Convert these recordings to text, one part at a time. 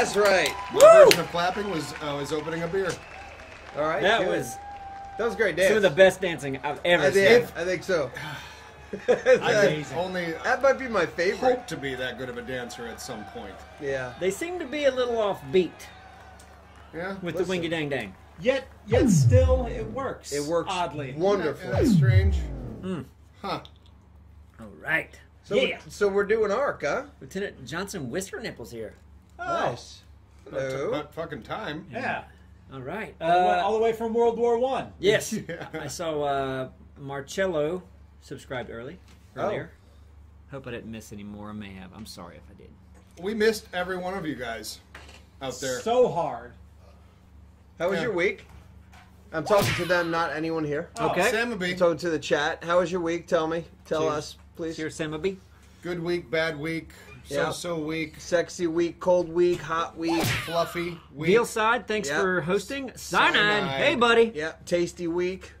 That's right. My version of clapping was uh, was opening a beer. All right. That good. was that was great dance. some of the best dancing I've ever I seen. think, I think so. I only that might be my favorite. hope to be that good of a dancer at some point. Yeah. They seem to be a little off beat Yeah, with Listen. the wingy dang dang. Yet, yet still, it works. It works oddly. wonderfully. Isn't that strange? Hmm. Huh. All right. So, yeah. we're, so we're doing Ark, huh? Lieutenant Johnson Whisker Nipples here. Oh, Nice. About, Hello. about fucking time. yeah. All right. all, the way, Uh, all the way from World War One. yes. Yeah. I saw uh, Marcello subscribed early earlier. Hope I didn't miss any more. I may have. I'm sorry if I did. We missed every one of you guys out there. So hard. How was Yeah. your week? I'm talking to them, not anyone here. Oh, Okay. Sam I'm B. talking to the chat. How was your week? Tell me. Tell Cheers. us, please. Cheers, Samabi. Good week, bad week, Yeah. so so week, Sexy week, cold week, hot week. fluffy week. Veal side, thanks Yeah. for hosting. Cyanide. Cyanide. Hey, buddy. Yeah, tasty week.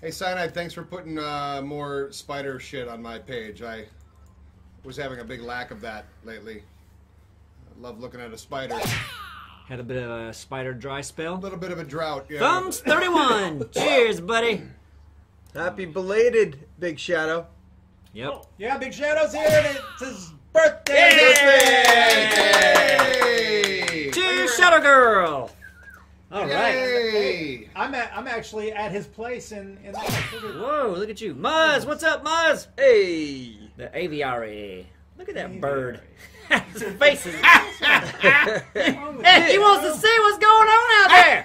Hey, Cyanide, thanks for putting uh, more spider shit on my page. I was having a big lack of that lately. I love looking at a spider. Had a bit of a spider dry spell. A spell. little bit of a drought. Yeah. Thumbs 31. Cheers, buddy. Happy belated, Big Shadow. Yep. Yeah, Big Shadow's here, and it's his birthday. Hey! Cheers, Shadow Girl. All right. Yay! I'm at, I'm actually at his place in in. Whoa, look at you. Muzz, what's up, Muzz? Hey. The aviary. Look at that bird. His face is. Hey, he wants to see what's going on out there.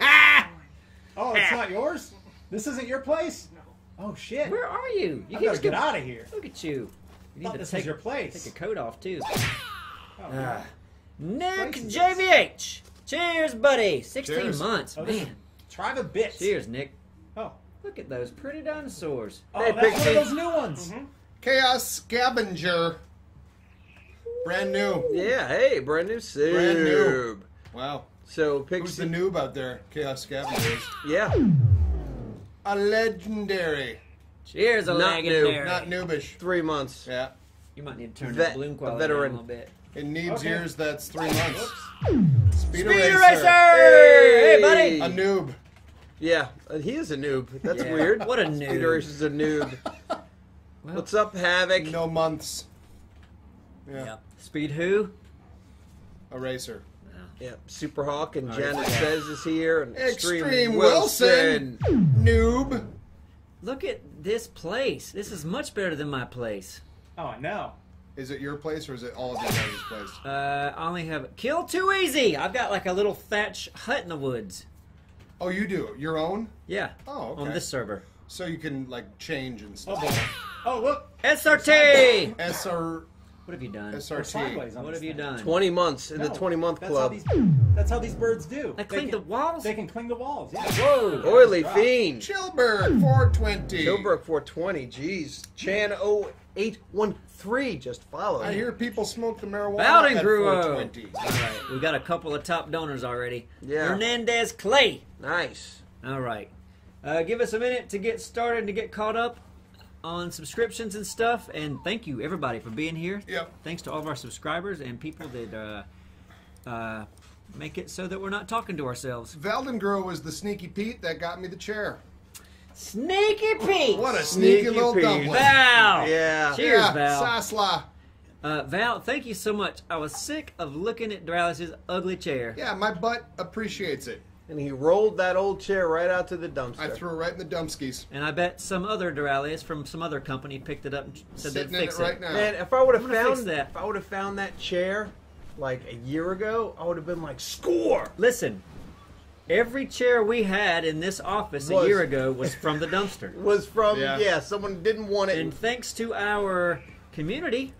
Oh, it's not yours. This isn't your place. Oh shit! Where are you? You I keep gotta get skipping- out of here. Look at you. You need to this take was your place. Take your coat off too. Oh, Ah. Nick JVH. Cheers, buddy. 16 Cheers. months. Oh, Man. Try the bits. Cheers, Nick. Oh, Look at those pretty dinosaurs. oh Hey, that's one of those new ones. Chaos Scavenger. Brand new. Yeah, hey, brand new soup. Brand new. Wow. So, Who's the noob out there? Chaos Scavengers. Yeah. A legendary. Cheers, a Not new. legendary. Not noobish. Three months. Yeah. You might need to turn Vet- that balloon a quality veteran. down a little bit. In Neeb's Okay. ears, that's three months. Speed, Speed Eraser. Racer! Hey, buddy! A noob. Yeah, uh, he is a noob. That's Yeah. weird. What a Speed noob. Racer's a noob. Well, What's up, Havoc? No months. Yeah. Yep. Speed who? A racer. Yeah, Super Hawk and All Janet right. Says is here. And Extreme, Extreme, Wilson. Noob. Look at this place. This is much better than my place. Oh, I know. Is it your place or is it all of your guys' place? Uh, I only have kill too easy. I've got like a little thatch hut in the woods. Oh, you do? Your own? Yeah. Oh, okay. On this server. So you can, like, change and Oh stuff. boy. Oh look. SRT. SR, What have you done? SRT. sideways on What this have you done? 20 months in the 20 month that's club. How these, that's how these birds do. I They cleaned can- the walls. They can clean the walls. Yeah. Whoa. Oily Drop. Fiend. Chilberg 420. Tilburg 420. Jeez. Chan 0813 just followed. I hear people smoke the marijuana Bowden at grew 420. All right, we got a couple of top donors already. Yeah. Hernandez Clay. Nice. All right. Uh, give us a minute to get started to get caught up on subscriptions and stuff. And thank you, everybody, for being here. Yep. Thanks to all of our subscribers and people that uh, uh, make it so that we're not talking to ourselves. Valdengro was the sneaky Pete that got me the chair. Sneaky Pete! What a sneaky, Sneaky little Pete. dumpling. Val! Yeah. Cheers, yeah, Val. Sasla. Uh, Val, thank you so much. I was sick of looking at Doraleous's ugly chair. Yeah, my butt appreciates it. And he rolled that old chair right out to the dumpster. I threw it right in the dumpskis. And I bet some other Doraleous from some other company picked it up and said Sitting they'd fix it fix right now. Man, if I would have I'm gonna fix found that. if I would have found that chair like a year ago, I would have been like, score. Listen, every chair we had in this office Was- a year ago was from the dumpster. Was from Yeah. yeah, someone didn't want it. And thanks to our community,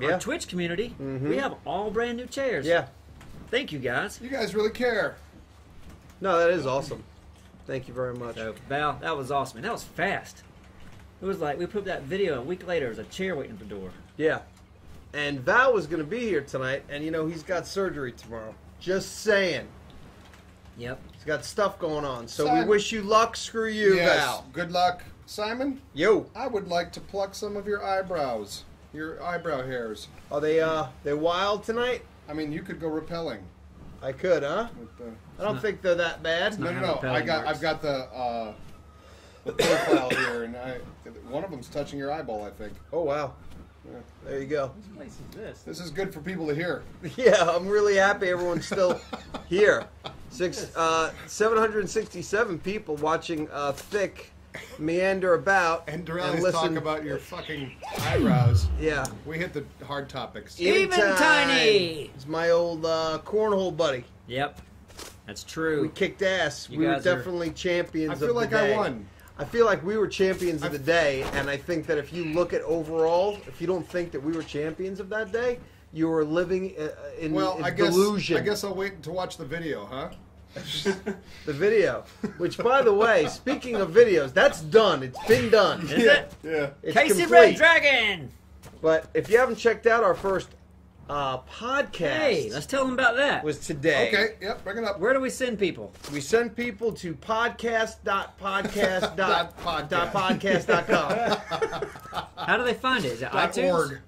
Yeah. our Twitch community, Mhm. we have all brand new chairs. yeah. Thank you guys. You guys really care. No, that is awesome. Thank you very much. So Val, that was awesome. And that was fast. It was like we put that video a week later. There was a chair waiting at the door. Yeah. And Val was going to be here tonight, and you know he's got surgery tomorrow. Just saying, Yep. he's got stuff going on. So Son. we wish you luck. Screw you, yes. Val. Good luck. Simon, Yo, I would like to pluck some of your eyebrows. Your eyebrow hairs. are they uh they wild tonight? I mean, you could go repelling. I could, huh? But, uh, I don't think they're that bad. no, no, no. I got, works. I've got the uh, the profile here, and I, one of them's touching your eyeball. I think. Oh wow. Yeah. There you go. Whose place is this? This is good for people to hear. Yeah, I'm really happy everyone's still here. Six, uh, 767 people watching uh, Thick meander about And and listen. talk about your fucking eyebrows. yeah, We hit the hard topics. Even Time. Tiny. It's my old uh, cornhole buddy. Yep, that's true. We kicked ass. You we were guys are- definitely champions. I feel of like the day. I won. I feel like we were champions of the day, and I think that if you look at overall, if you don't think that we were champions of that day, you are living uh, in, Well, in I guess delusion. I guess I'll wait to watch the video, huh? the video, which by the way, speaking of videos, that's done. It's been done. Is it? Yeah. It's Casey complete. Red Dragon. But if you haven't checked out our first uh, podcast, Hey, let's tell them about that. was today. Okay. Yep. Bring it up. Where do we send people? We send people to podcast.podcast. dot Dot dot podcast. podcast.com. How do they find it? Is it Dot iTunes? org.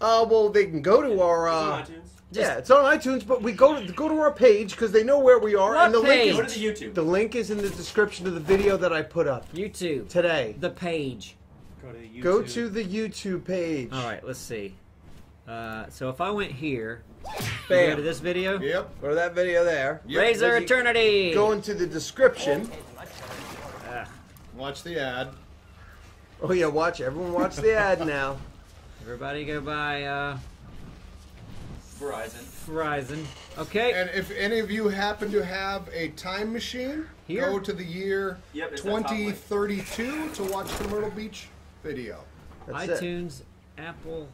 Uh, well, they can go to our. Uh, on iTunes. yeah, it's on iTunes, but we go to go to our page because they know where we are, What and the page? link Go to the YouTube. the link is in the description of the video that I put up YouTube. today. The page. Go to YouTube. Go to the YouTube page. All right, let's see. Uh, so if I went here, Bam. go to this video, Yep. Go to that video there. Yep. Razor Lizzie, Eternity. Go into the description. Ugh, Watch the ad. Oh yeah, watch everyone watch the ad now. everybody go by uh, Verizon. Verizon. Okay. And if any of you happen to have a time machine, Here? go to the year Yep, it's that top link. 2032 to watch the Myrtle Beach video. That's it. iTunes, Apple.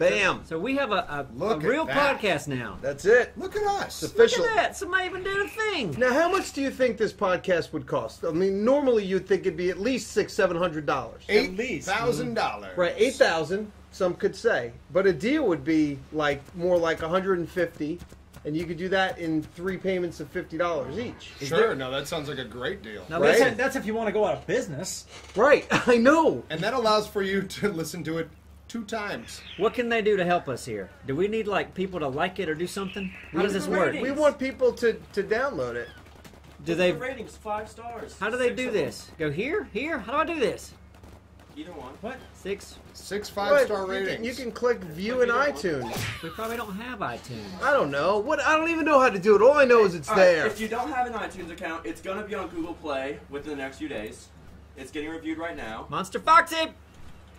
Bam. So we have a, a, a Look at real that. podcast now. That's it. Look at us. It's Look at that. Somebody even did a thing. Now, how much do you think this podcast would cost? I mean, normally you'd think it'd be at least six, seven hundred dollars. Eight least. thousand dollars. Right, eight thousand. Some could say, but a deal would be like more like one hundred and fifty, and you could do that in three payments of fifty dollars each. Sure. No, that sounds like a great deal. Now, Right? That's, that's if you want to go out of business. Right, I know. And that allows for you to listen to it two times. what can they do to help us here? Do we need like people to like it or do something? How does this work? ratings. We want people to to download it. Do they? The ratings five stars. How do they do of them. this? Go here, here. How do I do this? Either one. What? Six. Six What? five star You can- ratings. You can click view in iTunes. We probably don't have iTunes. I don't know. What? I don't even know how to do it. All I know is it's All right, there. if you don't have an iTunes account, it's gonna be on Google Play within the next few days. It's getting reviewed right now. Monster Foxy.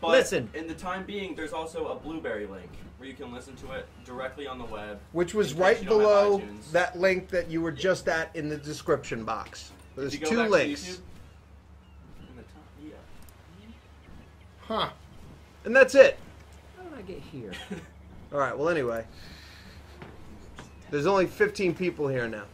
But Listen. in the time being, there's also a Blubrry link where you can listen to it directly on the web. Which was right you don't have below that link that you were just at in the description box. There's you two links. YouTube, in the top, yeah. huh. And that's it. How did I get here? All right. Well, anyway, there's only 15 people here now.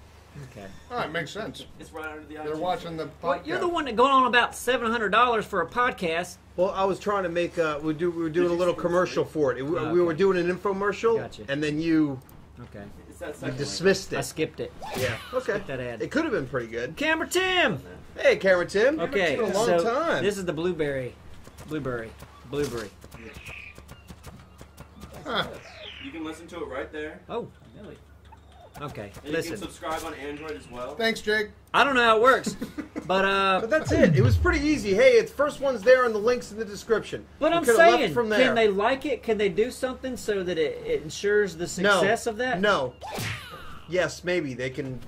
Okay. All right, makes sense. It's right under the iTunes. They're watching the podcast. Well, you're the one that going on about seven hundred dollars for a podcast. Well, I was trying to make a. We do. We were doing a little see commercial for it. It- we- Oh, We were doing an infomercial, Gotcha. and then you, Okay. It's that you second link. dismissed I it. skipped it. Yeah. Okay. Skip that ad. It could have been pretty good. Camera Tim. Hey, Cameron Tim. Okay. It's been a long so time. this is the Blubrry, Blubrry, Blubrry. Huh. You can listen to it right there. Oh. Okay. And you can Listen, subscribe on Android as well. Thanks, Jake. I don't know how it works, but uh, But that's it. It was pretty easy. Hey, it's first one's there and the links in the description. But We I'm saying, from there. can they like it? Can they do something so that it, it ensures the no. success of that? No. Yes, maybe they can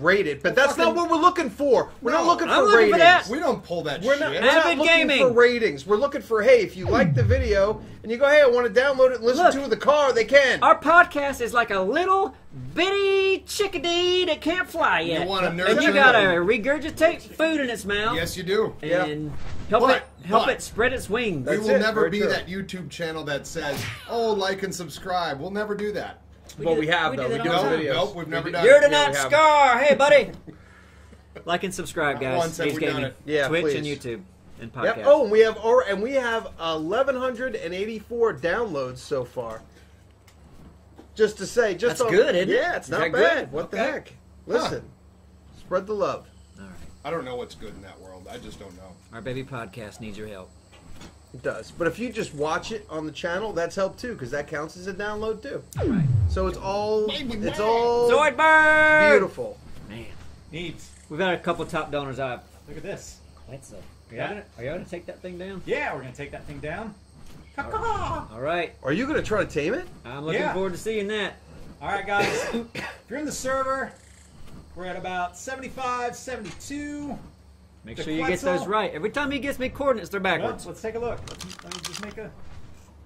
rate it, but that's fucking- not what we're looking for. We're not looking for I'm looking ratings. for that. We don't pull that We're shit. not, we're Avid not looking gaming. for ratings. We're looking for hey, if you like the video and you go, hey, I want to download it and listen Look. to it in the car, they can. Our podcast is like a little bitty chickadee that can't fly yet. You wanna and nurture you gotta it. regurgitate food in its mouth. yes, you do. Yeah. and help But- it help but- it spread its wings. We That's will it, never very be true. that YouTube channel that says, "Oh, like and subscribe." We'll never do that. Well, do- we have we though. do We do all the the Nope, videos. nope, we've never We done do- You're the Yeah, not we scar. Hey, buddy. like and subscribe, guys. Once have we done Gaming. it. Yeah, Twitch please. and YouTube and podcast. Yep. Oh, and we have or and we have 1184 downloads so far. Just to say, just That's on- good, isn't it? Yeah, it's Is not bad. good? What the heck? Listen, spread the love. All right. I don't know what's good in that world. I just don't know. Our baby podcast needs your help. It does. But if you just watch it on the channel, that's help too, because that counts as a download too. Right. So it's all it's all Zoidberg! beautiful. Man, Needs. we've got a couple top donors. I've. Look at this. That's a. Are you, Yeah. gonna, are you gonna take that thing down? Yeah, we're gonna take that thing down. All All right. Are you gonna try to tame it? I'm looking Yeah. forward to seeing that. All right, guys. if you're in the server, we're at about 75, 72. Make The sure you get those right. Every time he gets me coordinates, they're Well, backwards. let's take a look. Let me, let me just make a.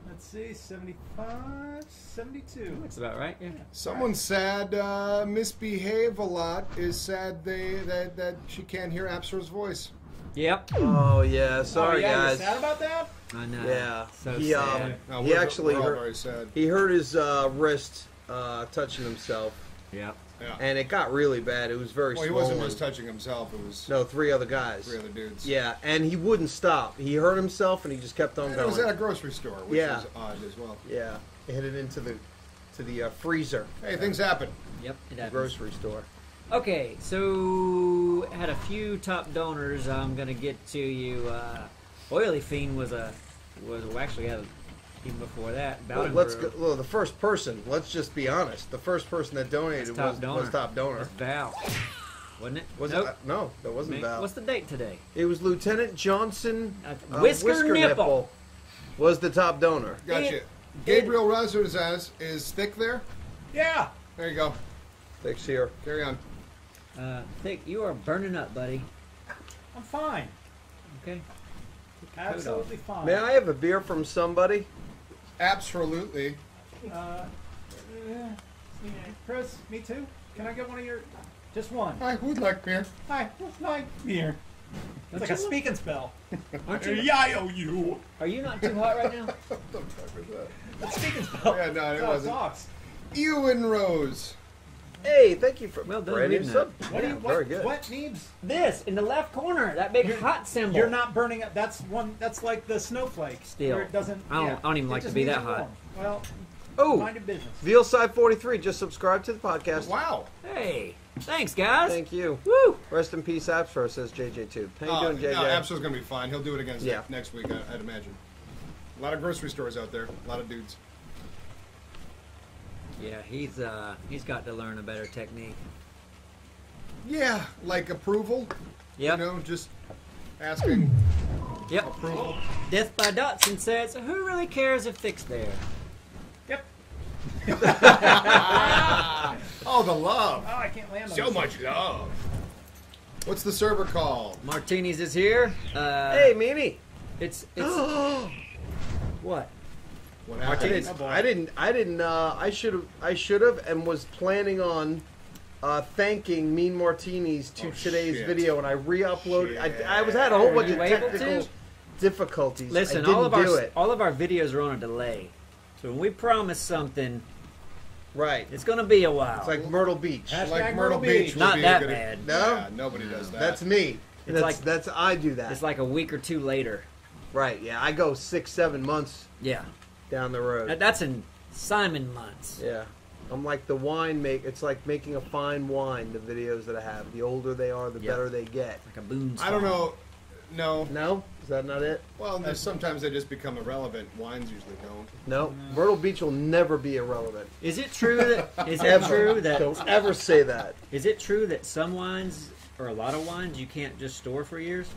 Let's see, 75, 72. That's about right. Yeah. Someone sad uh, misbehave a lot is sad they that, that she can't hear Appsro's voice. Yep. Oh yeah, sorry oh, yeah, guys. You're sad about that? I know. Yeah, So he um. No, he actually hurt, he hurt his uh, wrist uh, touching himself, Yep. Yeah. and it got really bad. It was very well, he wasn't just touching himself; it was no, three other guys. three other dudes. Yeah, and he wouldn't stop. He hurt himself, and he just kept on And it going. was at a grocery store, which Yeah. was odd as well. yeah, it hit it into the to the uh, freezer. Hey, things happen. Yep. It The happens. grocery store. Okay, so had a few top donors. I'm gonna get to you. Uh, Oily Fiend was a was well, actually had a, even before that. Well, let's go, well, the first person. Let's just be honest. The first person that donated was top was, donor. was top donor. was Val, wasn't it? Was nope. it? No, that wasn't Man, Val. What's the date today? It was Lieutenant Johnson. Uh, uh, Whisker Nipple. was the top donor. Gotcha. It- Gabriel Razors as is thick there. Yeah. There you go. Thanks here. Carry on. Uh, Thick, you are burning up, buddy. I'm fine. Okay. Absolutely fine. May I have a beer from somebody? Absolutely. Uh, uh, Chris, me too. Can I get one of your? Just one. I would like beer. Hi, what's my beer? It's like a speaking spell. Aren't you? Yeah, I owe you. Are you not too hot right now? Don't remember that. It's speaking spell. Yeah, no, it That's how wasn't. Ewan Rose. Hey, thank you for Well done brand new sub. that. What do you? What, very good. What needs? This in the left corner, that big You're- hot symbol. You're not burning up. That's one. That's like the snowflake. Still. it doesn't. I don't- yeah, I don't even it like to be that hot. warm. Well, Oh, mind your business. VealSide 43 just subscribe to the podcast. Wow. Hey, thanks guys. Thank you. Woo. Rest in peace, Appsro, says JJ2. How you Uh, doing, JJ? No, Appsro's gonna be fine. He'll do it again Yeah. next week, I, I'd imagine. A lot of grocery stores out there. A lot of dudes. Yeah, he's uh he's got to learn a better technique. Yeah, like approval. Yep. You know, just asking Yep. approval. Death by Dotson says, "Who really cares if Thick's there?" Yep. Oh, the love. Oh, I can't land on So this. much love. What's the server called? Martinis is here. Uh, hey, Mimi. it's it's what? What I didn't. I didn't. I didn't. Uh, I should have. I should have, and was planning on uh, thanking Mean Martinis to Oh, today's shit. video, and I re-uploaded. I, I was had a whole bunch of technical to? difficulties. I Listen, didn't all of do our it. all of our videos are on a delay. So when we promise something, Right. it's gonna be a while. It's like Myrtle Beach. Hashtag like Myrtle Myrtle Beach. Beach. Not be a that good- bad. No? Yeah, nobody does that. That's me. It's that's like- that's I do that. it's like a week or two later. right. Yeah. I go six, seven months Yeah, down the road. That- that's in Simon months. Yeah. I'm like the wine make. It's like making a fine wine. The videos that I have. The older they are, the Yeah. better they get. Like a boon. I don't know. No. No, is that not it? Well, there's sometimes they just become irrelevant. Wines usually don't. No. Myrtle Beach will never be irrelevant. Is it true that is it Ever. true that Don't ever say that. is it true that some wines or a lot of wines you can't just store for years?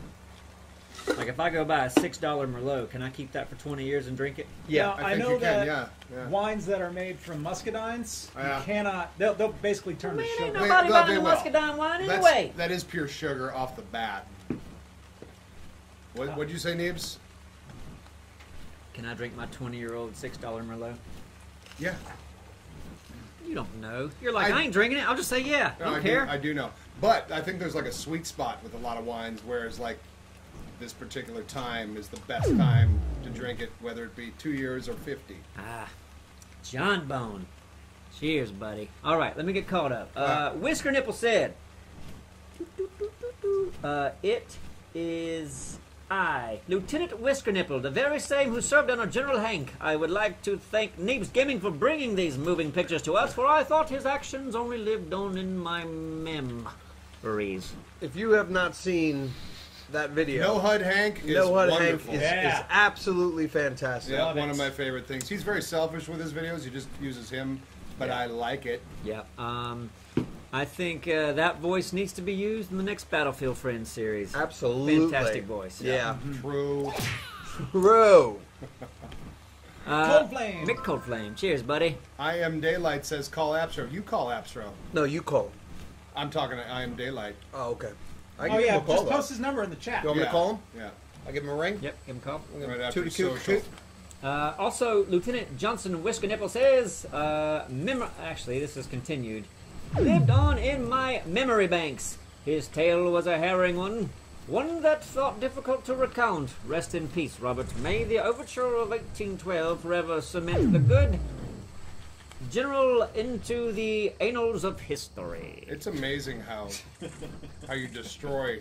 Like if I go buy a six dollar Merlot, can I keep that for twenty years and drink it? Yeah. Now, I, I, think know you that can. Yeah. yeah. wines that are made from muscadines, Yeah. you cannot. They'll, they'll basically turn Man, to ain't sugar. Wait, nobody buying a muscadine wine That's, anyway. that is pure sugar off the bat. What, what'd you say, Neebs? Can I drink my twenty year old six dollar Merlot? Yeah. You don't know. You're like, I, I- ain't drinking it. I'll just say yeah. No, I don't I care. Do, I do know. But I think there's like a sweet spot with a lot of wines, whereas like this particular time is the best time to drink it, whether it be two years or 50. Ah, John Bone. Cheers, buddy. All right, let me get caught up. Uh, Whisker Nipple said, uh, "It is I, Lieutenant Whisker Nipple, the very same who served under General Hank. I would like to thank Neebs Gaming for bringing these moving pictures to us, for I thought his actions only lived on in my memories." If you have not seen that video. No HUD Hank is No Hud Hank wonderful. is, Yeah. is absolutely fantastic. yeah, Love one it. of my favorite things. He's very selfish with his videos. He just uses him, but I like it. Yeah. Um, I think uh, that voice needs to be used in the next Battlefield Friends series. Absolutely. Fantastic voice. Yeah. True. True. Uh, Cold Flame. Mick Cold Flame. Cheers, buddy. I am Daylight says call Appsro. You call Appsro. No, you call. I'm talking to I am Daylight. Oh, okay. I Oh give yeah, him a call. just though. post his number in the chat. You want me Yeah. to call him? Yeah. I'll give him a ring. Yep, give him a call. Right after Tootie coo social. coo. Uh, also, Lieutenant Johnson Whisker Nipple says, uh, mem- actually, this is continued. Lived on in my memory banks. His tale was a harrowing one, one that thought difficult to recount. Rest in peace, Robert. May the overture of 1812 forever cement the good general into the annals of history. It's amazing how how you destroy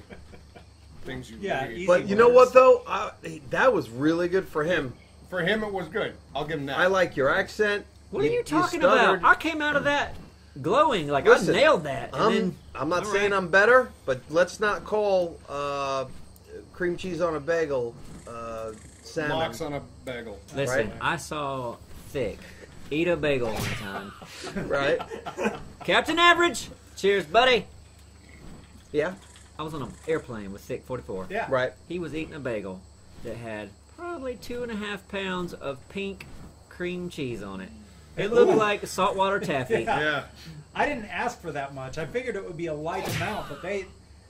things you Yeah, read. easy But you know what though? Uh, that was really good for him. For him, it was good. I'll give him that. I like your accent. What are you talking stuttered. about? I came out of that glowing, like Listen, I nailed that. I'm, then, I'm not saying right. I'm better, but let's not call uh, cream cheese on a bagel uh, salmon. Lox on a bagel. Listen, Right. I saw Thick eat a bagel one time. Right? Captain Average, cheers, buddy. Yeah. I was on an airplane with Thick 44. Yeah. Right. He was eating a bagel that had probably two and a half pounds of pink cream cheese on it. It looked like saltwater taffy. Yeah. Yeah. I didn't ask for that much. I figured it would be a light amount, but they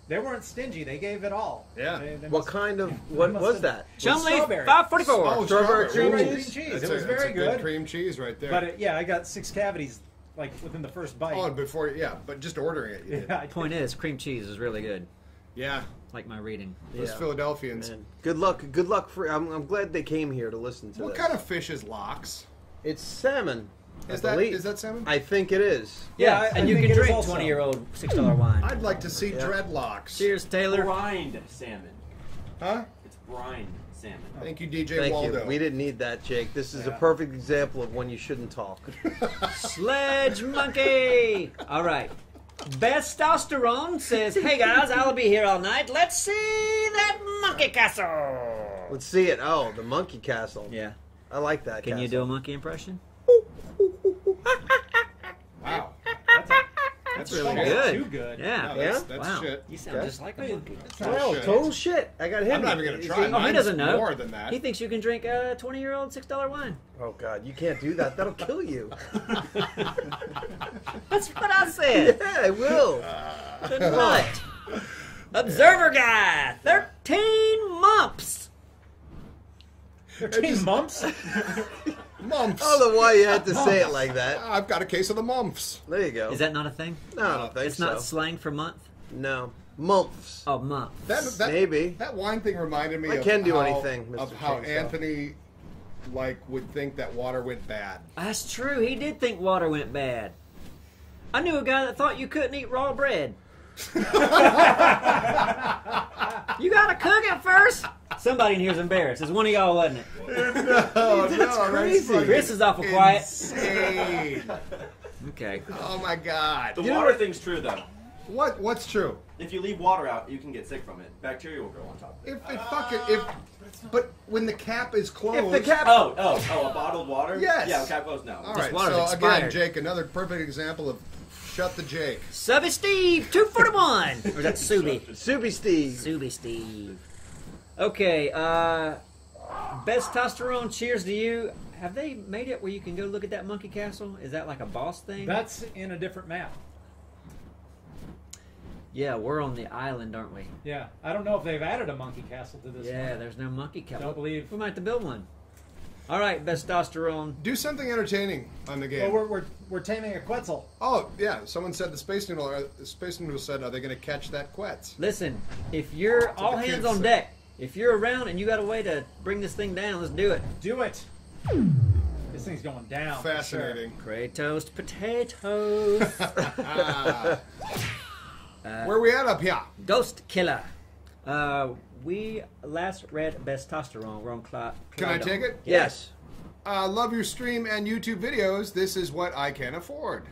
they weren't stingy. They gave it all. Yeah. They, they What must- kind of what was that? Chumley Strawberry. 544. Oh, Strawberry cream Strawberry cheese? cream cheese. That's it a- was that's very a good. cream cheese right there. But it, yeah, I got six cavities like within the first bite. oh, before yeah, but just ordering it, you yeah, Point is, cream cheese is really good. Yeah. Like my reading. Those Yeah. Philadelphians. Man, good luck. Good luck for. I'm, I'm glad they came here to listen to What this. kind of fish is lox? It's salmon. Is I that believe. is that salmon? I think it is. Yeah, Yeah, I- and I you can drink 20 year old $6 wine. I'd like to see Yeah. dreadlocks. Cheers, Taylor. Brined salmon. Huh? It's brined salmon. Thank you, DJ Thank Waldo. you. We didn't need that, Jake. This is a perfect example of when you shouldn't talk. Sledge Monkey! All right. Bestosterone says, Hey guys, I'll be here all night. Let's see that monkey castle. Let's see it. Oh, the monkey castle. Yeah. I like that. Can you do a monkey impression? Wow. That's, a, That's really almost good. Too good. Yeah. No, that's, Yeah? that's wow. shit. You sound Okay. just like a monkey. Well, shit. total shit. I got him. I'm not even gonna try. he- Oh, he doesn't know. more than that. He thinks you can drink a 20 year old $6 wine. Oh God, you can't do that. That'll kill you. That's what I said. yeah, I will. Uh, the nut. Observer guy, 13 mumps. Thirteen mumps. Mumps. I don't know why you had to say it like that. I've got a case of the mumps. There you go. Is that not a thing? No, I don't think It's so. not slang for month? no, months. Oh, month. That, that, Maybe. that wine thing reminded me I of can do how, anything, Mr. of how Chainsaw. Anthony like would think that water went bad. That's true. He did think water went bad. I knew a guy that thought you couldn't eat raw bread. You gotta cook it first. Somebody in here's embarrassed. It's one of y'all, wasn't it? Uh, oh, That's crazy. Chris is awful quiet. Insane. Okay. oh my god. The You water what- thing's true though. What what's true? If you leave water out, you can get sick from it. Bacteria will grow on top. of it. If it fucking if but when the cap is closed If the cap. Oh, oh, oh, a bottled water? Yes. Yeah, cap closed no. All right, so expired. again, Jake, another perfect example of shut the Jake. Subby Steve, 241. Or is that Subi? Subi Steve. Subi Steve. Okay, uh, best testosterone, cheers to you. Have they made it where you can go look at that monkey castle? Is that like a boss thing? That's in a different map. yeah, we're on the island, aren't we? Yeah, I don't know if they've added a monkey castle to this. Yeah, one. there's no monkey castle. Don't believe. We might have to build one. All right, testosterone. Do something entertaining on the game. Well, we're, we're, we're taming a Quetzal. oh yeah, someone said the space noodle. Uh, the space noodle said, "Are they going to catch that Quetz?" Listen, if you're what all hands on say. deck, if you're around and you got a way to bring this thing down, let's do it. Do it. This thing's going down. for Fascinating. Kratos potatoes. Uh, Where we at up here? Ghost Killer. Uh, we last read Bestosterone. We're on Cloud. Can I take it? Yes. Uh, love your stream and YouTube videos. This is what I can afford.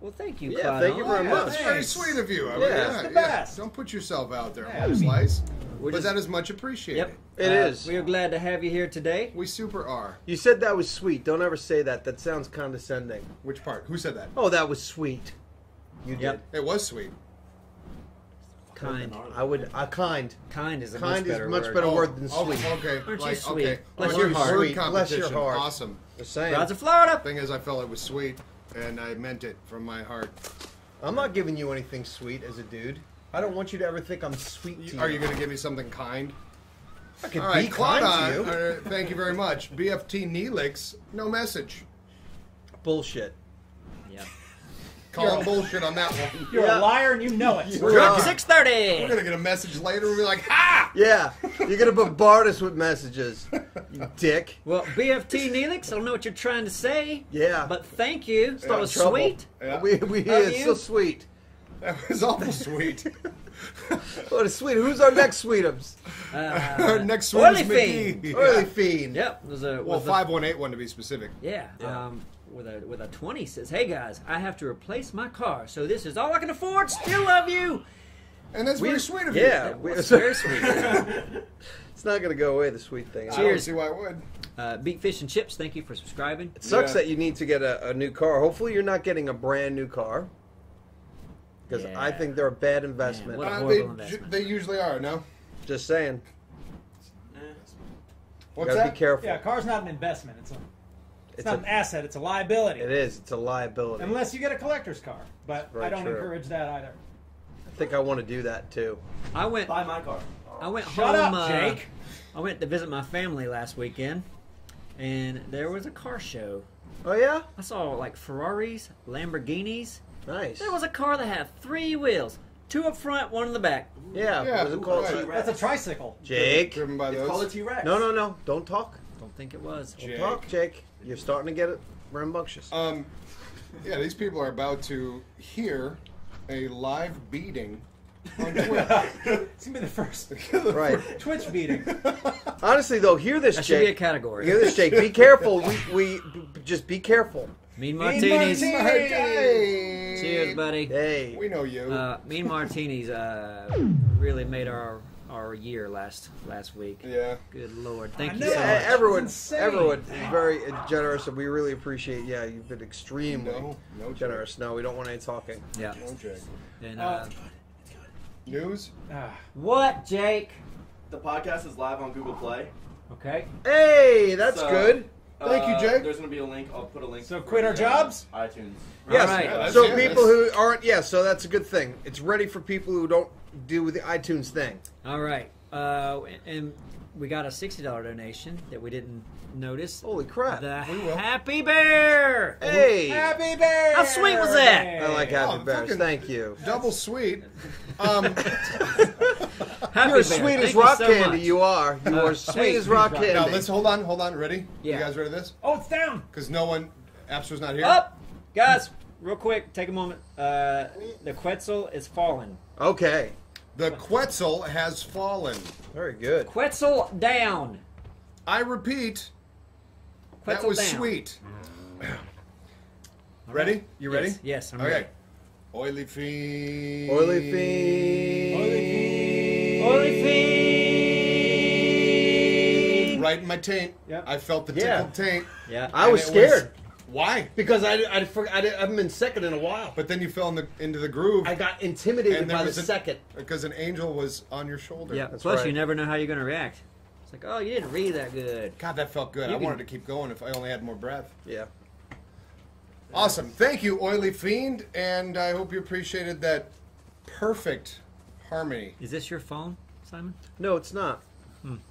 Well, thank you, Yeah, Cloud. thank you very Yeah, much. that's very Thanks. sweet of you. I Yeah, mean, it's the best. Don't put yourself out there, Yeah, Home mean- Slice. we're but just, that is much appreciated. yep. It uh, is. We are glad to have you here today. We super are. You said that was sweet. Don't ever say that. That sounds condescending. Which part? Who said that? Oh, that was sweet. You did. It was sweet. Kind. I would. Uh, kind. Kind is a Kind much is better much word. better Oh, word than oh, sweet. Okay. Aren't you like, sweet? Okay. Bless Oh, your word heart. Bless your heart. Awesome. The same. Rods of Florida. Thing is, I felt it was sweet, and I meant it from my heart. I'm not giving you anything sweet as a dude. I don't want you to ever think I'm sweet to you. Are you going to give me something kind? I can All right, be kind to you. uh, thank you very much. BFT Neelix, no message. Bullshit. Yeah. Call him bullshit on that one. You're Yeah. a liar and you know it. We're Drunk on. six We're gonna get a message later. We'll be like, "Ha!" Yeah, you're gonna bombard us with messages, you dick. Well, BFT Neelix, I don't know what you're trying to say. Yeah. But thank you. That Not was trouble. sweet. Yeah. We we Love it's you. so sweet. That was awful sweet. What a sweet. Who's our next sweetums? Our Uh, next one Oily is Fiend. McGee. Early fiend. yep. Was a Well, was a- five one eight one to be specific. Yeah. Yeah. Um, with a with a twenty says, "Hey guys, I have to replace my car, so this is all I can afford. Still love you." And that's very sweet of you. Yeah, That we- was very sweet. It's not gonna go away. The sweet thing. I don't Cheers. see why it would. Uh, Beat Fish and Chips, thank you for subscribing. It sucks Yeah. that you need to get a, a new car. Hopefully, you're not getting a brand new car. Because I think they're a bad investment. what a Uh, horrible they, investment. they usually are. No. Just saying. Eh. What's gotta that? be careful. Yeah, a car's not an investment. It's a it's, It's not a- an asset. It's a liability. It is. It's a liability. Unless you get a collector's car, but I don't true. encourage that either. I think I want to do that too. I went. Buy my car. I went Shut home. up, uh, I went to visit my family last weekend, and there was a car show. Oh yeah, I saw like Ferraris, Lamborghinis. nice. There was a car that had three wheels, two up front, one in the back. Yeah, Yeah, what is it called? right. T-Rex. That's a tricycle. Jake. Driven by It's those. called a T-Rex. No, no, no. Don't talk. Don't think it was. Jake. Talk, Jake. You're starting to get it rambunctious. Um, yeah, these people are about to hear a live beating on Twitch. It's gonna be the first right. Twitch beating. Honestly, though, hear this, That should be a Jake. category. Hear this, Jake. Be careful. We, we b- just be careful. Mean martinis. Hey. Cheers, buddy. Hey. We know you. Uh, mean martinis uh, really made our our year last last week. yeah. Good lord, thank I you know. so much. everyone, everyone is very generous, and we really appreciate. Yeah, you've been extremely No, no generous. No, we don't want any talking. Yeah. No Jake. And, Uh, uh, News? Ah, what, Jake? The podcast is live on Google Play. Okay. Hey, that's So, good. Thank you, uh, Jake. There's going to be a link. I'll put a link. So quit our uh, jobs? iTunes. Yes. All right. Yeah, that's so it. people That's- who aren't, yeah. So that's a good thing. It's ready for people who don't do with the iTunes thing. All right. Uh, and we got a sixty dollar donation that we didn't notice. Holy crap! The We will. Happy Bear. Hey, Happy Bear! How sweet was that? I like Happy Oh, Bears. Thank you. Double sweet. Um, Happy You're as Bear, sweet as thank you rock so candy. much. You are. You Uh, are sweet hey, as rock candy. now let's hold on, hold on. Ready? Yeah. You guys ready for this? Oh, it's down. Because no one, Appsro's not here. Up, guys. Real quick, take a moment. Uh, the Quetzal is fallen. Okay. The Quetzal has fallen. Very good. Quetzal down. I repeat, that was down. sweet. Ready? You ready? Yes, yes I'm Okay. ready. Oily fiend. Oily fiend. Oily fiend. Right in my taint. Yep. I felt the Yeah. tickled taint. Yeah. I was it scared Why? because I I, for, I, didn't- I haven't been second in a while. But then you fell in the, into the groove I got intimidated by the was a- second. because an angel was on your shoulder. yeah. That's Plus, right. you never know how you're gonna react. It's like, oh, you didn't read that good. God, that felt good. You I can- wanted to keep going if I only had more breath. Yeah. Awesome. Thank you, Oily Fiend, and I hope you appreciated that perfect harmony. Is this your phone, Simon? No, it's not.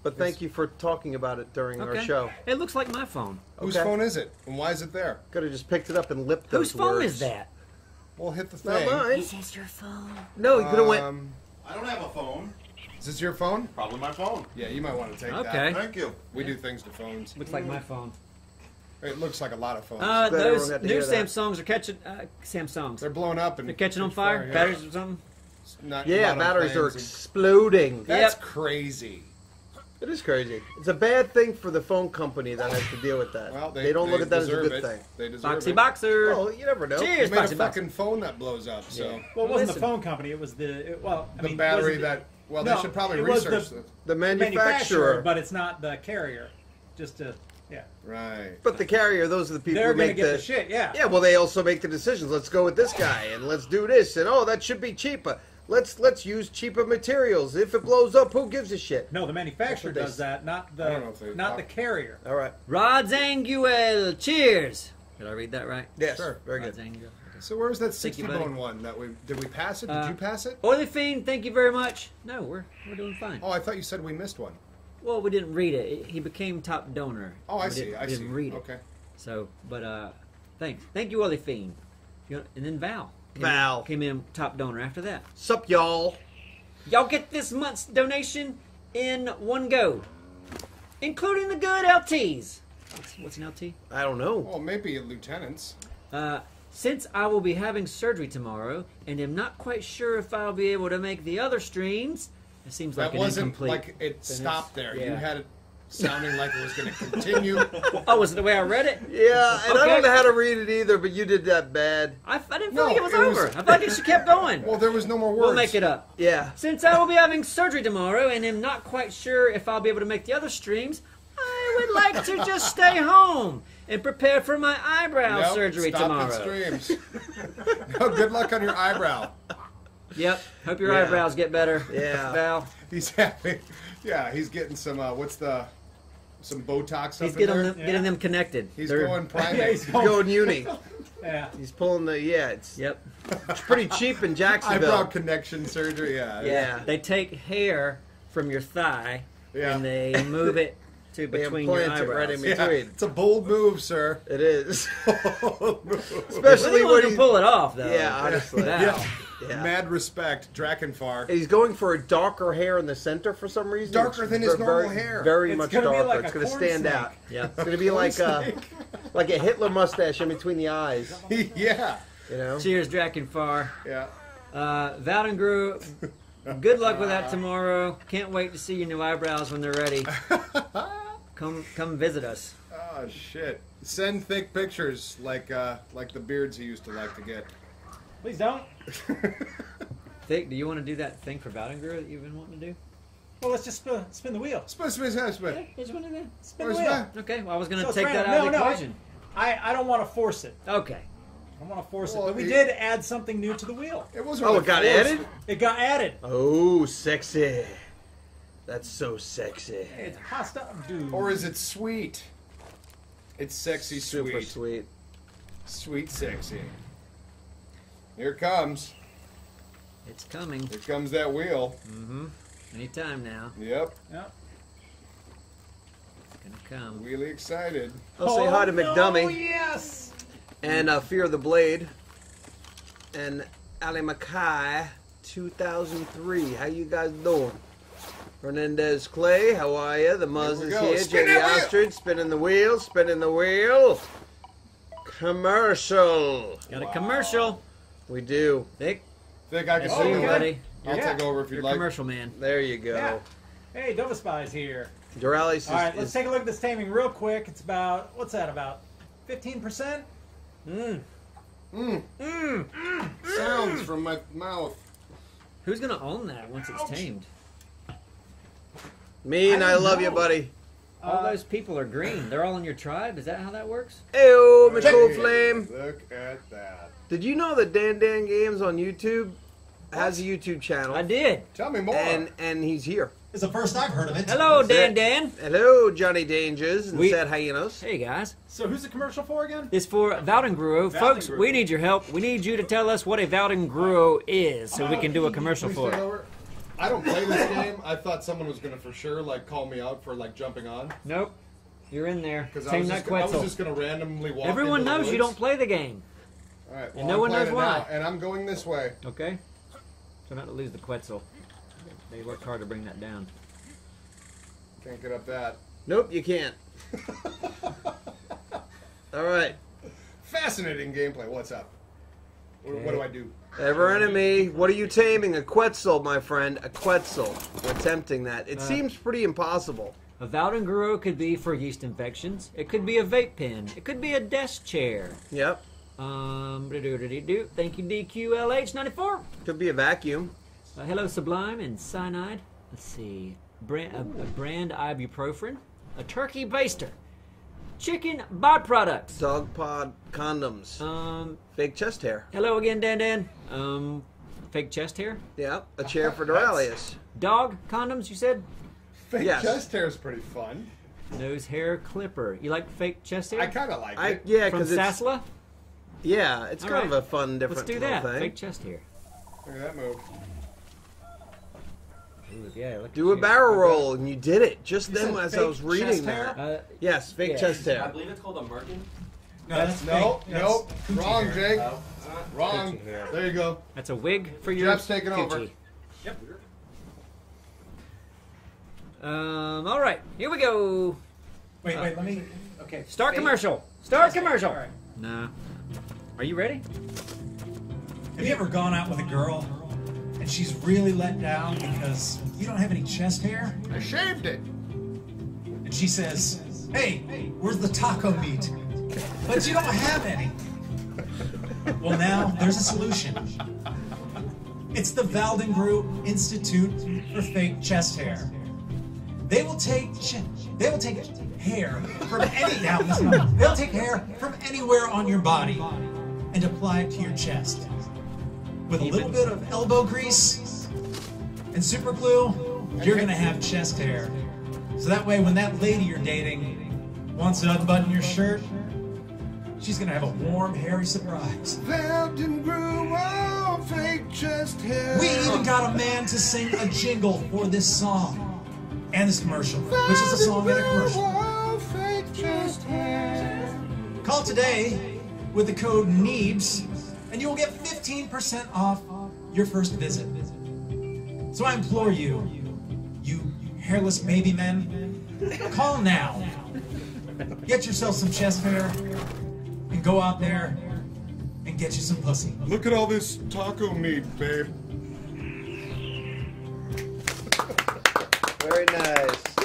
But thank you for talking about it during our show. It looks like my phone. Whose phone is it, and why is it there? Could have just picked it up and lipped Whose those phone words. is that? Well, hit the Not thing. mine. Is this your phone? No, you could have went. Um, I don't have a phone. is this your phone? Probably my phone. Yeah, you might want to take Okay. that. Okay. Thank you. We do things to phones. Looks like my phone. It looks like a lot of phones. Uh, those everyone got to new hear that. Samsungs are catching uh, Samsungs. They're blowing up and They're catching on catch fire. yeah. Batteries or something. Not, Yeah, not batteries are exploding. That's Yep. crazy. It is crazy. It's a bad thing for the phone company that has to deal with that. Well, they, they don't look at that as a good it. thing. They deserve Foxy it. Boxer. Well, you never know. Cheers, You made a Foxy Boxer. phone that blows up. So Yeah. Well, it wasn't Listen. the phone company. It was the it, well. I the mean, battery wasn't that Well, No, they should probably it was the- research this. The manufacturer, manufacturer. but it's not the carrier. Just to yeah, Right. But the carrier, those are the people they're who make get the, the, shit. Yeah. Yeah, well, they also make the decisions. Let's go with this guy, and let's do this, and oh, that should be cheaper. Let's let's use cheaper materials. If it blows up, who gives a shit? No, the manufacturer That's they does that, not I don't know the not talk- the carrier. All right. Rodsanguel, cheers. Did I read that right? Yes. Sure. Very good. Rodsanguel. Okay. So where was that Thank you, 60 buddy. bone one that we did we pass it? Did Uh, you pass it? Oily Fiend, thank you very much. No, we're we're doing fine. Oh, I thought you said we missed one. Well, we didn't read it. He became top donor. Oh, I We see. didn't- I we see. didn't read it. Okay. So, but uh, thanks. Thank you, Oily Fiend. And then Val. Came Val. in, came in top donor after that. Sup, y'all? Y'all get this month's donation in one go, including the good LTs. What's, what's an LT? I don't know. Well, maybe a lieutenants. Uh, since I will be having surgery tomorrow and am not quite sure if I'll be able to make the other streams, it seems like that an wasn't incomplete. like it stopped there. You had it sounding like it was going to continue. Oh, was it the way I read it? Yeah, and I don't know how to read it either, but you did that bad. I, I didn't No, feel like it was it was- over. I felt like it should kept going. well, there was no more words. we'll make it up. Yeah. Since I will be having surgery tomorrow and am not quite sure if I'll be able to make the other streams, I would like to just stay home and prepare for my eyebrow Nope, surgery stop tomorrow. the streams. no, good luck on your eyebrow. Yep. Hope your Yeah. eyebrows get better. Yeah. Val. He's having, yeah, he's getting some. Uh, what's the, some Botox He's up in getting there. them, getting them connected. He's They're- going primate. Yeah, he's He's going. going uni. Yeah. He's pulling the yeah. It's, Yep. it's pretty cheap in Jacksonville. eyebrow Jacksonville. connection surgery. Yeah, Yeah. They take hair from your thigh Yeah. and they move it to They between your implant it eyebrows. right in Yeah, between. it's a bold move, sir. It is, Well, especially anyone when can he's pull it off, though. yeah. Honestly, Val. Yeah. Yeah. Mad respect, Drakenfar. He's going for a darker hair in the center for some reason. Darker It's than his ver- normal very, hair. Very It's much gonna be darker. like it's a going to corn stand snake. out. Yeah. It's going to be like a like a Hitler mustache in between the eyes. yeah, You know. Cheers, Drakenfar. yeah. Uh, Valdengru, good luck with that tomorrow. Can't wait to see your new eyebrows when they're ready. Come, come visit us. Oh shit! Send thick pictures like uh, like the beards he used to like to get. Please don't. Thick, do you want to do that thing for Valdengru that you've been wanting to do? Well, let's just spin, spin the wheel. Spin, split, split, split. Okay, you just want to Spin the wheel. that? that? Okay, well, I was going to So take that random. out of the No, no, I- equation. I, I don't want to force it. Okay. I want to force Well, it. But we it- did add something new to the wheel. It wasn't. Oh, really it got forced. added. It got added. Oh, sexy. That's so sexy. It's pasta, dude. Or is it sweet? It's sexy, Super sweet, sweet. sweet, sexy. Here it comes. It's coming. Here comes that wheel. Mm-hmm. Anytime now. Yep. Yep. It's going to come. Really excited. I'll say hi to Oh, no, McDummy yes. and uh, Fear of the Blade and Ali Mackay 2003. How you guys doing? Hernandez Clay, how are you? The Muzz Here we is here. Spin Jenny. Ostrich spinning the wheel, spinning the wheel. Commercial. Got a commercial. We do. Thick, Think I can that's Oh, take you, buddy. I'll Yeah. take over if You're you'd like. commercial man. There you go. Yeah. Hey, Dova Spy's here. Doraleous is, All right, let's is- take a look at this taming real quick. It's about what's that? About fifteen percent. Mmm. Mmm. Mm. Sounds from my mouth. Who's going to own that once it's tamed? me and I I, don't love you, buddy. All Uh, those people are green. They're all in your tribe. Is that how that works? Ew, McCool Hey, Flame. Look at that. Did you know that Dan Dan Games on YouTube has a YouTube channel? I did. Tell me more. And and he's here. It's the first I've heard of it. Hello, That's Dan it. Dan. Hello, Johnny Dangers and We- Sad Hyenas. Hey, guys. So who's the commercial for again? It's for Valdengruo. Folks, we need your help. We need you to tell us what a Valdengruo is so we can do a commercial for it. over. I don't play this game. I thought someone was gonna for sure like call me out for like jumping on Nope. You're in there. because I was just gonna, I was Quetzal. just gonna randomly walk. Everyone into the knows you don't play the game. All right, well, and no I'm one knows why. now, and I'm going this way. Okay? Try not to lose the Quetzal. They worked hard to bring that down. Can't get up that. Nope, you can't. All right. Fascinating gameplay. What's up? What, what do I do? Ever enemy. What are you taming? A Quetzal, my friend. A Quetzal. We're attempting that. It Uh, seems pretty impossible. A Valdengruo could be for yeast infections. It could be a vape pen. It could be a desk chair. Yep. Um, thank you, DQLH94. Could be a vacuum. Uh, hello, Sublime and Cyanide. Let's see. Brand, a, a brand ibuprofen. A turkey baster. Chicken byproducts. Dog pod condoms. Um, Fake chest hair. hello again, Dan Dan. Um, fake chest hair. Yeah. A chair for Doraleous. Dog condoms, you said? Fake Yes. chest hair is pretty fun. Nose hair clipper. You like fake chest hair? I kind of like I it. yeah, From because it's Sasla? Yeah, it's All kind of a fun, different Let's do that. thing. Fake chest hair. Look at that move. Ooh, yeah, look Do a at you. barrel roll, and you did it just then as I was reading chest that. Uh, Yes, fake Yeah. chest hair. I believe it's called a merkin. No, that's Nope, fake. That's nope. coochie Wrong, hair. Jake. Oh. Wrong. There you go. that's a wig for your Jeff's taking over. coochie. Yep. Um, all right, here we go. Wait, wait. Let me. Okay. Start fake commercial. Start commercial. All right. Nah. Are you ready? Have you ever gone out with a girl and she's really let down because you don't have any chest hair? I shaved it. And she says, Hey, where's the taco meat? But you don't have any. Well, now there's a solution. It's the Valdengru Institute for Fake Chest Hair. They will take ch- they will take hair from any now listen. They'll take hair from anywhere on your body and apply it to your chest. With a little bit of elbow grease and super glue, you're gonna have chest hair. So that way when that lady you're dating wants to unbutton your shirt, she's gonna have a warm, hairy surprise. Velden grew on fake chest hair. We even got a man to sing a jingle for this song and this commercial, which is a song and a commercial. fake chest hair. Call today with the code NEEBS and you'll get 15% off your first visit. So I implore you, you hairless baby men, call now. Get yourself some chest hair and go out there and get you some pussy. Look at all this taco meat, babe. Very nice.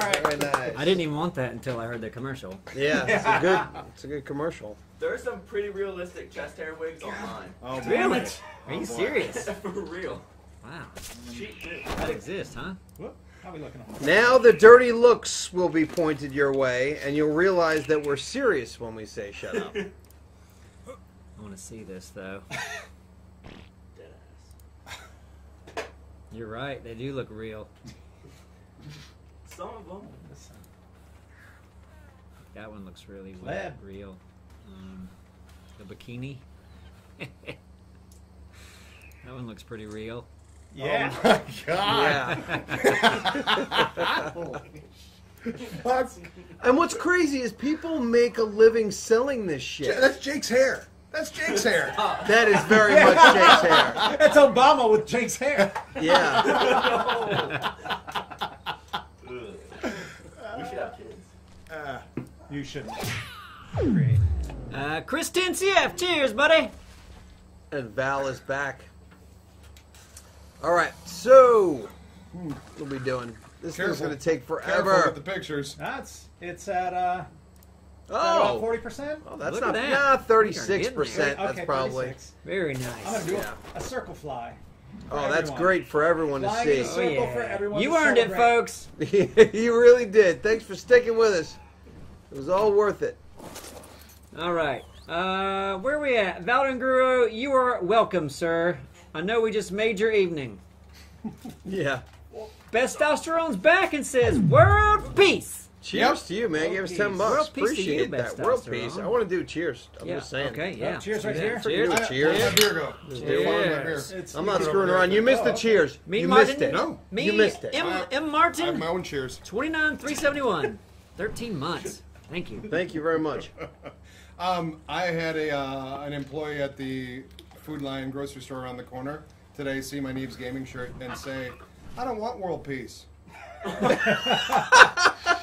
All right. Very nice. I didn't even want that until I heard the commercial. Yeah, it's a good, it's a good commercial. There are some pretty realistic chest hair wigs online. Oh, Really? Are you oh, boy. serious? For real. Wow. Cheap too. That exists, huh? Whoop. How we looking? Now the dirty looks will be pointed your way, and you'll realize that we're serious when we say shut up. I want to see this though. Deadass. You're right. They do look real. Some of them. That one looks really we- Lab. real. Um, the bikini. that one looks pretty real. Yeah. Oh my god. yeah. What? And what's crazy is people make a living selling this shit. That's Jake's hair. That's Jake's hair. That is very much Jake's hair. That's Obama with Jake's hair. Yeah. Ugh. we should have kids. Uh, You shouldn't. Great. Uh, Chris 10 CF. Cheers, buddy. And Val is back. All right, so what are we doing? This thing's Careful. going to take forever. careful forever. with the pictures. That's it's at uh Oh, forty percent. oh, that's Look not at that. nah, thirty-six getting percent. Okay, That's probably. 36. Very nice. I'm gonna do Yeah. a, a circle fly. For Oh, that's everyone. great for everyone to Flying in a see. circle for everyone You to earned it, celebrate. folks. you really did. Thanks for sticking with us. It was all worth it. All right. Uh, where are we at? Valorant Guru, you are welcome, sir. I know we just made your evening. Yeah. Bestosterone's back and says, World Peace! Cheers to you, man. Give us ten bucks. World peace to Appreciate you, that. Best World peace. I want to do cheers. I'm yeah, just saying. okay, yeah. cheers right Do here. that. Do Cheers. it. Cheers. Where'd my beer go? Just Where'd do my it. beer? It's, I'm not Put it screwing over around. there. You missed the Oh, okay. cheers. Me, you Martin, missed it. No. Me, You missed it. M, I- M. I have Martin, my own cheers. 29371. 13 months. Thank you. Thank you very much. Um, I had a uh, an employee at the Food Lion grocery store around the corner today see my Neebs gaming shirt and say, "I don't want world peace."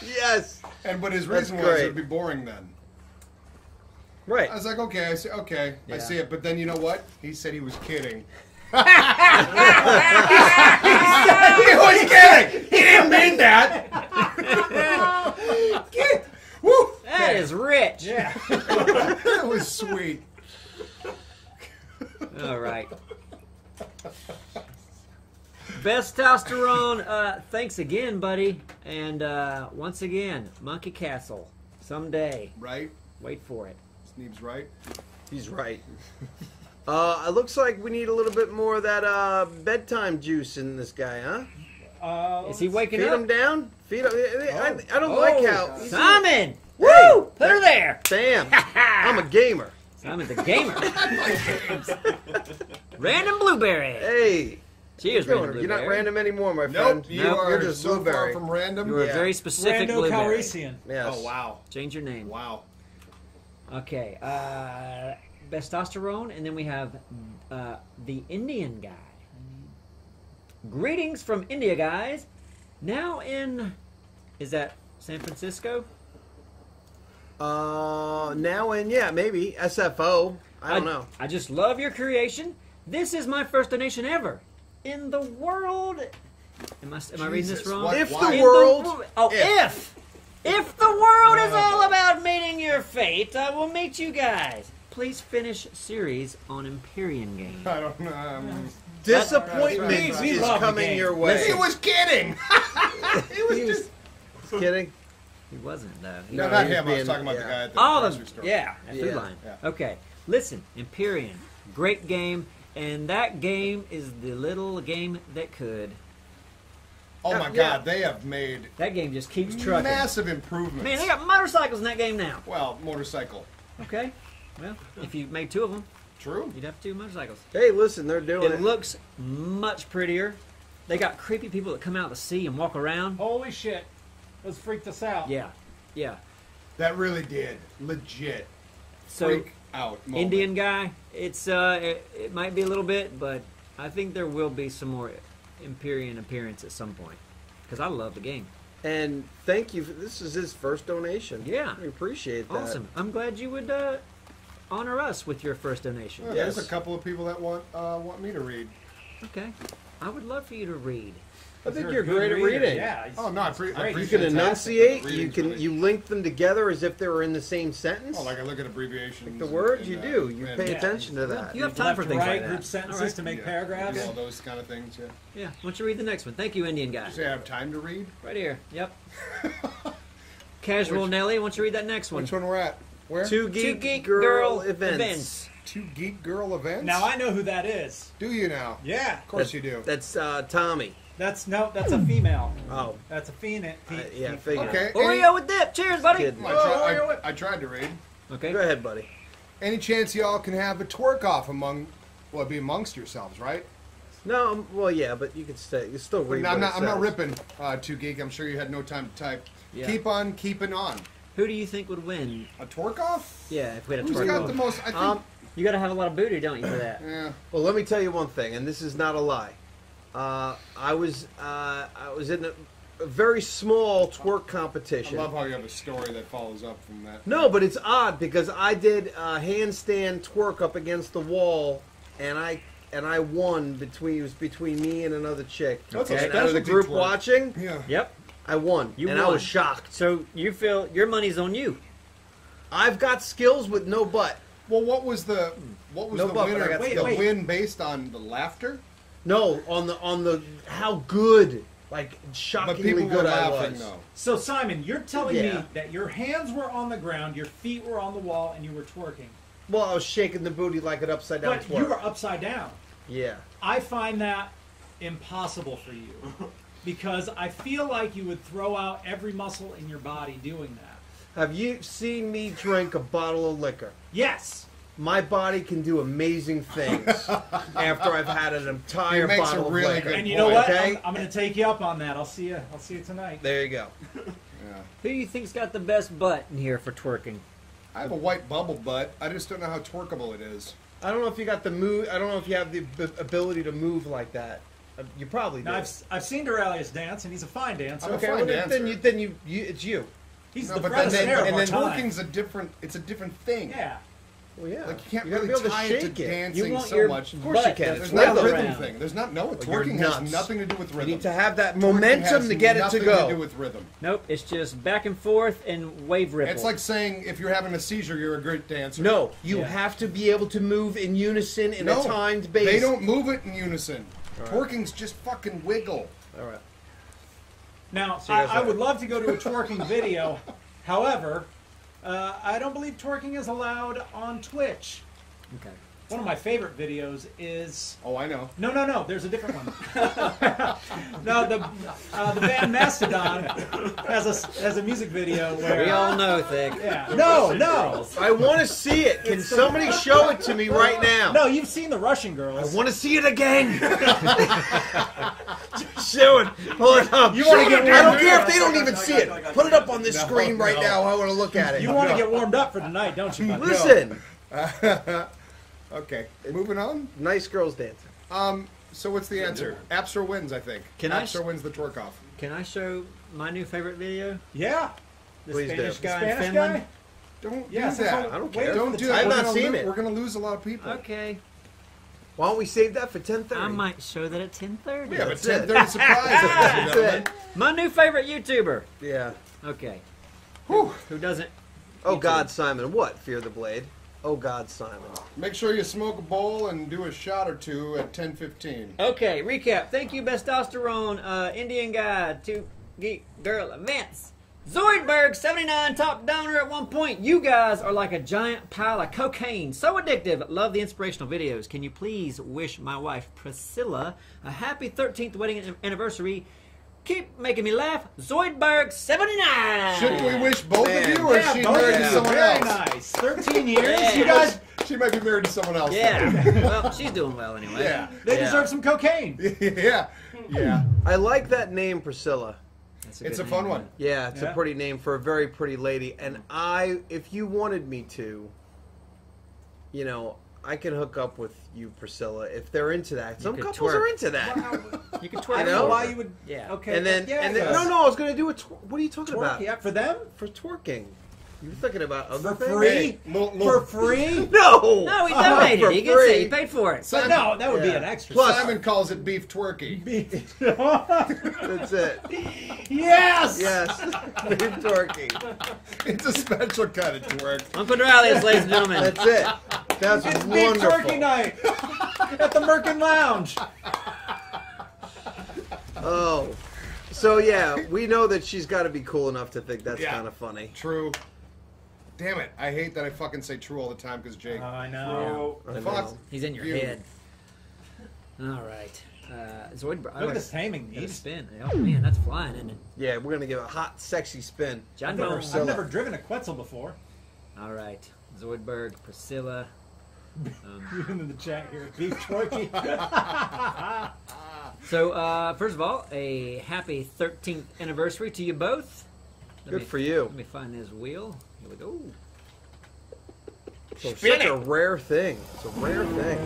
Yes. And but his That's reason was it'd be boring then. Right. I was like, okay, I see, okay, I see it. But then you know what? He said he was kidding. he was kidding. He didn't mean that. Woo! That is rich. Yeah. That was sweet. All right. Best testosterone. Uh, thanks again, buddy. And uh, once again, Monkey Castle. Someday. Right? Wait for it. Sneeb's right. He's right. Uh, it looks like we need a little bit more of that uh, bedtime juice in this guy, huh? Uh, Is he waking Feed up? him down. Feed him. I, I don't like how. Simon! Woo! Hey, Put her there! Damn, I'm a gamer. Simon the gamer. Random blueberry. Hey, Cheers, you're random blueberry. not random anymore, my friend. Nope, you Nope. are You're just so blueberry. far from random. You're a Yeah. very specific Rando blueberry. Calrissian. Yes. Oh wow, Change your name. wow. Okay. Uh, testosterone, and then we have uh, the Indian guy. Greetings from India, guys. Now in, is that San Francisco? Uh, now and yeah, maybe SFO. I don't know. I just love your creation. This is my first donation ever in the world. Am I, am I reading this wrong? what- If why? the world, wo- oh, if. if. if the world is all about meeting your fate, I will meet you guys. Please finish series on Empyrion game. I don't know. Um, disappointment That's right. is We love coming your way. he was kidding. he was He was just. kidding. He wasn't though. He- No, No, not he's him. I was talking about the guy at the Oh, grocery the, store. yeah, at Food Lion. Yeah. Okay, listen, Empyrion, great game, and that game is the little game that could. Oh, oh my Yeah. God, they have made That game just keeps trucking. massive improvements. Man, they got motorcycles in that game now. well, motorcycle. Okay, well, if you made two of them, True. you'd have two motorcycles. Hey, listen, they're doing It it. looks much prettier. They got creepy people that come out of the sea and walk around. Holy shit. Those freaked us out. Yeah, yeah. That really did legit So freak out. Moment. Indian guy, it's uh, it, it might be a little bit, but I think there will be some more Empyrion appearance at some point because I love the game. And thank you. For, this is his first donation. Yeah. we appreciate that. Awesome. I'm glad you would uh, honor us with your first donation. Yeah, Yes. There's a couple of people that want uh, want me to read. Okay. I would love for you to read. I think You're a you're great at reading. Yeah. Oh no, I, pre- I You appreciate can it. enunciate. You Reading's can really- you link them together as if they were in the same sentence. Oh, like I look at abbreviations. the and- words and, you uh, do. You and- pay Yeah. attention to that. You have time for to things right, like that. group sentences All right. to make yeah, paragraphs. All those kind of things. Yeah. Yeah. Why don't you read the next one? Thank you, Indian guy. Say I have time to read. Right here. Yep. Casual Nelly. Why don't you read that next one? Which one we're at? Where? Two Two geek, geek girl, girl events. events. Two geek girl events. Now I know who that is. do you now? Yeah. Of course you do. That's uh, Tommy. That's no. That's a female. Oh, That's a female. uh, yeah, figure. Okay. Oreo with dip. Cheers, buddy. Kidding. I, tri- I, I tried to read. Okay. Go ahead, buddy. Any chance y'all can have a twerk off among, well, be amongst yourselves, right? No, um, well, yeah, but you could stay. You still read. I'm what not. I'm not says. ripping. Uh, two geek. I'm sure you had no time to type. Yeah. Keep on keeping on. Who do you think would win? A twerk off? Yeah, if we had a Who's twerk got off. the most? I think. Um, You got to have a lot of booty, don't you, for that? yeah. Well, let me tell you one thing, and this is not a lie. Uh, I was uh, I was in a, a very small twerk competition. I love how you have a story that follows up from that. No, but it's odd because I did a handstand twerk up against the wall, and I and I won between it was between me and another chick. That's a and out of the specialty group twerk. watching, Yeah. Yep. I won, You and I won. was shocked. So you feel your money's on you. I've got skills with no butt. Well, what was the what was No the buff, but I winner? got the skills. win based on the laughter? No, on the on the how good, like But shockingly people were good I was. though. So Simon, you're telling Yeah. me that your hands were on the ground, your feet were on the wall, and you were twerking, Well, I was shaking the booty like an upside down but twerk. you were upside down. yeah. I find that impossible for you because I feel like you would throw out every muscle in your body doing that. Have you seen me drink a bottle of liquor? Yes. My body can do amazing things after I've had an entire He makes a really of liquor. good And you know what? Okay. I'm, I'm going to take you up on that. I'll see you. I'll see you tonight. There you go. Yeah. Who do you think's got the best butt in here for twerking? I have a white bubble butt. I just don't know how twerkable it is. I don't know if you got the move. I don't know if you have the b- ability to move like that. Uh, You probably do. Now, I've, I've seen Doraleous dance, and he's a fine dancer. I'm a okay, fine well, then, dancer. then you then you, you it's you. He's No, the but Fred then, Astaire of and our then time. twerking's a different. It's a different thing. Yeah. Well, yeah. Like you can't gotta really be able to tie it to shake it. dancing You want so your much. Of course you can. to It's There's not not a rhythm around. thing. There's not no. you're Twerking has nothing to do with rhythm. You need to have that momentum to get it to nothing go. do with rhythm. Nope, it's just back and forth and wave ripple. It's like saying if you're having a seizure, you're a great dancer. No, you Yeah. have to be able to move in unison in no, a timed base. They don't move it in unison. Twerking's just fucking wiggle. All right. Now, I, I would love to go to a twerking video. However, uh, I don't believe twerking is allowed on Twitch. Okay. One of my favorite videos is Oh, I know. no, no, no. There's a different one. no, the uh, the band Mastodon has a has a music video where We all know, Thick. yeah. No, no, I want to see it. Can somebody show it to me right now? no. You've seen the Russian girls. I want to see it again. show it. Pull it up. You wanna get it. I don't care if they don't even see it. Put it up on this screen right no. now. I want to look at it. You want to get warmed up for tonight, don't you? buddy? Listen. Okay, moving on. Nice girls dancing. Um, so what's the answer? Appsro wins, I think. Can I Appsro s- wins the twerk off. Can I show my new favorite video? Yeah. The Please do. Spanish The guy in Spanish Finland. guy. Don't Yes, do that. all- I don't care. Don't do that. I've We're not gonna seen lo- it. We're gonna lose a lot of people. Okay. Why don't we save that for 10:30? I might show that at 10:30. Yeah, but That's ten it. thirty surprise. That's it. My new favorite YouTuber. Yeah. Okay. Whew. Who doesn't? Oh YouTube. God, Simon. What? Fear the blade. Oh God, Simon. Make sure you smoke a bowl and do a shot or two at ten fifteen. Okay, recap. Thank you, Bestosterone, uh, Indian Guy, Two Geek Girl Events. Zoidberg, 79, top donor at one point. You guys are like a giant pile of cocaine. So addictive. Love the inspirational videos. Can you please wish my wife, Priscilla, a happy 13th wedding anniversary? Keep making me laugh. Zoidberg, 79. Shouldn't we wish both Man. of you, or Yeah, she both married to you. someone Very else? nice. Thirteen years. Yeah. You guys, She might be married to someone else. Yeah. well, she's doing well anyway. Yeah. they Yeah. deserve some cocaine. yeah. Yeah. I like that name, Priscilla. That's It's good a fun name, one. Yeah, it's Yeah. a pretty name for a very pretty lady. And mm. I, if you wanted me to, you know, I can hook up with you, Priscilla, if they're into that. Some could couples twerk. are into that. You can I twerk. don't know. know why you would. Yeah. Okay. and then, yeah, and then, yes. no, no, I was going to do a. Tw- what are you talking Twerk, about? yeah, for them For twerking. You're thinking about other for things? free. Hey, lo- lo- For free. No! No, he For donated. He gets free. it. He paid for it. But no, that would be Yeah. an extra. Plus- Simon calls it beef twerky. Beef. That's it. yes. Yes. Beef twerking. It's a special kind of twerk. Uncle Doraleous, ladies and gentlemen. That's it. That's It's beef wonderful. turkey night at the Merkin Lounge. Oh. So yeah, we know that she's got to be cool enough to think that's Yeah. kind of funny. True. Damn it! I hate that I fucking say true all the time because Jake. I know. I Fuck. He's in your You. head. All right. Uh, Zoidberg. Look at this taming Got a neat. spin. Oh man, that's flying, isn't it? Yeah, we're gonna give a hot, sexy spin. John I've never, I've never driven a Quetzal before. All right. Zoidberg, Priscilla. Um, Even in the chat here, beef twerky. so, uh, first of all, a happy 13th anniversary to you both. Let Good me- for you. Let me find this wheel. Here we go. So Spin such it. a rare thing. It's a rare thing.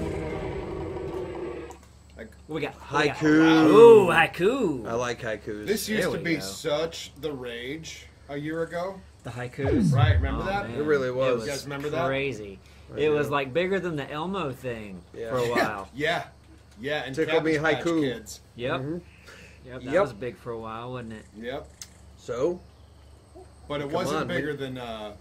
What we got? What we got? Haiku. Ooh, haiku. I like haikus. This There used to be go. such the rage a year ago. The haikus. Right, remember Oh, that? man. It really was. You guys remember that? Crazy. I it was like bigger than the Elmo thing Yeah. for a while. Yeah. Yeah, and Tickle me Cabbage Patch haiku. Kids. Yep. Mhm. Yep. That Yep. was big for a while, wasn't it? Yep. So But it Come wasn't on, we- bigger than uh,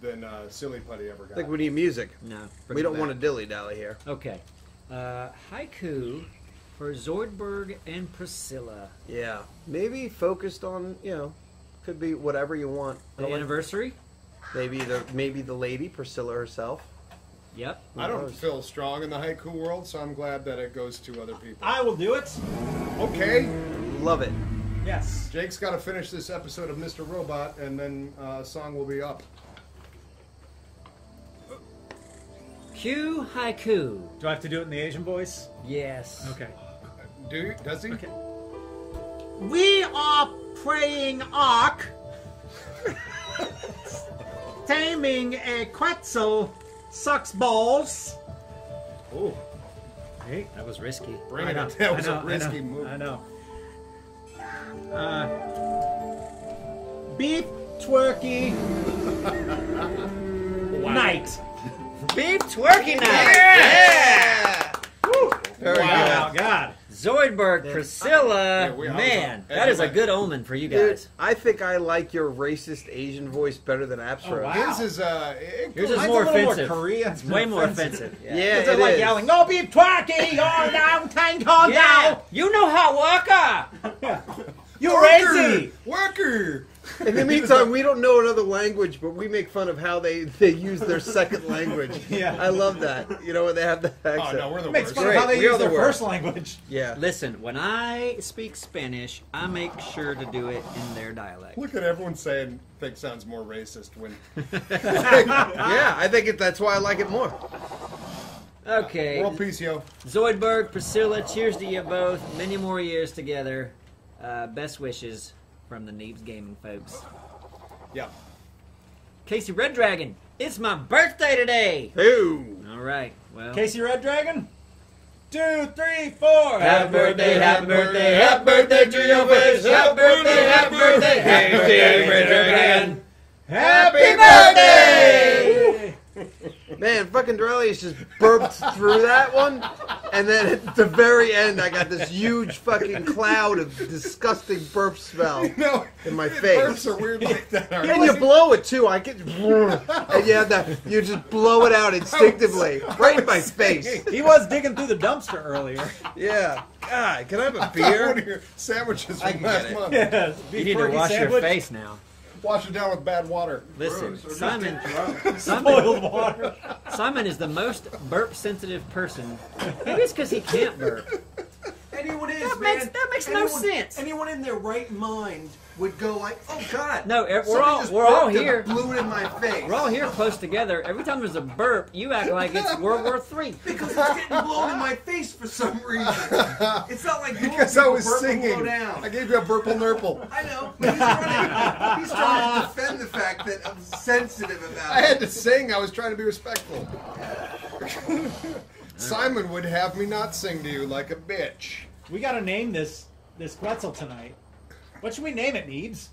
than uh, Silly Putty ever got. I think we need music. No. we don't want to dilly dally here. Okay. Uh, haiku for Zoidberg and Priscilla. Yeah, maybe focused on you know, could be whatever you want. The Going. anniversary. Maybe the maybe the lady Priscilla herself. Yep. I don't knows? feel strong in the haiku world, so I'm glad that it goes to other people. I will do it. Okay, Love it. Yes. Jake's got to finish this episode of Mr. Robot, and then uh, song will be up. Cue haiku. Do I have to do it in the Asian voice? Yes. Okay. Do you, does he? Okay. We are praying Ark, taming a Quetzal sucks balls. Oh, Hey, That was risky. bring I it know, up. That was know, a risky I know, move. I know. Uh, beef twerky night. Beef twerky night. Yeah. Very Wow, God. good. Zoidberg, Priscilla. Yeah, we- I was Man, on- that is a good omen for you Dude, guys. I think I like your racist Asian voice better than Appsro. Oh, wow. His is uh, it Yours is more offensive. more Korean. It's way more offensive. Yeah. Yeah, It's it like is. yelling, "No beef twacky, or down tank on Yeah, you know how worker. You Worker! crazy? Worker! In the meantime, we don't know another language, but we make fun of how they, they use their second language. Yeah. I love that. You know, when they have that Oh accent. no, we're the Makes worst. fun Great. of how they We are use the their worst. first language. yeah. Listen, when I speak Spanish, I make sure to do it in their dialect. Look at everyone saying think sounds more racist when yeah, I think it, that's why I like it more. Okay, world peace, yo. Zoidberg, Priscilla, cheers to you both. Many more years together. Uh, best wishes from the Neebs Gaming folks. Yeah. Casey Red Dragon, it's my birthday today. Ooh. All right, well. Casey Red Dragon. Two, three, four. Happy birthday, happy birthday, happy birthday to your face. Happy birthday, happy birthday, Casey Red Dragon. Happy birthday! Man, fucking Doraleous just burped through that one, and then at the very end, I got this huge fucking cloud of disgusting burp smell. No, In my face. burps are weird like that. aren't And they? you blow it too. I get, and you have that. You just blow it out instinctively, right in my face. He was digging through the dumpster earlier. Yeah. God, can I have a One of beer? your sandwiches from can last month. Yes. You need to wash your face now. Wash it down with bad water. Listen, Simon, Boiled Simon, water. Simon is the most burp sensitive person. Maybe it's because he can't burp. Anyone is, That makes- that makes no sense. Anyone in their right mind would go like, "Oh God!" No, e- we're somebody all just we're all here. Blew it in my face. We're all here close together. Every time there's a burp, you act like it's World War Three. because it's getting blown in my face for some reason. It's not like normal Because I was burp and blow singing. down. I gave you a burple nurple. I know, but he's trying, he's trying to defend the fact that I'm sensitive about it. I it. had to sing. I was trying to be respectful. Simon would have me not sing to you like a bitch. We got to name this this Quetzal tonight. What should we name it, Neebs?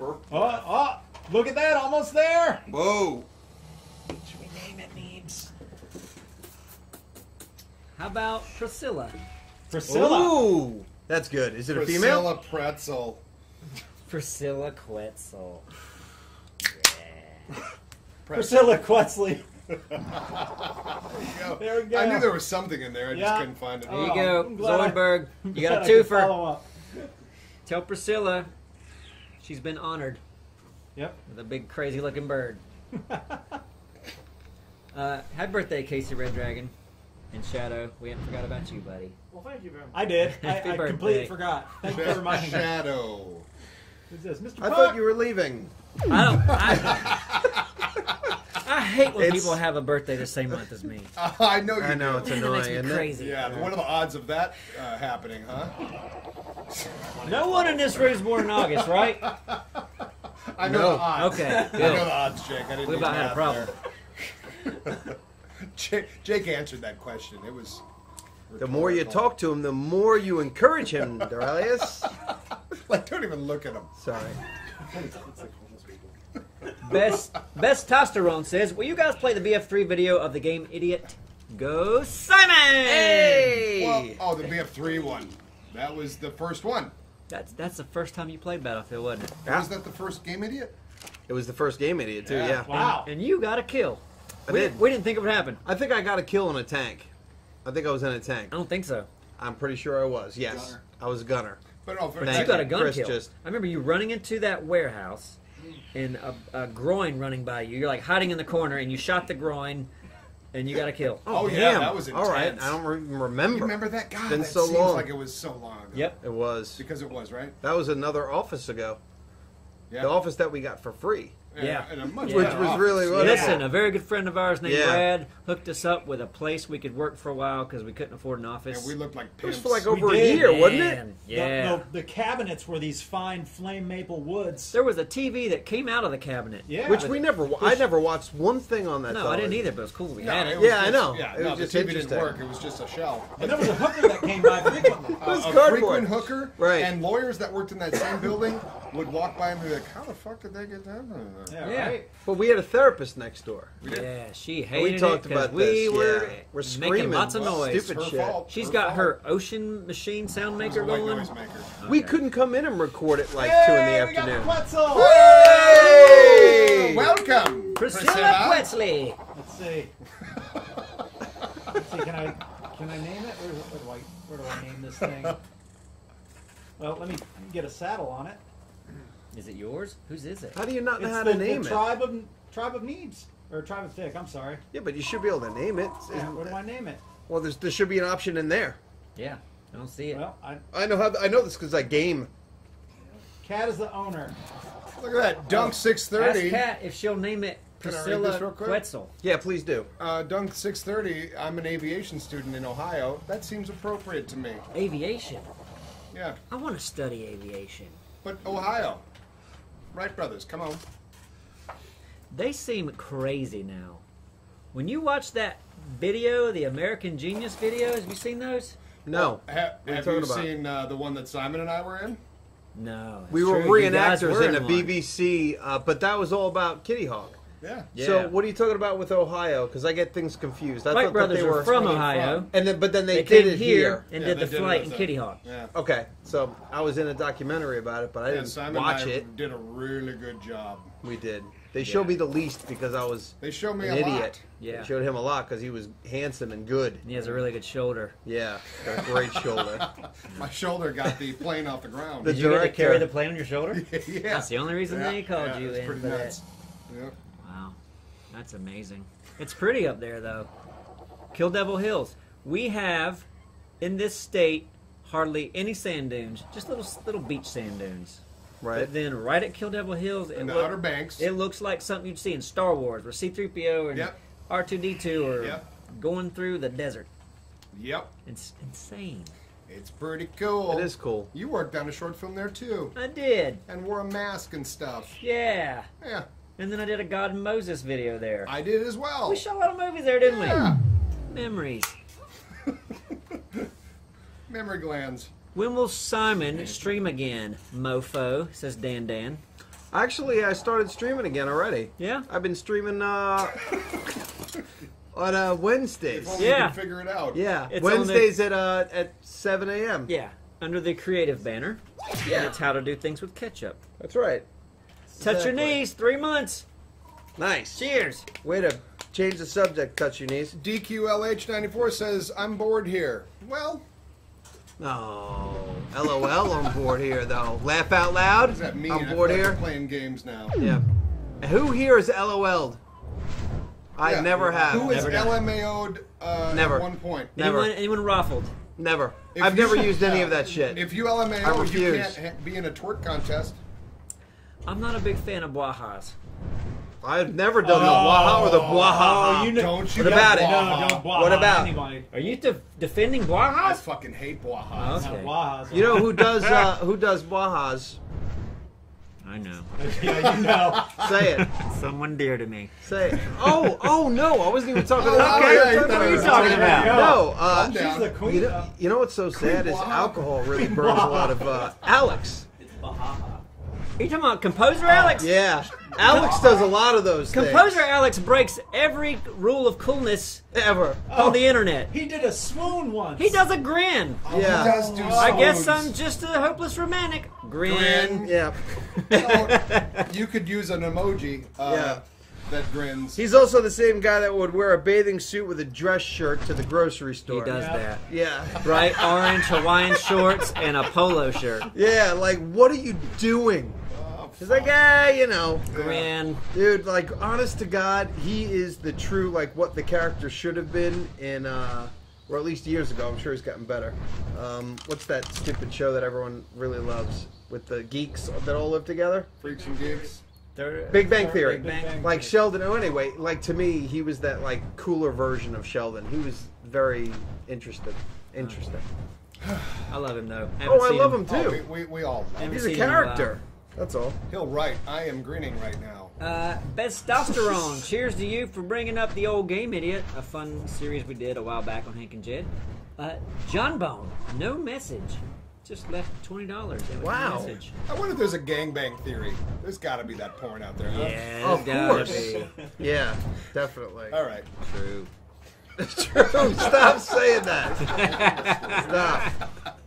Oh, oh, look at that, almost there. Whoa! Should we name it Neebs? How about Priscilla? Priscilla. Ooh, that's good. Is it a female? Priscilla Pretzel. Priscilla Quetzal. Yeah. Priscilla Quetzley. Go. There we go. I knew there was something in there. I just couldn't find it. There you Oh, go, I'm I- Zoidberg. You got a a I could twofer. Follow up. Tell Priscilla she's been honored Yep. with a big crazy looking bird. uh, happy birthday, Casey Red Dragon. And Shadow, we haven't forgot about you, buddy. Well, thank you very much. I did. I, Happy I birthday. completely forgot. Thank you for reminding me. Shadow. Who's this? Mr. I thought you were leaving. I don't. I, I hate when It's- people have a birthday the same month as me. I know you I know do. it's Man, that annoying. makes me isn't it? crazy. Yeah, what are the odds of that uh, happening, huh? No one in this room is born in August, right? I know No. the odds. Okay, I know good. the odds, Jake. I didn't We do about had a math problem. there. Jake, Jake answered that question. It was. The more you rhetorical. talk to him, the more you encourage him, Doraleous. like, don't even look at him. Sorry. Best Best Testosterone says, "Will you guys play the BF3 video of the game Idiot?" Go Simon! Hey! Well, oh, the BF3 one. That was the first one. That's that's the first time you played Battlefield, wasn't it? Yeah. Was that the first game idiot? It was the first game idiot too. Yeah. Yeah. Wow. And you got a kill. I we, did. we didn't think it would happen. I think I got a kill in a tank. I think I was in a tank. I don't think so. I'm pretty sure I was. Yes, Gunner. I was a gunner. But no, for But you got a gun Chris kill. just- I remember you running into that warehouse and a, a groin running by you. You're like hiding in the corner and you shot the groin and you got a kill. Oh, yeah, Damn. that was All right. I don't even remember. You remember that guy? Been that so seems long. like it was so long ago. Yep. It was. Because it was, right? That was another office ago. Yeah. The office that we got for free. And- Yeah. And a much Yeah. Which was office. really Yeah. wonderful. Listen, a very good friend of ours named Yeah. Brad hooked us up with a place we could work for a while because we couldn't afford an office. And we looked like It was for like We over a did, year, wasn't it? Man, The- Yeah. The, the cabinets were these fine flame maple woods. There was a TV that came out of the cabinet. Yeah. Which we never. wa- I never watched one thing on that. No, I didn't either, but it was cool. We No, had it it. was Yeah, I know. Yeah, It no, was the just TV didn't work. It was just a shell. And there was a hooker that came by frequently. Uh, a, a cardboard. frequent hooker Right. and lawyers that worked in that same building would walk by and be like, "How the fuck did they get that?" Yeah, Yeah. right. But we had a therapist next door. Yeah, she hated it. we talked it 'cause about we this, were yeah. We're making lots of noise. stupid Her shit. fault. She's Her got fault. her ocean machine sound maker a white going. noisemaker. We couldn't come in and record it like two in the Hey, we got afternoon. Quetzal! Hey! Welcome, Priscilla Quetzley. Let's see. Let's see. Can I can I name it? Where, where do I where do I name this thing? Well, let me get a saddle on it. Is it yours? Whose is it? How do you not know It's how the, to name the it? tribe of tribe of Neebs or tribe of Thick. I'm sorry. Yeah, but you should be able to name it. Yeah, what do I name it? Well, there's, there should be an option in there. Yeah, I don't see it. Well, I, I know how. I know this because I game. Cat is the owner. Look at that, Dunk six thirty. Ask 630. Kat if she'll name it Can I read Priscilla this real quick? Quetzal. Yeah, please do. Uh, Dunk 630. I'm an aviation student in Ohio. That seems appropriate to me. Aviation. Yeah, I want to study aviation. but Ohio. Wright brothers, come on. They seem crazy now. When you watch that video, the American Genius videos, have you seen those? No. Ha- What you have you about? seen uh, the one that Simon and I were in? No. We were true. Reenactors were in a one. BBC, uh, but that was all about Kitty Hawk. Yeah. Yeah. So what are you talking about with Ohio? Because I get things confused. I White thought that brothers they were from Ohio. from. and then but then they, They did came it here here. and Yeah, did the did flight in a- Kitty Hawk. Yeah. Okay, so I was in a documentary about it, but I Yeah, didn't Simon watch and I it. did a really good job. We did. They showed me the least because I was They showed me an a idiot. lot. Yeah. They showed him a lot because he was handsome and good. And He has a really good shoulder. Yeah, got a great shoulder. My shoulder got the plane off the ground. The Did you get to carry the plane on your shoulder? yeah. That's the only reason Yeah, they called yeah, you it's in pretty for nuts. that. Yeah. Wow, that's amazing. It's pretty up there, though. Kill Devil Hills. We have in this state hardly any sand dunes, just little little beach sand dunes. Right. But then right at Kill Devil Hills, it, In the look- Outer Banks. it looks like something you'd see in Star Wars, where C-3PO and Yep. R2D2 are Yep. going through the desert. Yep. It's insane. It's pretty cool. It is cool. You worked on a short film there too, I did. and wore a mask and stuff. Yeah. Yeah, And then I did a God and Moses video there. I did as well. we shot a lot of movies there, didn't Yeah. we? Memories. Memory glands. When will Simon stream again, mofo? Says Dan Dan. Actually, I started streaming again already. Yeah? I've been streaming uh, on uh, Wednesdays. If only Yeah. you could figure it out. Yeah, It's on the- Wednesdays at uh, at 7 a.m. Yeah. Under the creative banner. Yeah. And it's how to do things with ketchup. That's right. Touch your knees, three months. Nice. Cheers. Way to change the subject, touch your knees. DQLH94 says, I'm bored here. Well, No. LOL on board here, though. Laugh out loud. what does that mean? On I board feel like here. playing games now. Yeah. Who here is LOL'd? I Yeah. never have. Who is Never. LMAO'd uh, Never. at one point? Never. Anyone, anyone raffled? Never. If I've you- never used any of that shit. If you LMAO, you can't be in a twerk contest. I'm not a big fan of Bajas. I've never done the waha or the waha. Oh, you know. Don't you What get about it? No, don't What about- anybody. Are you de- defending I Bajas? fucking hate Oh, okay. No, Waha's You know who does uh, who does wahas? I know. yeah, you know. Say it. Someone dear to me. Say it. Oh, oh no! I wasn't even talking Oh, about. okay, Okay, you what are you talking there about? No. Uh, Calm She's the queen. you know, you know what's so sad is Waha. alcohol really burns a lot of uh, Alex. It's Bahaha. Are you talking about Composer Alex? Yeah, Alex does a lot of those Composer things. Alex breaks every rule of coolness Ever. on the internet. He did a swoon once. He does a grin. He Yeah. does do I guess swoons. I'm just a hopeless romantic. Grin. Grin. Yeah. Oh, you could use an emoji uh, Yeah. that grins. He's also the same guy that would wear a bathing suit with a dress shirt to the grocery store. He does Yeah. that. Yeah. Bright orange Hawaiian shorts and a polo shirt. Yeah, like, what are you doing? He's like, ah, you know. Grin. Dude, like, honest to God, he is the true, like, what the character should have been in, uh, or at least years ago. I'm sure he's gotten better. Um, what's that stupid show that everyone really loves with the geeks that all live together? Freaks and geeks. Big Bang Theory. Big Bang. Like Sheldon. Oh, anyway, like to me, he was that like cooler version of Sheldon. He was very interesting. Interesting. I love him though. Oh, I love him Oh, too. we, we, we all love him. He's a seen him in a character. That's all. Hill right. I am grinning right now. Uh, Bestosterone. Cheers to you for bringing up the old game idiot. A fun series we did a while back on Hank and Jed. Uh, John Bone. No message. Just left twenty dollars. Wow. Message. I wonder if there's a gangbang theory. There's got to be that porn out there. Huh? Yeah, Of there's course. Yeah, definitely. All right. True. True. Stop saying that. Stop.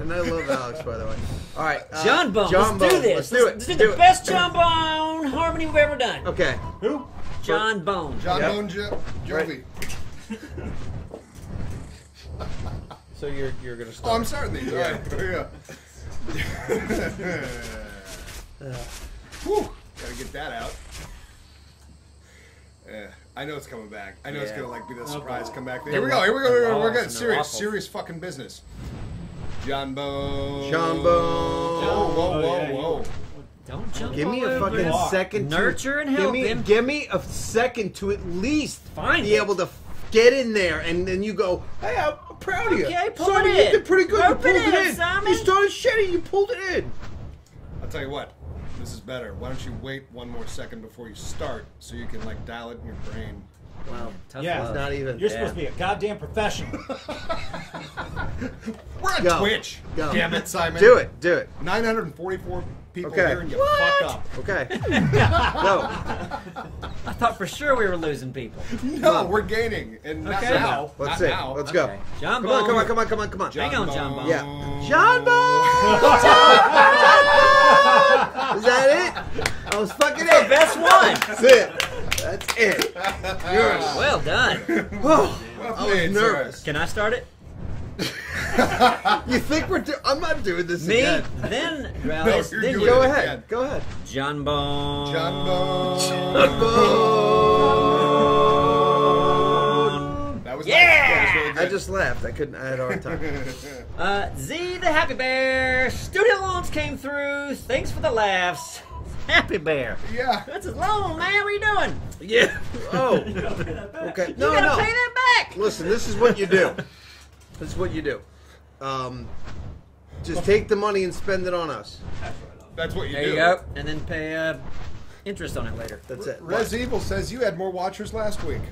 And I love Alex, by the way. All right, uh, John Bone. John let's do this. Let's do it. Let's do Do the it. best John Bone harmony we've ever done. Okay. Who? John Bone. John Yep. Bone jo- Jovi. So you're you're gonna start. Oh. I'm starting these. All right. Yeah. Whew. Gotta get that out. Yeah, I know it's coming back. I know it's gonna like be the surprise come back. The Here we go. Here we go. Here we go. We're walls getting serious. Serious fucking business. John Bone. John Bone. Whoa, whoa, Oh, whoa, yeah, you- whoa. Don't jump. Give me a fucking it. Walk. second. Nurture to, and help give me, him. Give me a second to at least Find be it. able to f- get in there, and then you go, "Hey, I'm proud of you. Okay, pull Simon, it you in. did pretty good. Rope you it pulled it in, in. Simon. You started shedding. You pulled it in. I'll tell you what. This is better. Why don't you wait one more second before you start so you can like dial it in your brain. Wow. Tough Yeah. love. It's not even. You're Yeah. supposed to be a goddamn professional. We're on Go. Twitch. Go. Damn it, Simon. Do it. Do it. 944 people Okay. here and you What? fuck up. Okay. Go. I thought for sure we were losing people. No, we're gaining. And not Okay. now. Let's Not see. now. Let's go. Okay. John Come on, Bone. come on, come on, come on, come on. Hang on, John Bone. Yeah. John Bone! Is that it? I was fucking it. Best one. That's it. That's it. Yours. Well done. Oh, Well I was played, nervous. Can I start it? You think we're? Do- I'm not doing this Me, again. then Rallis, you're then you. Go ahead. again. Go ahead. John Bone. John Bone. That was Yeah! nice. That was really I just laughed. I couldn't. I had a hard time. Uh, Z the Happy Bear. Studio loans came through. Thanks for the laughs. Happy Bear. yeah. That's his loan, man. What are you doing? Yeah. Oh. Okay. You No, gotta no. pay that back. Listen, this is what you do. This is what you do. Um, just take the money and spend it on us. That's what you There do. you go. And then pay uh, interest on it later. That's it. Res Evil says you had more watchers last week.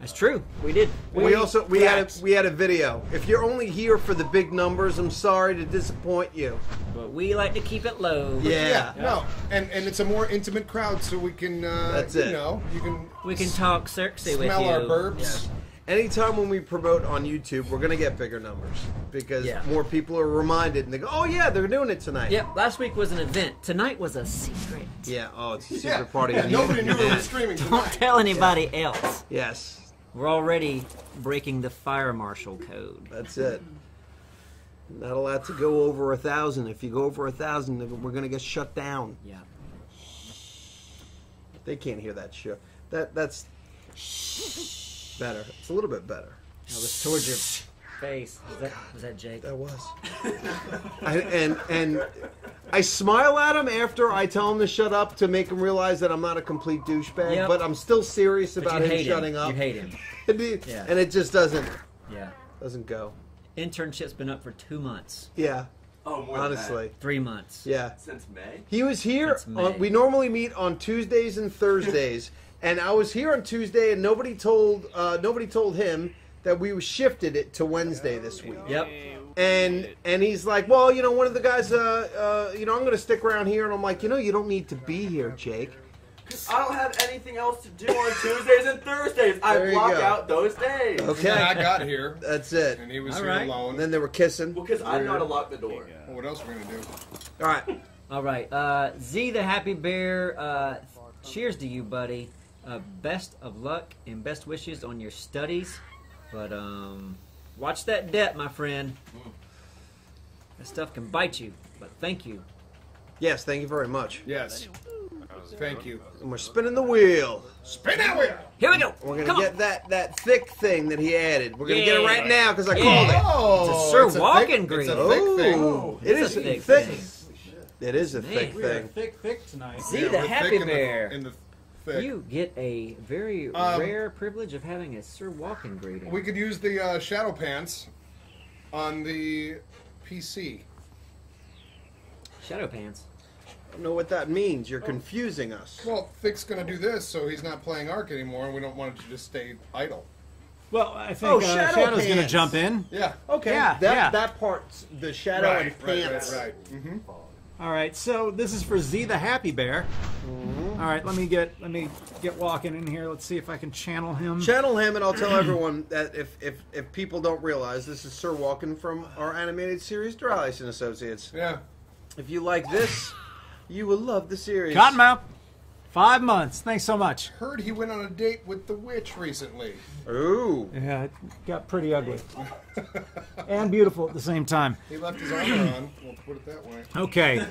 That's true. We did. We also we had a, we had a video. If you're only here for the big numbers, I'm sorry to disappoint you. But we like to keep it low. Yeah. No, and and it's a more intimate crowd, so we can. Uh, That's you know, you can We can talk sexy with smell our burps. Yes. Anytime when we promote on YouTube, we're gonna get bigger numbers because Yeah. more people are reminded and they go, "Oh yeah, they're doing it tonight." Yep. Last week was an event. Tonight was a secret. Yeah. Oh, it's a secret Yeah. party. Yeah, nobody knew YouTube. we were streaming Don't tonight. tell anybody else. Yes, We're already breaking the fire marshal code. that's it. Not allowed to go over a thousand. If you go over a thousand, we're gonna get shut down. Yeah. They can't hear that shit. That that's better. It's a little bit better. Now this towards your face. Was that was that Jake? That was. I, and and I smile at him after I tell him to shut up to make him realize that I'm not a complete douchebag. Yep. But I'm still serious But about you him hate shutting him. up. You hate him. and, it, Yeah. and it just doesn't Yeah. doesn't go. Internship's been up for two months, Yeah, Oh, more than honestly, three months. yeah. Since May? He was here. That's May. On, we normally meet on Tuesdays and Thursdays, and I was here on Tuesday, and nobody told uh, nobody told him that we shifted it to Wednesday this week. Yep. and and he's like, well, you know, one of the guys, uh, uh, you know, I'm going to stick around here, and I'm like, you know, you don't need to be here, Jake. I don't have anything else to do on Tuesdays and Thursdays. I There you block go. out those days. Okay, then I got here, that's it. and he was All here right. alone. And then they were kissing. Well, because I know how to lock the door. Well, what else are we gonna do? All right, All right. Uh, Z the Happy Bear. Uh, cheers to you, buddy. Uh, best of luck and best wishes on your studies. But um, watch that debt, my friend. That stuff can bite you. But thank you. yes, thank you very much. Yes. Thank you. And we're spinning the wheel. Spin that wheel. Here we go. We're gonna Come on. get that that thick thing that he added. We're gonna get it right now because I Yeah. called it. Oh, It's a Sir it's a thick, green. It's a thick thing. Oh, It's a thick thick. thing. It is a Man. thick We are thing. thick, thick tonight. Z Yeah, the Happy thick in the- Bear. In the, thick. You get a very Um, rare privilege of having a Sir Walken greeting. We could use the uh, shadow pants on the PC. Shadow pants. I don't know what that means. You're confusing us. Well, Thick's gonna do this, so he's not playing Ark anymore, and we don't want it to just stay idle. Well, I think Oh, uh, Shadow Shadow's going to jump in. Yeah. Okay, Yeah, that yeah. that part's the shadow Right, and right, pants. right, right. Mm-hmm. All right, so this is for Z the Happy Bear. Mm-hmm. All right, let me get let me get walking in here. Let's see if I can channel him. Channel him, and I'll tell everyone that if, if if people don't realize, this is Sir Walken from our animated series, Doraleous and Associates. Yeah. If you like this, you will love the series. Cottonmouth, five months. Thanks so much. Heard he went on a date with the witch recently. Ooh. Yeah, it got pretty ugly and beautiful at the same time. He left his armor on. We'll put it that way. Okay.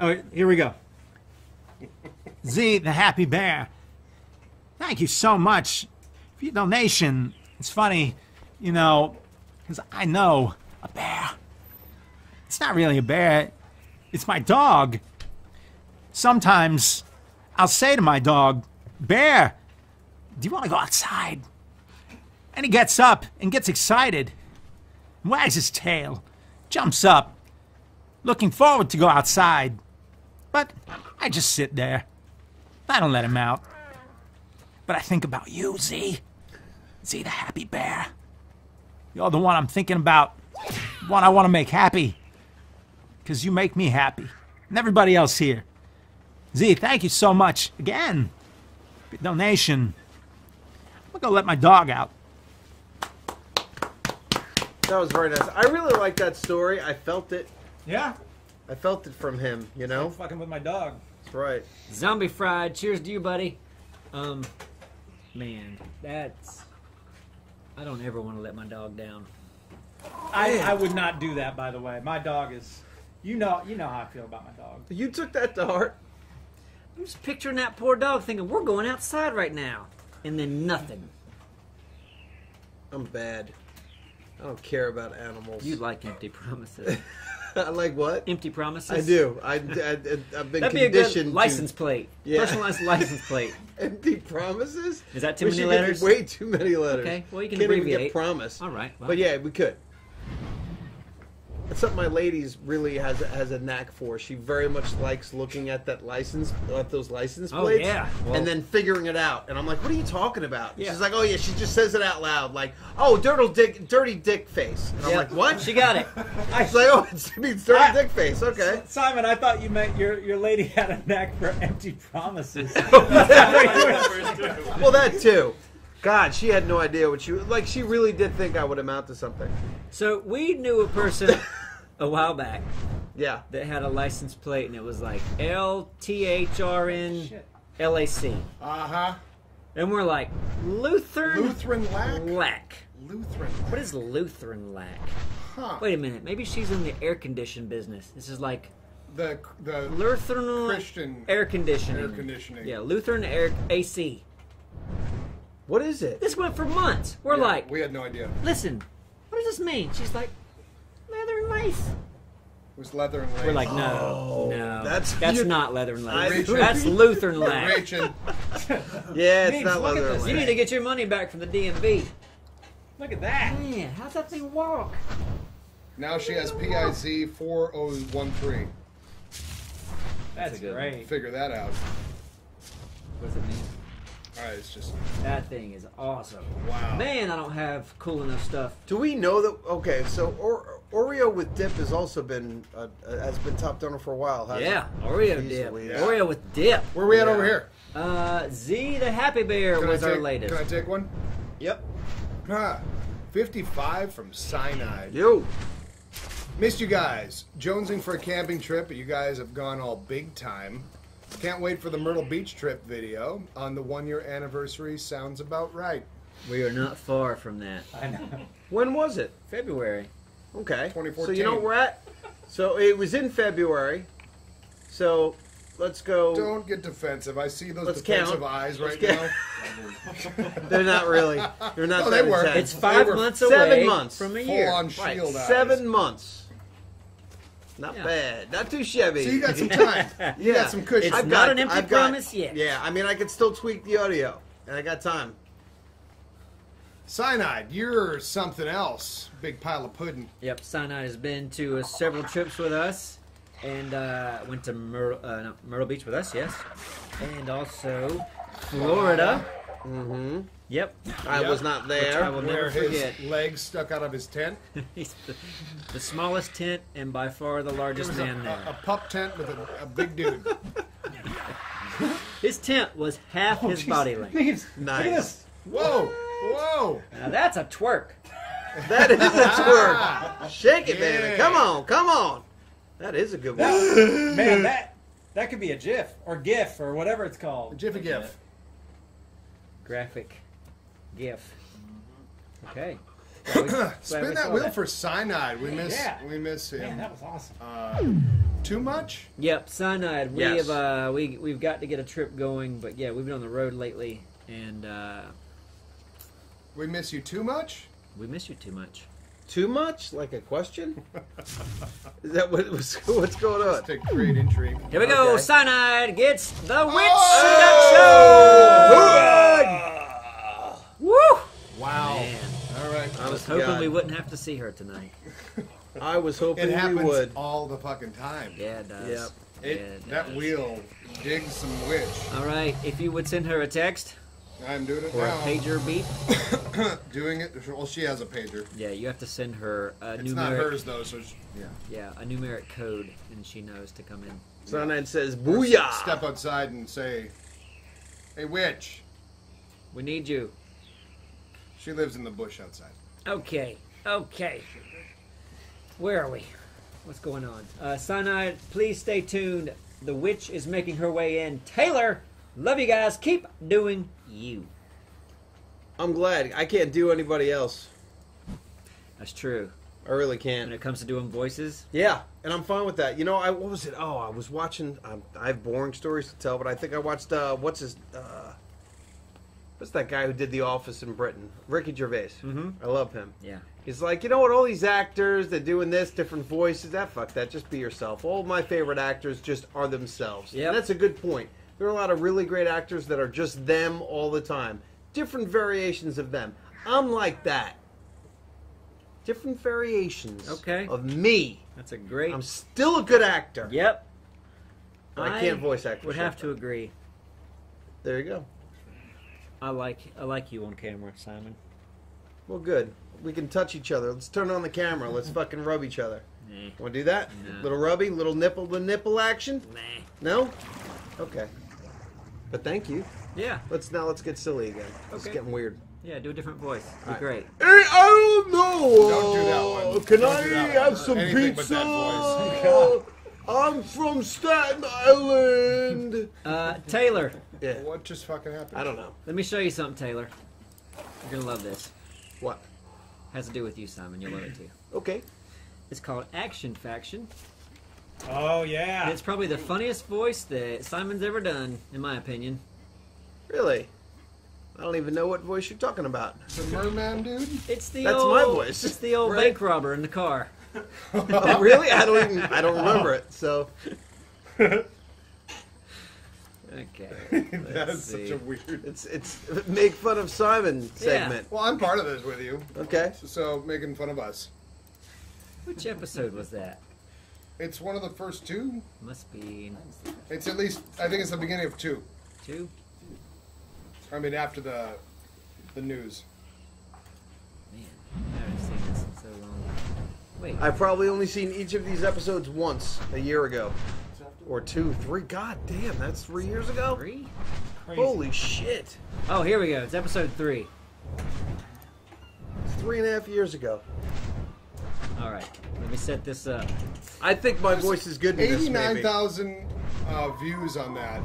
All right, here we go. Z, the happy bear. Thank you so much for your donation. It's funny, you know, because I know a bear. It's not really a bear, it's my dog. Sometimes I'll say to my dog, Bear, do you want to go outside? And he gets up and gets excited, wags his tail, jumps up, looking forward to go outside. But I just sit there. I don't let him out. But I think about you, Z. Z the happy bear. You're the one I'm thinking about. The one I want to make happy. Because you make me happy. And everybody else here. Z, thank you so much. Again. Good donation. I'm gonna go let my dog out. That was very nice. I really like that story. I felt it. Yeah. I felt it from him. You know. fucking with my dog. That's right. Zombie fried. Cheers to you, buddy. Um, man, that's. I don't ever want to let my dog down. I, I would not do that, by the way. My dog is. You know, you know how I feel about my dog. You took that to heart. I'm just picturing that poor dog thinking, we're going outside right now. And then nothing. I'm bad. I don't care about animals. You like empty promises. I like what? empty promises? I do. I, I, have been That'd be a conditioned good license to plate. Yeah. Personalized license plate. empty promises. Is that too we many letters? Way too many letters. Okay, well, you can Can't even get abbreviate. promise. All right. Well, But yeah, we could. That's something my ladies really has has a knack for. She very much likes looking at that license, at those license Oh, plates, yeah. Well- and then figuring it out. And I'm like, "What are you talking about?" Yeah. She's like, "Oh yeah," she just says it out loud, like, "Oh, dirty dick, dirty dick face." And I'm Yeah. like, "What?" She got it. She's like, "Oh, it means dirty Ah. dick face." Okay. Simon, I thought you meant your your lady had a knack for empty promises. Well, that too. God, she had no idea what she like. She really did think I would amount to something. So we knew a person a while back Yeah. that had a license plate, and it was like L T H R N Shit. L A C, Uh huh. and we're like Lutheran Lutheran lack. lack. Lutheran. What is Lutheran lack? Huh. Wait a minute. Maybe she's in the air condition business. This is like The the Lutheran Christian air conditioning. air conditioning. Yeah, Lutheran air AC. What is it? This went for months. We're Yeah, like, we had no idea. Listen, what does this mean? She's like, leather and lace. was leather and lace. We're like, no, oh, no, that's- that's not leather and lace. That's Lutheran We're lack. reaching. Yeah, it's Means, not look at leather. this. You need to get your money back from the DMV. Look at that. Man, how's that thing walk? Now she has PIZ 4013. That's good one. great. Figure that out. What does it mean? All right, it's just That thing is awesome. wow. Man, I don't have cool enough stuff. Do we know that? Okay, so or, Oreo with dip has also been uh, uh, has been top donor for a while. hasn't Yeah, it? Oreo Jeez dip. Louise. Oreo with dip. Where are we at Yeah. over here? Uh, Z the Happy Bear Can I was our take- latest. Can I take one? Yep. Ah, 55 from Cyanide. Yo. Missed you guys. Jonesing for a camping trip, but you guys have gone all big time. Can't wait for the Myrtle Beach trip video on the one year anniversary. Sounds about right. We are not far from that. I know. When was it? February. Okay. 2014. So you know where we're at. So it was in February. So let's go. Don't get defensive. I see those Let's defensive count. eyes Let's right count. now. They're not really. They're not. No, that they were. It's five months months seven months. from a Full year. on Right, shield eyes. seven months. Not Yeah. bad. Not too shabby. So you got some time. You Yeah. got some cushion. It's I've not got- an empty I've got- promise yet. Yeah, I mean, I could still tweak the audio, and I got time. Cyanide, you're something else. Big pile of pudding. Yep, Cyanide has been to uh, several trips with us, and uh, went to Myr- uh, no, Myrtle Beach with us, yes, and also Florida. Mm-hmm. Yep. I was not there. I will never his forget. legs stuck out of his tent. He's the, the smallest tent and by far the largest was a, man a, a pup tent with a, a big dude. His tent was half oh, his body length. Neebs, Nice. Look at this. Whoa! Whoa! Now that's a twerk. That is a twerk. Shake it, baby. Come on, come on. That is a good one. Man, that that could be a GIF or GIF or whatever it's called. Jiffy Gif. Graphic GIF. Okay. Glad we- glad we Spin that saw wheel for cyanide. We miss. Yeah. We miss Man, him. that was awesome. Uh, too much. Yep, cyanide. We Yes. have uh, we we've got to get a trip going, but yeah, we've been on the road lately, and uh, We miss you too much. we miss you too much. Too much? Like a question? Is that what was, what's going on? To create intrigue. Here we go. Okay. Cyanide gets the witch Oh! seduction. Woo! Wow. Man, All right. I was hoping God. we wouldn't have to see her tonight. I was hoping It we happens would. all the fucking time. Yeah, it does. Yep. It, Yeah, it that does. wheel digs some witch. All right, if you would send her a text I'm doing it or a pager beep, Doing it. Well, she has a pager. yeah, you have to send her a It's numeric, not hers though, so she, yeah. yeah, a numeric code, and she knows to come in. Cyanide says, Or Booyah! Step outside and say, "Hey, witch." We need you. She lives in the bush outside. Okay, okay. Where are we? What's going on? Uh, Cyanide, please stay tuned. The witch is making her way in. Taylor, love you guys. Keep doing you. I'm glad. I can't do anybody else. That's true. I really When can't. it comes to doing voices, Yeah, and I'm fine with that. You know, I what was it? Oh, I was watching. Um, I have boring stories to tell, but I think I watched. Uh, what's his? Uh, what's that guy who did The Office in Britain? Ricky Gervais. Mhm. I love him. yeah. He's like, you know what? All these actors, they're doing this, different voices. That fuck that. Just be yourself. All my favorite actors just are themselves. Yeah. That's a good point. There are a lot of really great actors that are just them all the time. Different variations of them. I'm like that. Different variations. Okay. Of me. That's a great. I'm still a good actor. yep. But I can't voice act. Would have to agree. There you go. I like I like you on camera, Simon. Well, good. We can touch each other. Let's turn on the camera. Let's mm-hmm. fucking rub each other. Nah. Want to do that? No. Little rubby, little nipple to nipple action. Nah. No? Okay. But thank you. Yeah. Let's now let's get silly again. Okay. It's getting weird. Yeah. Do a different voice. Be Alright. great. Hey, I don't know. Don't do that one. Can Don't I do that have some Anything but pizza? that voice. I'm from Staten Island. Uh, Taylor, Yeah. What just fucking happened? I don't know. let me show you something, Taylor. You're gonna love this. What? Has to do with you, Simon. You'll love it too. Okay. It's called Action Faction. Oh And yeah. it's probably the funniest voice that Simon's ever done, in my opinion. Really? I don't even know what voice you're talking about. The merman dude. It's the That's old, my voice. It's the old Right. bank robber in the car. Really? I don't even. I don't remember it. So Okay. That's Let's such a weird. it's it's make fun of Simon segment. Well, I'm part of this with you, Okay. so making fun of us. Which episode was that? It's one of the first two. Must be It's at least. I think it's the beginning of two. two. I mean, after the the news. Man, I haven't seen this in so long. Wait, I've probably only seen each of these episodes once a year ago, or two, three. God damn, that's three years ago. three? Crazy. Holy shit! Oh, here we go. It's episode three. It's three and a half years ago. All right, let me set this up. I think my voice is good in this. Maybe. thousand uh, views on that.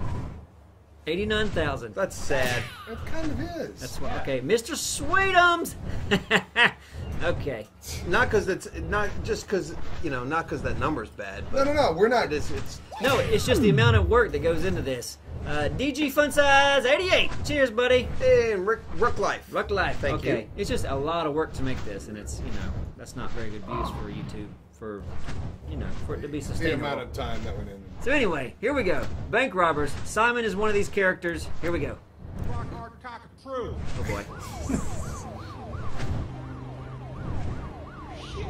Eighty-nine thousand. That's sad. It kind of is. That's what. Okay, Mr. Sweetums. okay. Not because it's not just because you know, not because that number's bad. no, But no, no. We're not. it is. It's No, it's just the amount of work that goes into this. Uh, DG Fun Size 88. Cheers, buddy. and Rick Rook Life. Rock Life. Thank okay. you. It's just a lot of work to make this, and it's you know that's not very good views for YouTube for you know for it to be sustainable. the amount of time that went in. So anyway, here we go. Bank robbers. Simon is one of these characters. Here we go. Oh boy. Yeah, puppy dog. The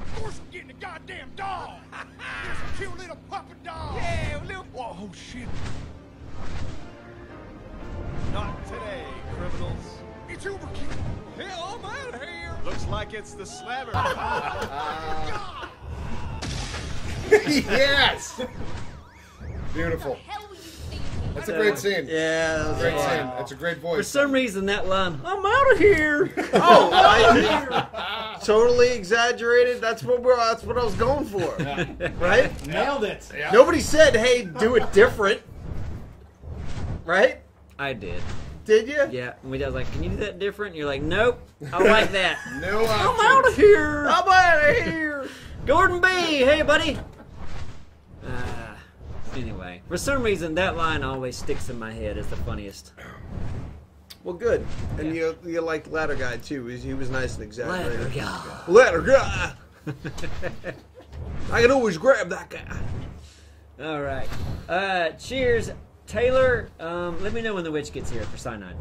Of course I'm getting a goddamn dog. Here's a cute little puppy dog. Yeah, little. Whoa, oh shit. Not today, criminals. It's overkill. Hell, I'm out of here. Looks like it's the slammer. Oh, yes. Beautiful. hell were you thinking? That's a great scene. Yeah, that was Great fun. scene. That's a great voice. For some reason, that line, I'm out of here. Oh, I, totally exaggerated. That's what we're. That's what I was going for. Right? Nailed it. Nobody said, "Hey, do it different." Right? I did. Did you? Yeah. And we I was like, can you do that different? And you're like, nope. I like that. No I'm out of here. I'm out of here. Gordon B. Hey, buddy. Uh, anyway, for some reason, that line always sticks in my head as the funniest. Well, good. And Yeah. you you liked Ladder Guy too. He, was nice and exaggerated. Ladder guy. Ladder Guy. I can always grab that guy. All right. Uh, cheers, Taylor. Um, let me know when the witch gets here for cyanide.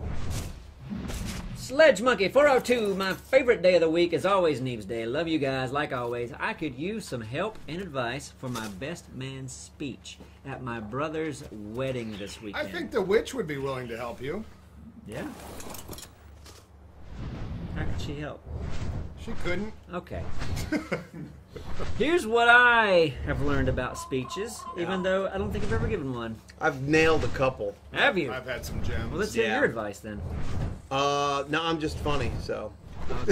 Sledge Monkey 402. My favorite day of the week is always Neebs Day. Love you guys like always. I could use some help and advice for my best man speech at my brother's wedding this weekend. I think the witch would be willing to help you. Yeah. How could she help? She couldn't. Okay. Here's what I have learned about speeches, even though I don't think I've ever given one. I've nailed a couple. Have you? I've had some gems. Well, let's hear Yeah. your advice then. Uh, no, I'm just funny. So.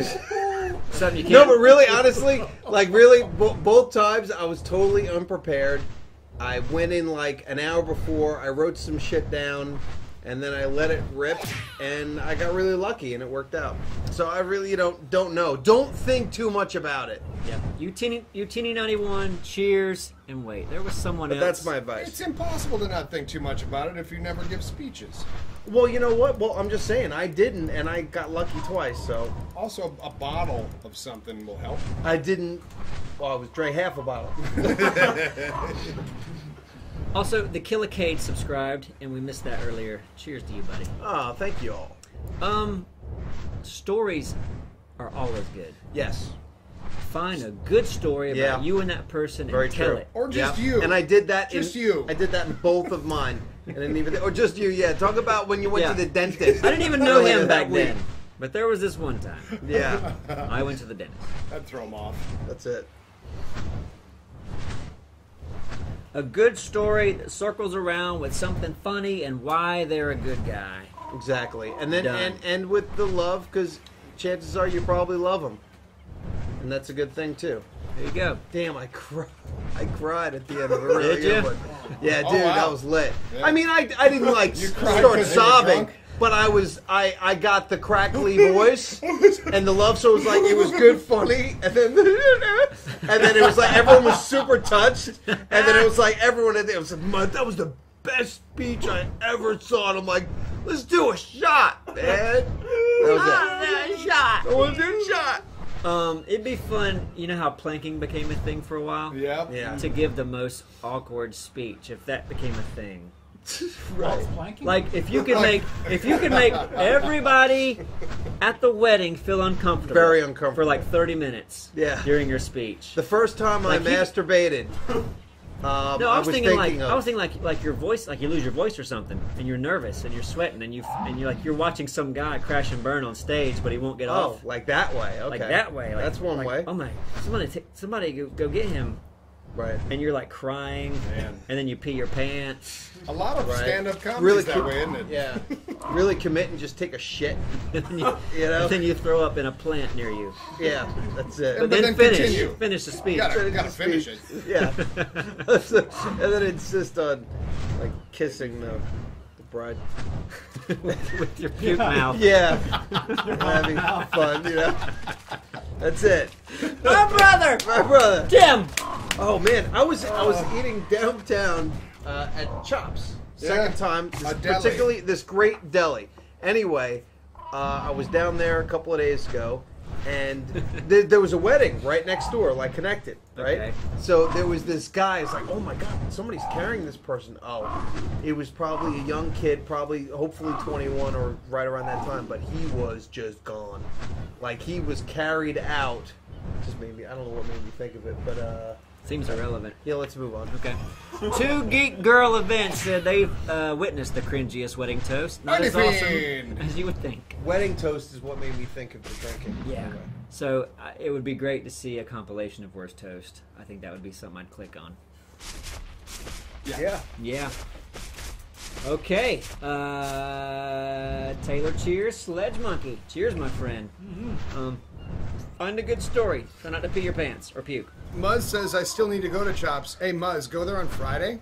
Something you can't. No, but really, honestly, like really, bo- both times I was totally unprepared. I went in like an hour before. I wrote some shit down, and then I let it rip, and I got really lucky, and it worked out. So I really don't don't know. Don't think too much about it. Yeah. Utini, Utini 91, cheers, and wait. There was someone But else. that's my advice. It's impossible to not think too much about it if you never give speeches. Well, you know what? Well, I'm just saying I didn't, and I got lucky twice. So Also, a bottle of something will help. I didn't. Well, I was drank half a bottle. Also, the Killicade subscribed, and we missed that earlier. Cheers to you, buddy. Oh, thank you all. Um, stories are always good. Yes. Find a good story about Yeah. you and that person Very and tell true. it. Or just Yeah. you. And I did that. Just in, you. I did that in both of mine. And didn't even, or just you. Yeah. Talk about when you went Yeah. to the dentist. I didn't even know earlier him that back week. then, but there was this one time Yeah. I went to the dentist. That'd throw him off. That's it. A good story that circles around with something funny and why they're a good guy. Exactly. And then Done. and and with the love, because chances are you probably love them, and that's a good thing too. There you go. Damn, I cried. I cried at the end of a really Did good ya? one. Yeah, oh, dude, Oh, wow. that was lit. Yeah. I mean, I, I didn't like You cried start 'cause you were sobbing, drunk? But I was I I got the crackly voice and the love, so it was like it was good, funny, and then and then it was like everyone was super touched, and then it was like everyone at the, it was like, "Man, that was the best speech I ever saw. And I'm like, let's do a shot, man. That was it. shot. I want to do a shot. Um, it'd be fun. You know how planking became a thing for a while. Yeah. Yeah. To give the most awkward speech, if that became a thing. Right. Like if you can make if you could make everybody at the wedding feel uncomfortable, Very uncomfortable. for like thirty minutes, Yeah. during your speech. The first time Like I he- masturbated, um, no, I was, thinking, like of, I was thinking like like your voice, like you lose your voice or something, and you're nervous and you're sweating and you and you're like you're watching some guy crash and burn on stage, but he won't get off. oh, off. like that way. Okay, Like that way. Like, That's one like, way. Oh my! Somebody, ta- somebody, go, go get him. Right. And you're like crying, Man. and then you pee your pants. A lot of Right. stand-up comedy Really is that way, isn't it? Yeah. really commit and just take a shit. and then you, You know? and then you throw up in a plant near you. Yeah, that's it. But, But then, then finish. continue. Finish the speech. You gotta, Finish gotta the finish speech. it. Yeah. and then insist on like kissing the, the bride. with your puke mouth. Yeah. Having fun, you know. That's it. My brother, My brother. Tim. Oh man, I was I was eating downtown uh, at Chops. Second Yeah, time, this- a deli. particularly this great deli. Anyway, uh, I was down there a couple of days ago, and th- there was a wedding right next door, like connected, right? Okay. So there was this guy. It's like, oh my god, somebody's carrying this person. Oh, it was probably a young kid, probably hopefully 21 or right around that time, but he was just gone. Like he was carried out. Just maybe I don't know what made me think of it, but uh, Seems irrelevant. yeah, let's move on. Okay. Two geek girl events said they've uh, witnessed the cringiest wedding toast. Not as awesome as you would think. Wedding toast is what made me think of the drinking. Yeah. Anyway. So uh, it would be great to see a compilation of worst toast. I think that would be something I'd click on. Yeah. Yeah. Okay. Uh, Taylor Cheers, Sledge Monkey. Cheers, my friend. Um, find a good story. Try not to pee your pants or puke. Muzz says I still need to go to Chops. Hey Muzz, go there on Friday.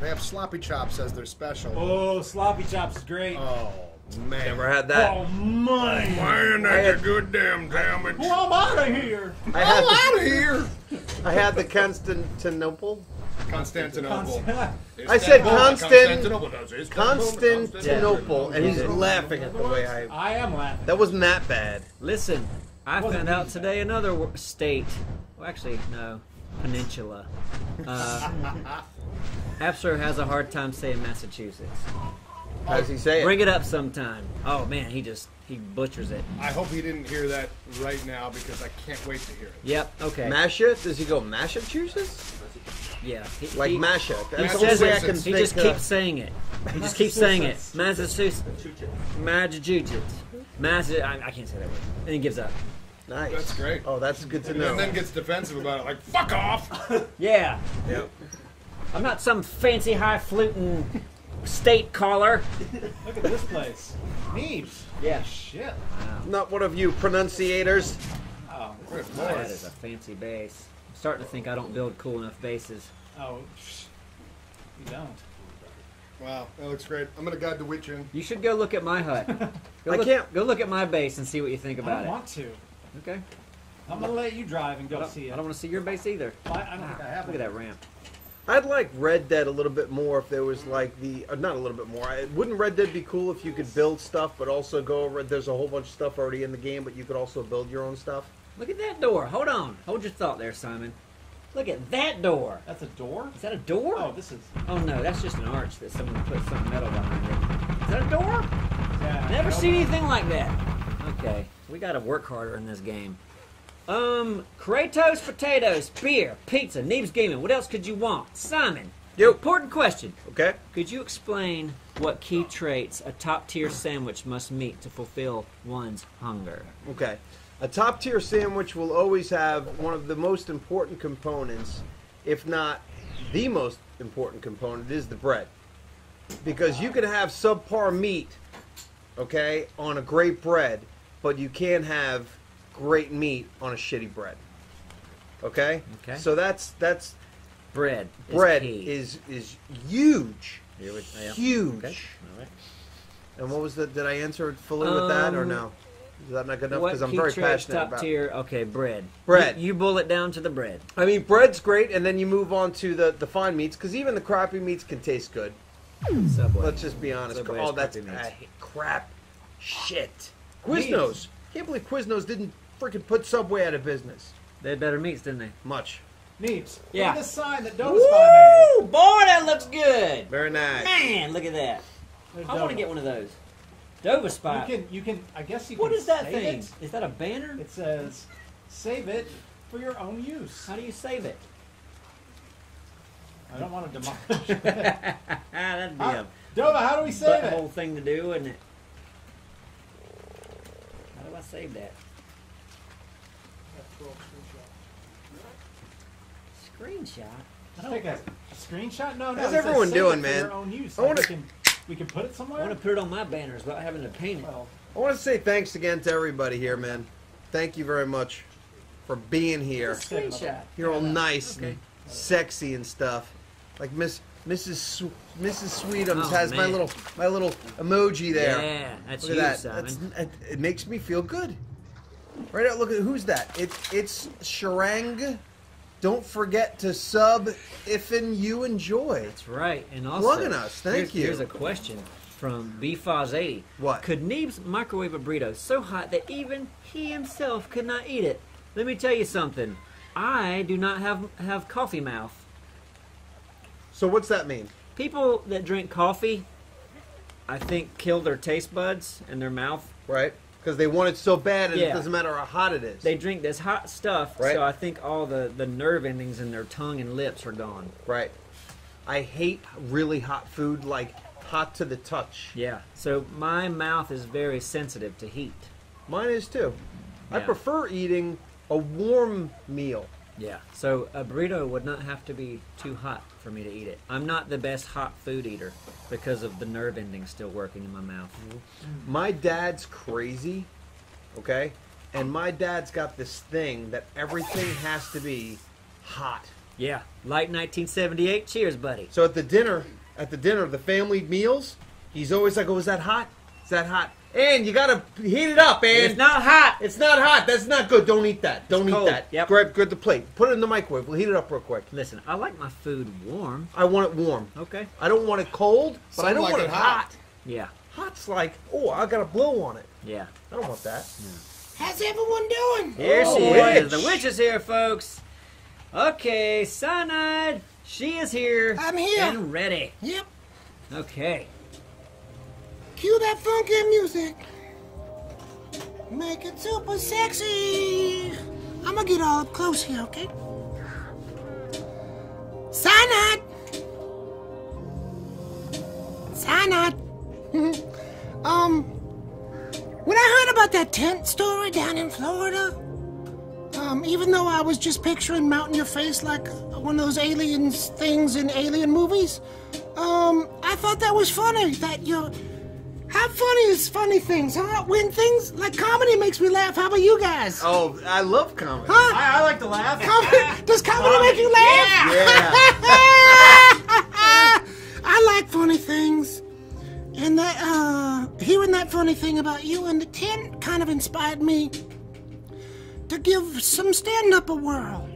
They have sloppy chops as their special. Oh, sloppy chops is great. Oh man, Never had that. Oh man! man, that's a good damn sandwich. Well, I'm out of here. I had I'm the, out of here. I had the Constantinople. Constantinople. I said Constantinople Constant. Constantinople, and he's laughing at the way I. I am laughing. That wasn't that bad. Listen, I Wasn't found out easy. today another state. Well, actually, no, peninsula. Uh, Absher has a hard time saying Massachusetts. How does he say it? Bring it up sometime. Oh man, he just he butchers it. I hope he didn't hear that right now because I can't wait to hear it. Yep. Okay. Masha? Does he go Massachusetts? yeah. He, Like he, Masha? He That's the says only way I it. can He think. just uh, keeps saying it. He just keeps saying it. Massachusetts. Massachusetts. Massachusetts. I, I can't say that word. And he gives up. Nice. That's great. Oh, that's good to know. And then gets defensive about it, like "fuck off." Yeah. Yep. I'm not some fancy high fluting state caller. Look at this place. Neebs. Yeah. Shit. Not one of you pronunciators. Oh, That is a fancy base. I'm starting to think I don't build cool enough bases. oh, psh, you don't. Wow, that looks great. I'm gonna guide the witch in. You should go look at my hut. Go I look, can't- Go look at my base and see what you think I about don't it. want to. Okay. I'm gonna let you drive and I go don't, see it. I don't want to see your base either. I, I don't think I have Look at one. that ramp. I'd like Red Dead a little bit more if there was like the uh, not a little bit more. I, wouldn't Red Dead be cool if you could build stuff, but also go over? There's a whole bunch of stuff already in the game, but you could also build your own stuff. Look at that door. Hold on. Hold your thought there, Simon. Look at that door. That's a door? Is that a door? Oh, this is. Oh no, that's just an arch that someone put some metal behind it. Is that a door? Yeah. Never seen anything like that. Okay, we gotta work harder in this game. Um, Kratos, potatoes, beer, pizza, Neebs Gaming. What else could you want? Simon. Yo. Important question. Okay. Could you explain what key traits a top tier sandwich must meet to fulfill one's hunger? Okay. A top tier sandwich will always have one of the most important components, if not the most important component, is the bread. Because you can have subpar meat, okay, on a great bread, but you can't have great meat on a shitty bread. Okay? Okay. So that's that's Bread. bread key. is is huge. Huge. Okay. Right. And what was that? Did I answer fully with that or Um, no? Is that not good enough? What Because I'm key very traits passionate top about. tier? Okay, bread. Bread. You, you boil it down to the bread. I mean, bread's great, and then you move on to the the fine meats because even the crappy meats can taste good. Subway. Let's just be honest. Subway oh, that's meats. I crap. Shit. Quiznos. Can't believe Quiznos didn't freaking put Subway out of business. They had better meats, didn't they? Much. Meats. Yeah. Look at this sign that Dota Spy Woo! Boy, that looks good. Very nice. Man, look at that. made. I want to get one of those. Dover Spy. You can, you can, I guess you what can is that save thing? It. Is that a banner? it says, save it for your own use. How do you save it? I don't want to demolish it. That'd be Huh? a Dova, how do we save it? Whole thing to do, isn't it? How do I save that? Screenshot. Just take a, a screenshot? No, no. How's everyone doing, man? Your own use. I wanna- we, can, put it somewhere. I want to put it on my banners without having to paint it. Well, I want to say thanks again to everybody here, man. Thank you very much for being here. Screenshot. You're all nice Okay. and sexy and stuff. Like Miss Mrs. Sw- Mrs. Sweetums Oh, has my little my little emoji there. Yeah, that's Look you, at that. Simon. That's, it, it makes me feel good. Right out. Look at who's that? It's it's Sharang. Don't forget to sub if and you enjoy. That's right. And also, Plugging us. Thank here's, you. Here's a question from BFoz80. What? Could Neebs microwave a burrito so hot that even he himself could not eat it? Let me tell you something. I do not have have coffee mouth. So what's that mean? People that drink coffee, I think, kill their taste buds and their mouth. Right? Because they want it so bad, and it doesn't matter how hot it is. They drink this hot stuff, Right. so I think all the, the nerve endings in their tongue and lips are gone. right. I hate really hot food, like hot to the touch. Yeah. So my mouth is very sensitive to heat. Mine is too. I prefer eating a warm meal. Yeah. So a burrito would not have to be too hot for me to eat it. I'm not the best hot food eater because of the nerve endings still working in my mouth. Mm-hmm. My dad's crazy, okay? And my dad's got this thing that everything has to be hot. Yeah. Like 1978. Cheers, buddy. So at the dinner, at the dinner, the family meals, he's always like, "Oh, is that hot? Is that hot?" And you gotta heat it up, and It's not hot. It's not hot. That's not good. Don't eat that. Don't eat cold. that. Yep. Grab, grab the plate. Put it in the microwave. We'll heat it up real quick. Listen, I like my food warm. I want it warm. Okay. I don't want it cold, but I don't like want it it hot. Yeah. Hot's like, oh, I got a blow on it. Yeah. I don't want that. How's everyone doing? Here Oh, she witch. is. The witch is here, folks. Okay, Cyanide. She is here. I'm here. And ready. Yep. Okay. Cue that funky music. Make it super sexy. I'm gonna get all up close here, okay? Cyanide. Cyanide. um, when I heard about that tent story down in Florida, um, even though I was just picturing melting your face like one of those aliens things in alien movies, um, I thought that was funny. That you're. How funny is funny things, huh? When things like comedy makes me laugh. How about you guys? Oh, I love comedy. Huh? I, I like to laugh. Comedy, does comedy make you laugh? Yeah. I like funny things. And that, uh, hearing that funny thing about you and the tent kind of inspired me to give some stand up a whirl.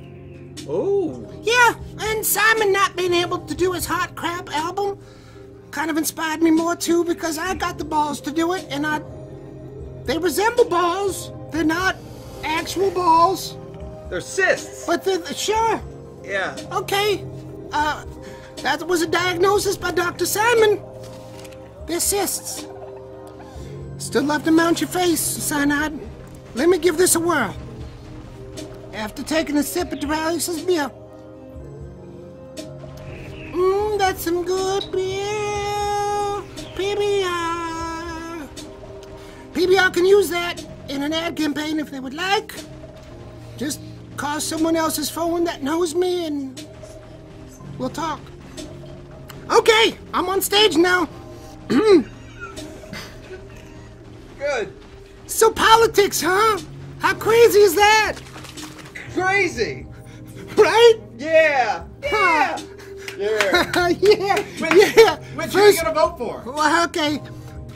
oh, Yeah, and Simon not being able to do his hot crap album kind of inspired me more too because I got the balls to do it and I they resemble balls. They're not actual balls, they're cysts. but they're sure. Yeah. Okay. Uh that was a diagnosis by Dr. Simon. They're cysts. Still love to mount your face, cyanide. Let me give this a whirl. After taking a sip of Doraleous beer. Mmm, that's some good beer. PBR. PBR can use that in an ad campaign if they would like. Just call someone else's phone that knows me and we'll talk. Okay, I'm on stage now. Good. So politics, huh? How crazy is that? Crazy. Right? Yeah. Huh. Yeah. yeah. yeah. Which are you gonna vote for? Well, okay.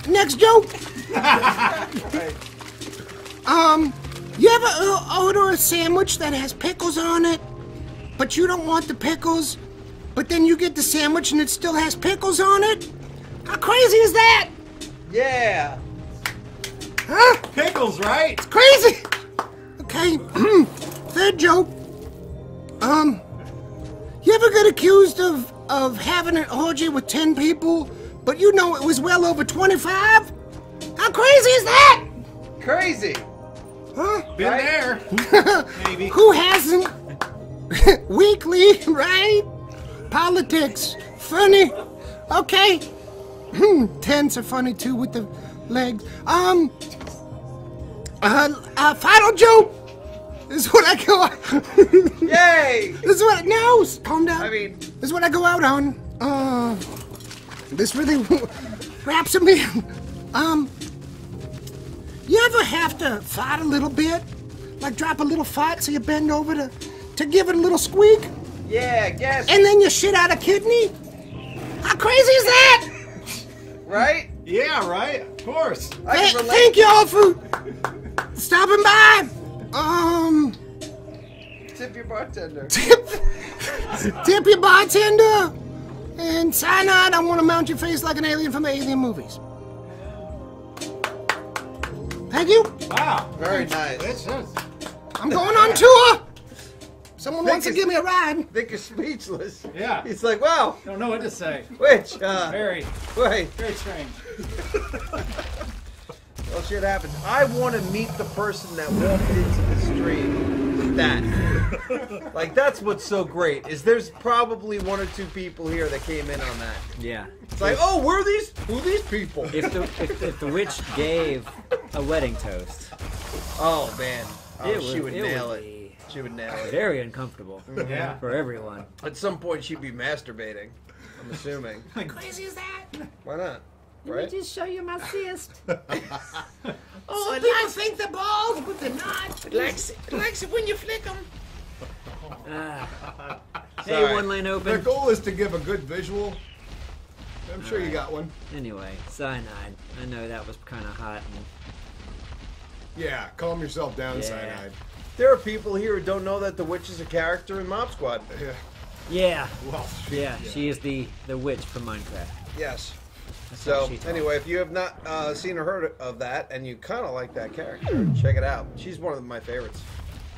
Next joke. um, you ever uh, order a sandwich that has pickles on it, but you don't want the pickles, but then you get the sandwich and it still has pickles on it? How crazy is that? Yeah. Huh? Pickles, right? It's crazy. Okay. Third joke. Um, you ever get accused of of having an orgy with ten people, but you know it was well over twenty-five? How crazy is that? Crazy. Huh? Been there. Maybe. Who hasn't? Weekly, right? Politics. Funny. Okay. Hmm, Tents are funny too with the legs. Um. Uh, uh final joke. This is what I go. Yay. this is what. No, calm down. I mean, This is what I go out on. Uh, this really wraps me. Um, you ever have to fight a little bit, like drop a little fight, so you bend over to to give it a little squeak, yeah, guess. and then you shit out a kidney? How crazy is that? right? Yeah, right. Of course. I Th- thank you all for stopping by. Um, Tip your bartender. tip, tip your bartender, And cyanide, I want to mount your face like an alien from the alien movies. Thank you. Wow. Very nice. I'm going on tour. Someone wants to give me a ride. Vic is speechless. Yeah. He's like, wow, Don't know what to say. which, uh, Very, wait, very strange. well, shit happens. I want to meet the person that walked into the stream. That, like, that's what's so great is there's probably one or two people here that came in on that. Yeah. It's like, oh, where are these? Who are these people? If the if, if the witch gave a wedding toast, Oh man, oh, it she would, would it nail would it. be She would nail it. very uncomfortable mm-hmm. Yeah. for everyone. At some point, she'd be masturbating. I'm assuming. Crazy is that? Why not? Let right? Me just show you my cyst. Oh, people think they're balls, but they're not. It likes, likes it when you flick them. Ah. hey, one lane The open. goal is to give a good visual. I'm sure you got one. Anyway, cyanide. I know that was kind of hot. And Yeah, calm yourself down, Yeah. cyanide. There are people here who don't know that the witch is a character in Mob Squad. Yeah. yeah, Well, yeah, she is the the witch from Minecraft. Yes. That's So how she talks. anyway, if you have not uh, seen or heard of that, and you kind of like that character, check it out. She's one of my favorites.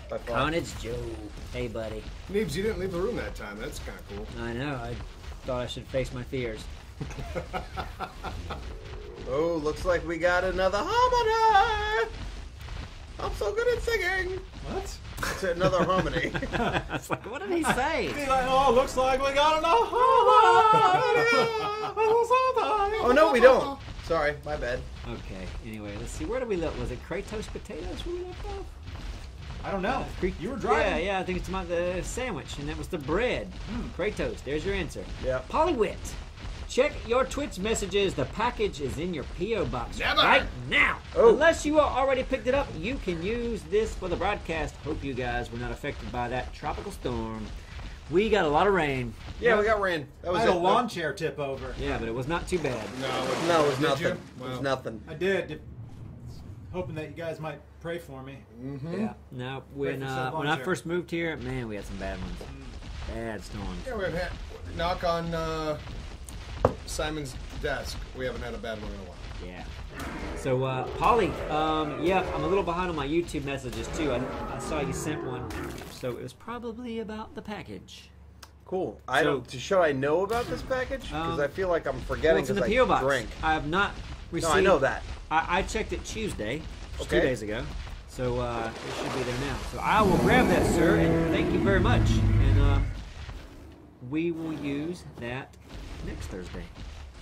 By far. Carnage Joe. Hey, buddy. Neebs, you didn't leave the room that time. That's kind of cool. I know. I thought I should face my fears. Oh, looks like we got another harmony. I'm so good at singing. What? It's another harmony. It's like, what did he say? Be like, oh, looks like we got enough. oh no, we don't. Sorry, my bad. Okay. Anyway, let's see. Where did we look? Was it Kratos potatoes? Where we left off? I don't know. Cre- You were driving. Yeah, yeah. I think it's about the sandwich, and that was the bread. Hmm. Kratos. There's your answer. Yeah. Polywit. Check your Twitch messages. The package is in your PO box Never. right now. Oh. Unless you are already picked it up, you can use this for the broadcast. Hope you guys were not affected by that tropical storm. We got a lot of rain. Yeah, we got rain. That I was had a lawn chair tip over. Yeah, but it was not too bad. No, No, it was nothing. you? It was nothing. I did. Hoping that you guys might pray for me. Yeah. No, when uh, when lawn I first moved here, man, we had some bad ones. Bad storms. Yeah, we've had knock on uh, Simon's desk. We haven't had a bad one in a while. Yeah. So, uh, Polly, um, yeah, I'm a little behind on my YouTube messages too. I, I saw you sent one, so it was probably about the package. Cool. I So- don't. Should I know about this package? Because Um, I feel like I'm Well, forgetting it's in because the I PO box. drink. I have not received. No, I know that. I, I checked it Tuesday, just two days ago. So uh, it should be there now. So I will grab that, sir, and thank you very much. And uh, we will use that next Thursday,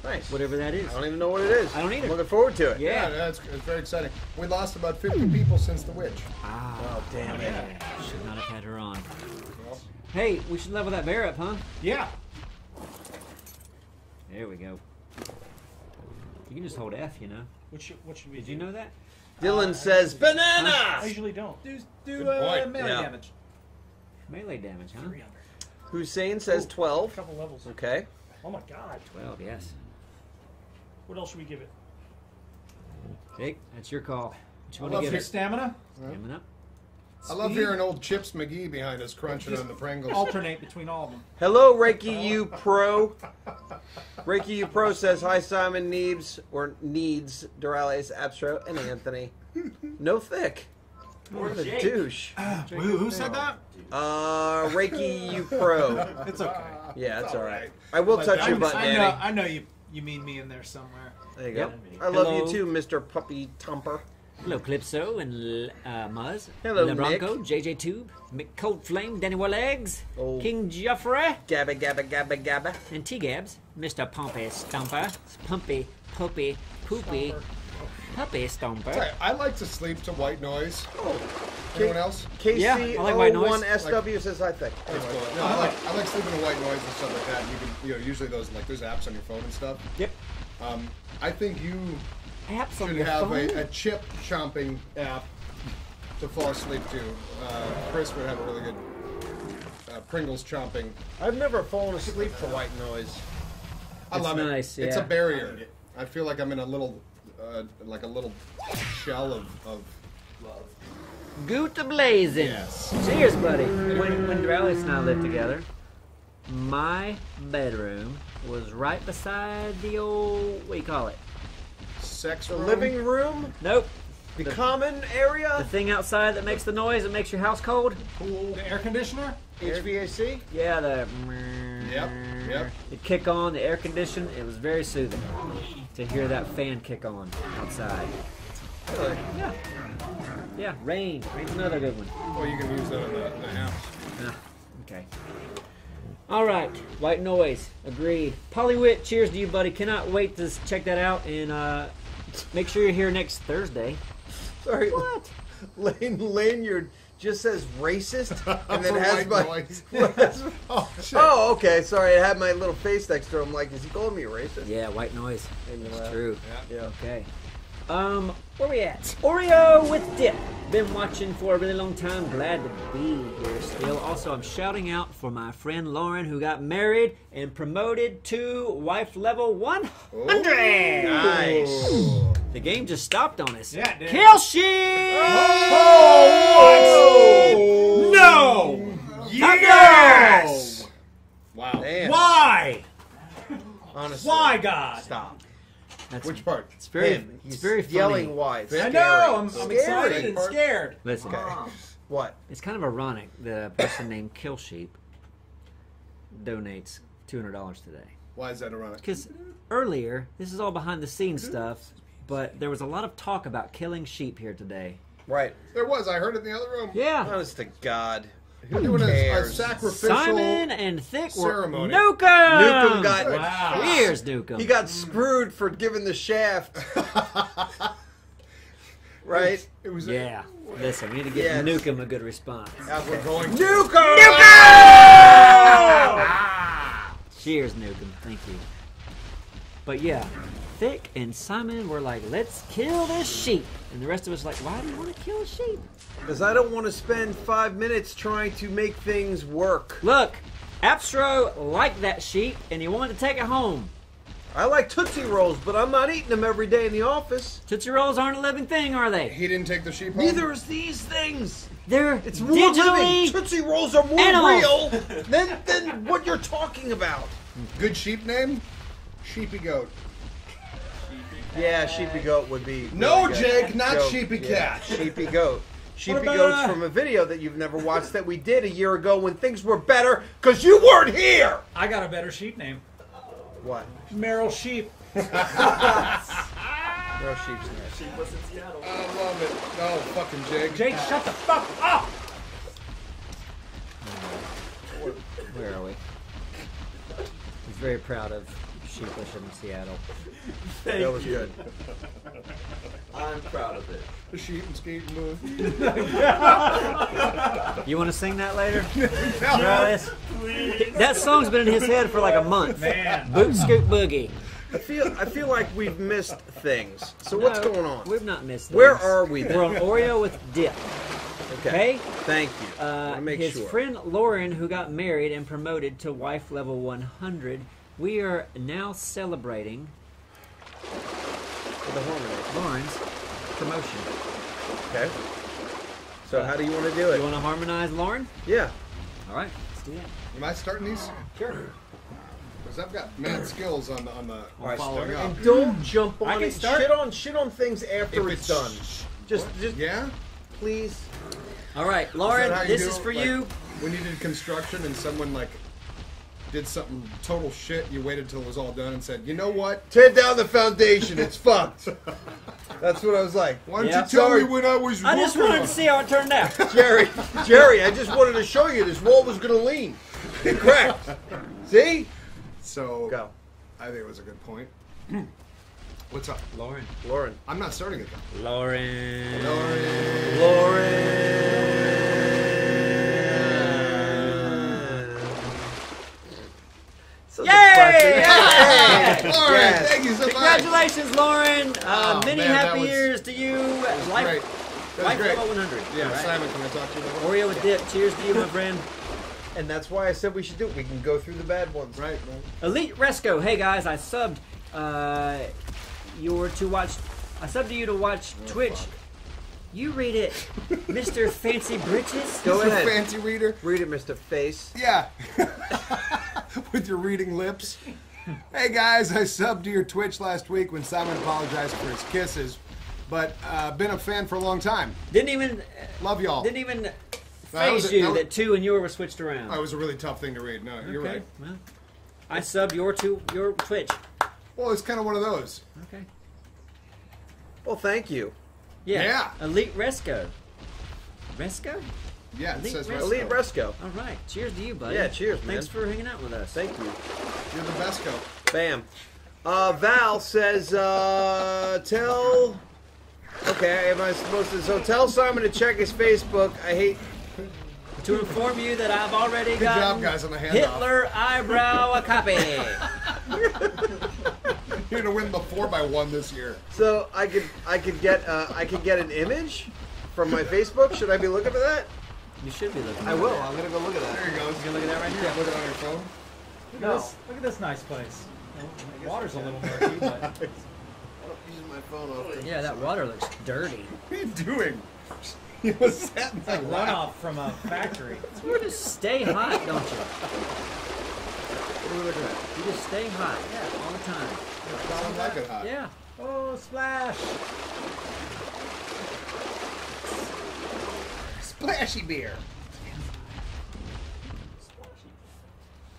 Nice. whatever that is. I don't even know what it is. I don't either. I'm looking forward to it. Yeah. Yeah, that's it's very exciting. We lost about 50 people since the witch. Ah, Oh damn it. yeah. Should not have had her on. Hey, we should level that bear up, huh? Yeah. There we go. You can just hold F, you know. What should, what should we Did do? you know that? Dylan says bananas! I usually don't. Do, do uh, melee Yeah. damage. Melee damage, huh? 300. Hussein says A 12. couple levels. Okay. Oh my god. 12, yes. What else should we give it? Jake, that's your call. What you I want love to give Your it? stamina. Coming up. I love Speed. hearing old Chips McGee behind us crunching on the Pringles. Alternate between all of them. Hello, Reiki U Pro. Reiki U Pro says hi, Simon Neebs or Needs Doraleous Appsro and Anthony. No thick. What a Jake. douche. Who, who said that? Uh, Reiki you Pro. It's okay. Yeah, it's all right. I will But touch I, your butt, I know, I know you. You mean me in there somewhere. There you go. Yep. I love Hello. you too, Mr. Puppy Tumper. Hello, Clipso and uh, Muzz. Hello, LeBronco, JJ Tube, Mick Cold Flame, Danny Warlegs, Oh. King Joffrey, Gabba gabba gabba gabba. and T Gabs, Mr. Pompey Stomper, Pumpy, Poopy, Poopy, Puppy Stomper. Sorry, I like to sleep to white noise. Oh, Anyone else? Yeah, I like white noise. KC01SW says hi, thick. That's cool. No, I like I like sleeping to white noise and stuff like that. You can, you know, usually those like there's apps on your phone and stuff. Yep. Um, I think you Apps should your have phone? a, a chip chomping app to fall asleep to. Uh, Chris would have a really good uh, Pringles chomping. I've never fallen asleep to white noise. I It's love nice, it. It's a yeah. barrier. I feel like I'm in a little, uh, like a little shell of, of Gouda blazing. Yes. Cheers, buddy. When when Doraleous and I lived together, my bedroom was right beside the old what do you call it? Sex room? The living room, Nope. the, The- common area? The area, thing outside that makes the noise that makes your house cold? The air conditioner? HVAC. Yeah, the Yep, yep. It kick on the air condition. It was very soothing to hear that fan kick on outside. Really? Yeah. Yeah, rain. Rain's another good one. Well, you can use that in the, the house. Ah, okay. All right, white noise. Agreed. Pollywit, cheers to you, buddy. Cannot wait to check that out and uh, make sure you're here next Thursday. Sorry, What? Lane Lanyard just says racist, and then has my. Oh, shit. oh, okay. Sorry, I had my little face next to him. Like, is he calling me a racist? Yeah, white noise. And, It's uh, true. Yeah. Okay. Um, where we at? Oreo with dip. Been watching for a really long time. Glad to be here still. Also, I'm shouting out for my friend Lauren who got married and promoted to wife level 100. Nice. The game just stopped on us. Yeah, it did. Kill sheet. Oh, No! Yes! Wow. Damn. Why? Honestly. Why, God? Stop. That's, Which part? it's very, Him. it's He's very funny. yelling why. It's I know. I'm, I'm excited and scared. Listen, What? it's kind of ironic that a person named Kill Sheep donates $200 today. Why is that ironic? Because earlier, this is all behind the scenes stuff, but there was a lot of talk about killing sheep here today. Right. There was. I heard it in the other room. Yeah. Honest to God. We're Who doing a, a sacrificial. Simon and Thick were ceremony. Nukem! Nukem got Wow. Cheers, Nukem. he got screwed for giving the shaft. right? It was. Yeah. Listen, we need to give Yeah. Nukem a good response. A, we're going. Nukem! Cheers, Nukem. Thank you. But yeah, Thick and Simon were like, let's kill this sheep. And the rest of us like, why do you want to kill a sheep? Because I don't want to spend five minutes trying to make things work. Look, Appsro liked that sheep and he wanted to take it home. I like Tootsie Rolls, but I'm not eating them every day in the office. Tootsie Rolls aren't a living thing, are they? He didn't take the sheep home. Neither is these things. They're It's more digitally living. Tootsie Rolls are more animals. real than, than what you're talking about. Good sheep name. Sheepy goat. Yeah, Sheepy Goat would be. No, really good. Jake, not Goat, Sheepy yeah, Cat. Sheepy Goat. Sheepy about, Goat's uh, from a video that you've never watched that we did a year ago when things were better because you weren't here. I got a better sheep name. What? Meryl Sheep. Meryl sheep's name. She was in Seattle. I love it. Oh, fucking Jake. Jake, shut the fuck up! Where are we? He's very proud of Sheepish in Seattle. That was good. I'm proud of it. The sheep and skating booth. You want to sing that later? Travis? That song's been in his head for like a month. Man. Boot Scoot Boogie. I feel I feel like we've missed things. So what's going on? We've not missed Where are we then? We're on Oreo with dip. Okay? Thank you. I Uh, wanna make his sure. friend Lauren, who got married and promoted to wife level 100, we are now celebrating For the harmony. Lauren's promotion. Okay. So how do you want to do it? You want to harmonize Lauren? yeah. All right, let's do that. Am I starting these? Sure. Because I've got mad skills on the on the All right, following start. up. And don't jump I on can it. start. Shit on shit on things after it's, it's- done. Just just Yeah. please. All right, Lauren, that how you this is for Like, you. When you did construction and someone like did something total shit, you waited till it was all done and said, "You know what? Tear down the foundation. It's fucked. That's what I was like. Why don't Yeah. you tell Sorry. me when I was I just working wanted on to it?" see how it turned out. Jerry, Jerry, I just wanted to show you this wall was going to lean. It cracked. See? So Go. I think it was a good point. What's up? Lauren. Lauren. I'm not starting it though. Lauren. Lauren. Lauren. So Yay! depressing. Yay! All right, Yes. thank you so much. Congratulations, Lauren. Uh, Oh, many man, happy was- years to you. That was Life, great. Life great. level 100. Yeah, All right. Simon, can I talk to you? about Oreo with dip. Cheers to you, my friend. And that's why I said we should do it. We can go through the bad ones. Right, right. Elite Resco. Hey guys, I subbed uh, your to watch. I subbed to you to watch Twitch. You read it, Mr. Fancy Britches. Go Mr. ahead. Fancy reader. Read it, Mr. Face. Yeah. With your reading lips. Hey guys, I subbed to your Twitch last week when Simon apologized for his kisses, but uh, been a fan for a long time. Didn't even Love y'all. didn't even That phase was a- you that was- that two and your were switched around. That was a really tough thing to read. No, you're okay. right. Well, I subbed your two your Twitch. Well, it's kind of one of those. Okay. Well, thank you. Yeah. Yeah. Elite Resco. Resco? Yeah, it Elite says Resco. Elite Resco. All right. Cheers to you, buddy. Yeah, cheers, man. Thanks for hanging out with us. Thank you. You're the best go. Bam. Uh, Val says, uh, tell. Okay, am I supposed to? So tell Simon to check his Facebook. I hate. To inform you that I've already got job, guys, on the handoff. Hitler eyebrow a copy. You're gonna win the four by one this year. So I could I could get uh, I could get an image from my Facebook. Should I be looking for that? you should be looking. I will. that. I'm gonna go look at that. There you go. You can look at that right here. now. look it on your phone. Look, No. at this, look at this nice place. The water's a little murky, but Using my phone off. Yeah, that water looks dirty. What are you doing? You was sat in it's like lap. runoff from a factory. You just stay hot, don't you? What are we looking at? You just stay hot. Yeah, all the time. I don't like it hot. Yeah. Oh, splash! Splashy beer.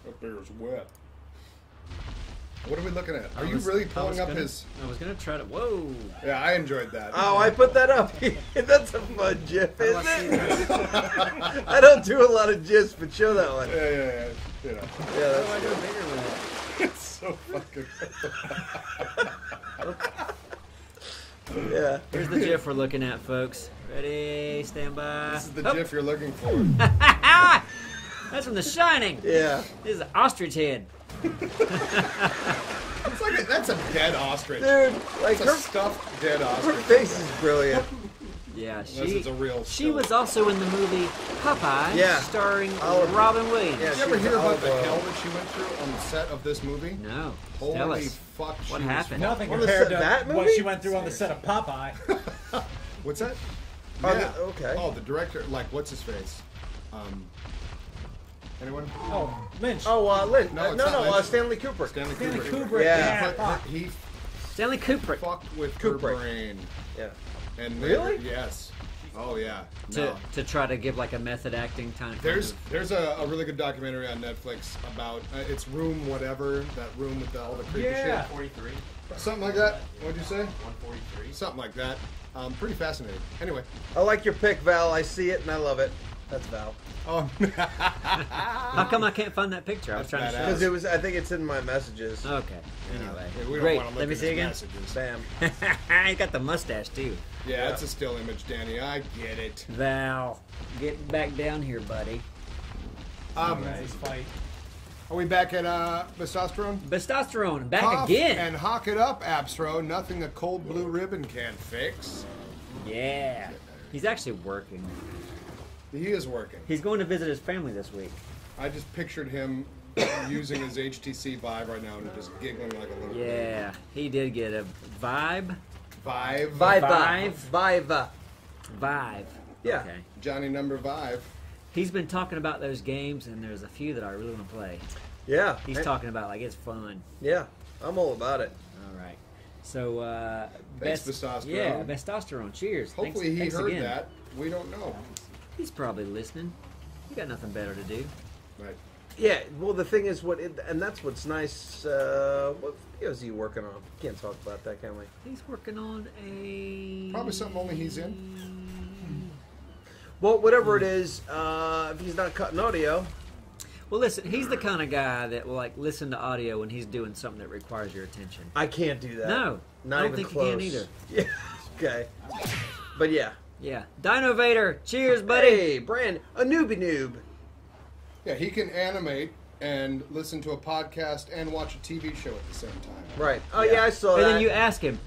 That beer's wet. What are we looking at? Are I you really pulling up gonna- his? I was gonna try to. Whoa. Yeah, I enjoyed that. Oh, I put that up. That's a fun GIF, isn't it? I don't do a lot of GIFs, but show that one. Yeah, yeah, yeah. You know, Yeah, oh, What do I that's do good. bigger with it's so fucking. Yeah. Here's the GIF we're looking at, folks. Ready? Stand by. This is the Hup. GIF you're looking for. That's from The Shining. Yeah. This is an ostrich head. It's like a, that's a dead ostrich. Dude, like a her, stuffed dead ostrich. her face is brilliant. Yeah, Unless she. it's a real. She still. was also in the movie Popeye, Yeah. starring Olive- Robin Williams. Yeah, Did you ever hear the about the hell that she went through on the set of this movie? No. Holy Tell us. fuck! What happened? Nothing On the compared set- to that what she went through on the set of Popeye. What's that? Oh, yeah. the- okay. Oh, the director. Like, what's his face? Um. Anyone? Oh, Lynch. Oh, uh, Lynn. No, No, no, no Lynch. uh, Stanley Kubrick. Stanley, Stanley Kubrick. Kubrick. Yeah. He, he Stanley Kubrick. fucked with Kubrick. her brain. Yeah. And Really? Yes. Oh yeah. To, No. to try to give like a method acting time. There's there's a, a really good documentary on Netflix about uh, it's room whatever that room with the, all the creepy Yeah. shit. 43. Something like that. What'd you say? 143. Something like that. Um, pretty fascinating. Anyway. I like your pick, Val. I see it and I love it. That's Val. Oh. How come I can't find that picture? I was trying to show. Because it was, I think it's in my messages. Okay. Anyway. Yeah, we don't Great. Let me see his again. messages. Bam. He got the mustache too. Yeah, it's a still image, Danny. I get it. Val, get back down here, buddy. Um, Nice fight. are we back at uh, testosterone? Testosterone, back Cough again. And hawk it up, Appsro. Nothing a cold blue ribbon can't fix. Yeah. He's actually working. He is working. He's going to visit his family this week. I just pictured him using his HTC Vive right now and just giggling like a little Yeah, he did get a vibe. Vive. Viva. Vive. Viva. Vive. Yeah. Okay. Johnny number Vive. He's been talking about those games, and there's a few that I really want to play. Yeah. He's Eh, talking about like it's fun. Yeah. I'm all about it. All right. So, uh, Thanks, best, testosterone. Yeah, testosterone. Cheers. Thanks- Hopefully he thanks heard again. that. We don't know. He's probably listening. You got nothing better to do. Right. Yeah. Well, the thing is, what, it, and that's what's nice. Uh, what videos are you working on? Can't talk about that, can we? He's working on a Probably something only he's in. Well, whatever it is, uh, if he's not cutting audio, Well, listen, he's the kind of guy that will like listen to audio when he's doing something that requires your attention. I can't do that. No, not I don't even think close. you can either. Yeah. Okay. But yeah. Yeah, Dino Vader. Cheers, buddy. Hey, Brand, a newbie noob. Yeah, he can animate and listen to a podcast and watch a TV show at the same time. Right. Oh yeah, I saw and that. then you ask him,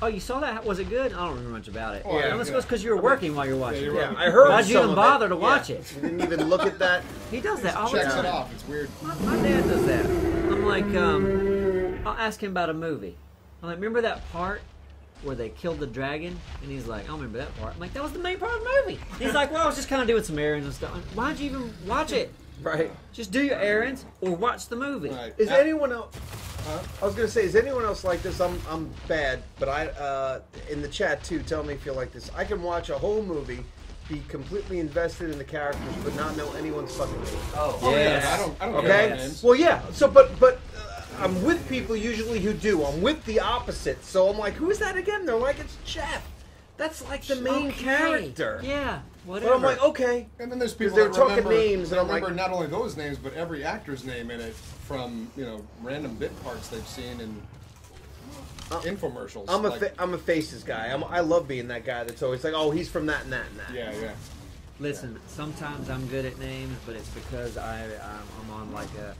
"Oh, you saw that? Was it good?" I don't remember much about it. Oh, yeah, Unless it was because you were working while you're watching. you're it. yeah, I heard. Why'd you some even of bother it. to Yeah. watch it? You didn't even look at that. He does that all the Checks time. it off. It's weird. My, my dad does that. I'm like, um, I'll ask him about a movie. I'm like, remember that part where they killed the dragon? And he's like, I don't remember that part. I'm like, that was the main part of the movie. He's like, well, I was just kind of doing some errands and stuff. I'm, Why'd you even watch it? Right. Just do your errands or watch the movie. Right. Is A- anyone else? I was gonna say, is anyone else like this? I'm I'm bad, but I uh, in the chat too. Tell me if you like this. I can watch a whole movie, be completely invested in the characters, but not know anyone's fucking name. Oh, Oh, Yes. yeah. I don't, I don't care Okay. names. Well, yeah. So, but but uh, I'm with people usually who do. I'm with the opposite. So I'm like, who is that again? They're like, it's Jeff. That's like the main Okay. character. Yeah. Whatever. But I'm like, okay. And then there's people they're that talking remember, names, that and I'm remember like- not only those names, but every actor's name in it from you know random bit parts they've seen in uh, infomercials. I'm a like, fa- I'm a faces guy. I'm, I love being that guy that's always like, oh, he's from that and that and that. yeah, yeah. Listen, sometimes I'm good at names, but it's because I I'm, I'm on like a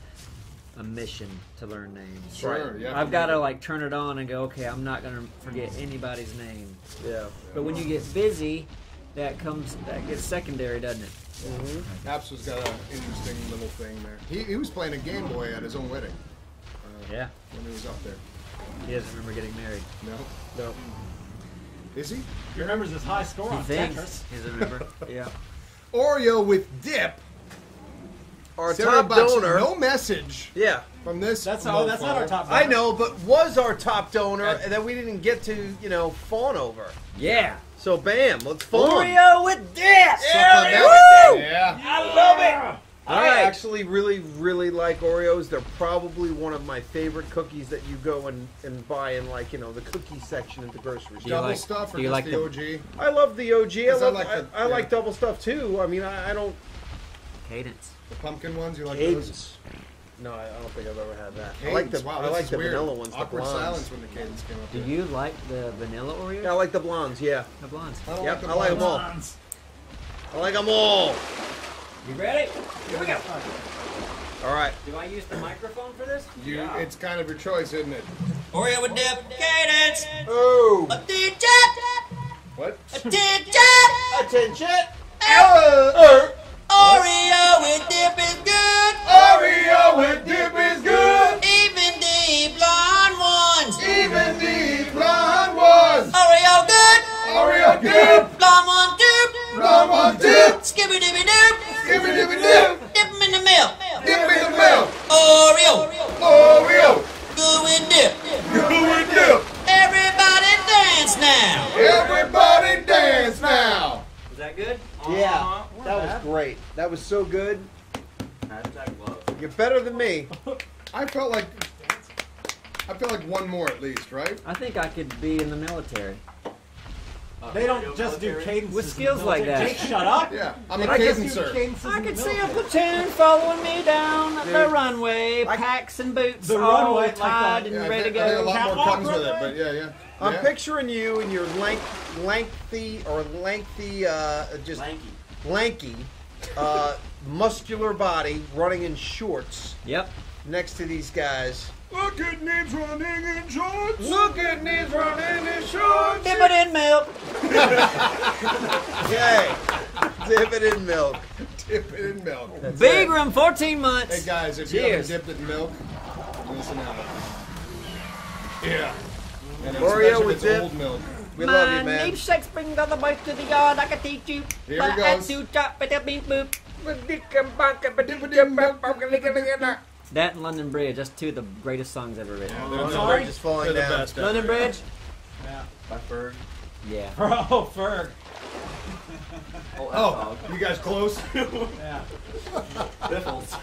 a mission to learn names. Sure, yeah. I've got to like turn it on and go. Okay, I'm not gonna forget anybody's name. Yeah. But when you get busy, that comes that gets secondary, doesn't it? Apps has got an interesting little thing there. He, he was playing a Game Boy at his own wedding uh, Yeah. when he was up there. He doesn't remember getting married. No, No. is he? He remembers his high score He on thinks Tetris. he doesn't remember. yeah. Oreo with dip. Our Sarah top Box, donor. No message Yeah. from this. That's oh, that's not our mofo. top. I know, but was our top donor, At- and then we didn't get to, you know, fawn over. Yeah. So bam, let's fawn. Oreo with this. Yeah, Woo! yeah. I love it. All I right. actually really, really like Oreos. They're probably one of my favorite cookies that you go and, and buy in, like, you know, the cookie section at the grocery store. Double like- stuff or do you just like the, the- OG? I love the OG. I love, like I, the- I like yeah. double stuff too. I mean, I, I don't. Cadence. The pumpkin ones, you like those? Cadence. No, I, I don't think I've ever had that. I like Cadence, the wow, I this like is the weird. vanilla ones. Awkward the blondes. silence when the cadence came up. Do there. you like the vanilla Oreos? Yeah, I like the blondes. Yeah, The blondes. I don't Yep, like the I like 'em blondes. all. Bonds. I like them all. You ready? Here we go. All right. Do I use the microphone for this? You, It's kind of your choice, isn't it? Oreo with dip, cadence, Oh, a digit, What? a digit. attention. Er. Oreo with dip is good. Oreo with dip is good. Even the blonde ones. Even the blonde ones. Oreo good. Oreo dip. Blonde one dip. Blonde one dip. Skibby dibby dip. Give me, give me dip. Dip 'em in the milk. Dip me the milk. Oreo. Oreo. Good with dip. Good dip. Everybody dance now. Everybody dance now. Is that good? Yeah, that was great. That was so good. Hashtag love. You're better than me. I felt like I felt like one more at least, right? I think I could be in the military. Uh, They don't just do military. cadences With skills like that. Jake, shut up. Yeah, I'm a They just do cadencer. cadences I in the could see a platoon following me down the runway, I- packs and boots, The all runway, like tied that. and Yeah, I ready to think, I think a go. lot more Catwalk comes with it, but yeah, yeah. I'm yeah. picturing you in your lank, lengthy or lengthy, uh, just Lanky. lanky, uh, muscular body running in shorts Yep. next to these guys. Look at Neebs running in shorts. Look at these running in shorts. Dip it in milk. Yay! Dip it in milk. Dip it in milk. Big room, 14 months. Hey guys, if Cheers. you haven't dipped it in milk, listen out. Yeah. And Oreo with dip. old milk. We love you, My man. namesake spring on the bike to the yard. I can teach you. Here but he I goes. do chop it up, beep, boop. That and London Bridge. That's two of the greatest songs ever written. London Sorry? Bridge is falling down. best London ever. Bridge? Yeah. By Ferg. Yeah. Oh, Ferg. Oh, Oh, you guys close? Yeah. Biffles.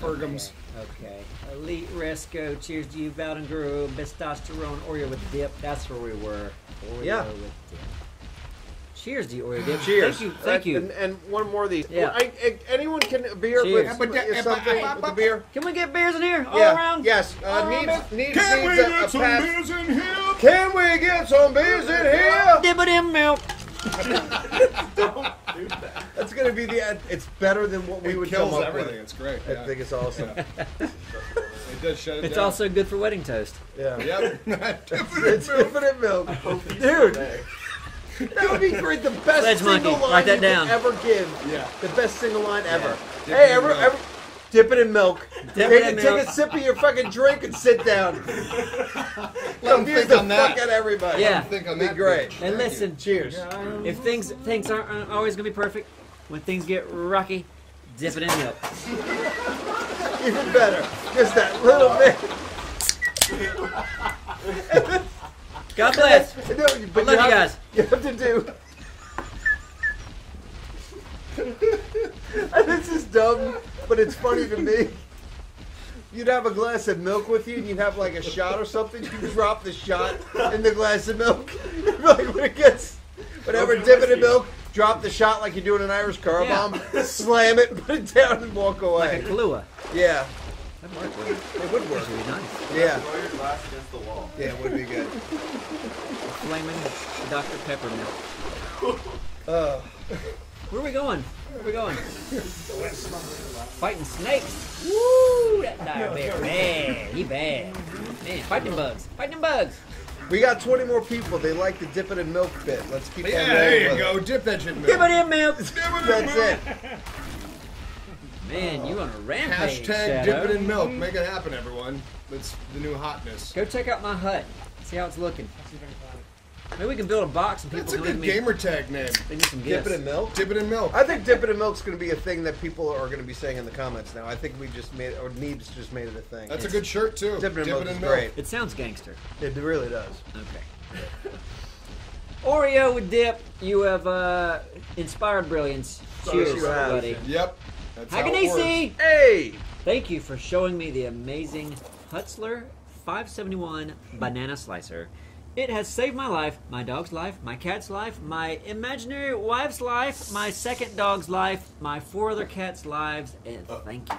Fergums. Okay. Elite Resco. Cheers to you, Valdon Grove. Testosterone Oreo with dip. That's where we were. Oreo Yeah. with dip. Cheers to you, Oreo dip. Cheers. Thank you. Thank you. And, and one more of these. Yeah. I, I, anyone can a beer Cheers. with, with something with the beer. Can we get beers in here? All yeah. around? Yes. Uh, All needs around. needs Can we a, get a some pass. beers in here? Can we get some beers in here? Dip it in milk. That's gonna be the. end. It's better than what we It would kills come up everything. with. It's great. I think it's awesome. It does shut it It's down. also good for wedding toast. Yeah. Yep. It's infinite milk, dude. That would be great. The best Sledge single monkey. line Write that you down. could ever give. Yeah. The best single line ever. Dip Hey, in ever, milk. ever, dip it in milk. Dip take, it in take milk. a sip of your fucking drink and sit down. Let 'em Confuse think the on that. fuck out of everybody. Yeah. Think on Be that. great. bitch. And Thank listen, you. Cheers. if things things aren't uh, always gonna be perfect, when things get rocky, dip it in milk. Even better. Just that little bit. God bless. No, but I love you have, guys. You have to do. and this is dumb, but it's funny to me. You'd have a glass of milk with you, and you'd have like a shot or something. You drop the shot in the glass of milk. like when it gets, whatever, dip it in whiskey. milk. Drop the shot like you do in an Irish car Yeah. bomb. Slam it, put it down, and walk away. Like a Kahlua. yeah, That'd work. it? it would work. That'd be nice. Yeah, Throw your glass against the wall. yeah, it would be good. Flaming Dr. Pepper milk. Uh, Where are we going? Where are we going? Fighting snakes. Woo! That diabetic. Bad. He bad. Man, fighting bugs. Fighting bugs. we got 20 more people. They like the dip it in milk bit. Let's keep Yeah, on there you go. it. Dip that shit in Give milk. it in, milk. That's it. Man, you on a rampage. Hashtag Shadow. dip it in milk. Make it happen, everyone. That's the new hotness. Go check out my hut. See how it's looking. Maybe we can build a box and people That's a can good leave me, gamer tag name. leave me some Dip gifts. it in milk. Dip it in milk. I think dip it in milk's going to be a thing that people are going to be saying in the comments now. I think we just made it, or Neebs just made it a thing. That's a good shirt too. Dip it in Dip milk it is in milk. great. It sounds gangster. It really does. Okay. Oreo with dip. You have uh, inspired brilliance. Cheers, you have. everybody. Yep. That's how it works. Haganisi! Hey! Thank you for showing me the amazing Hutzler 571 banana slicer. It has saved my life, my dog's life, my cat's life, my imaginary wife's life, my second dog's life, my four other cats' lives, and thank you.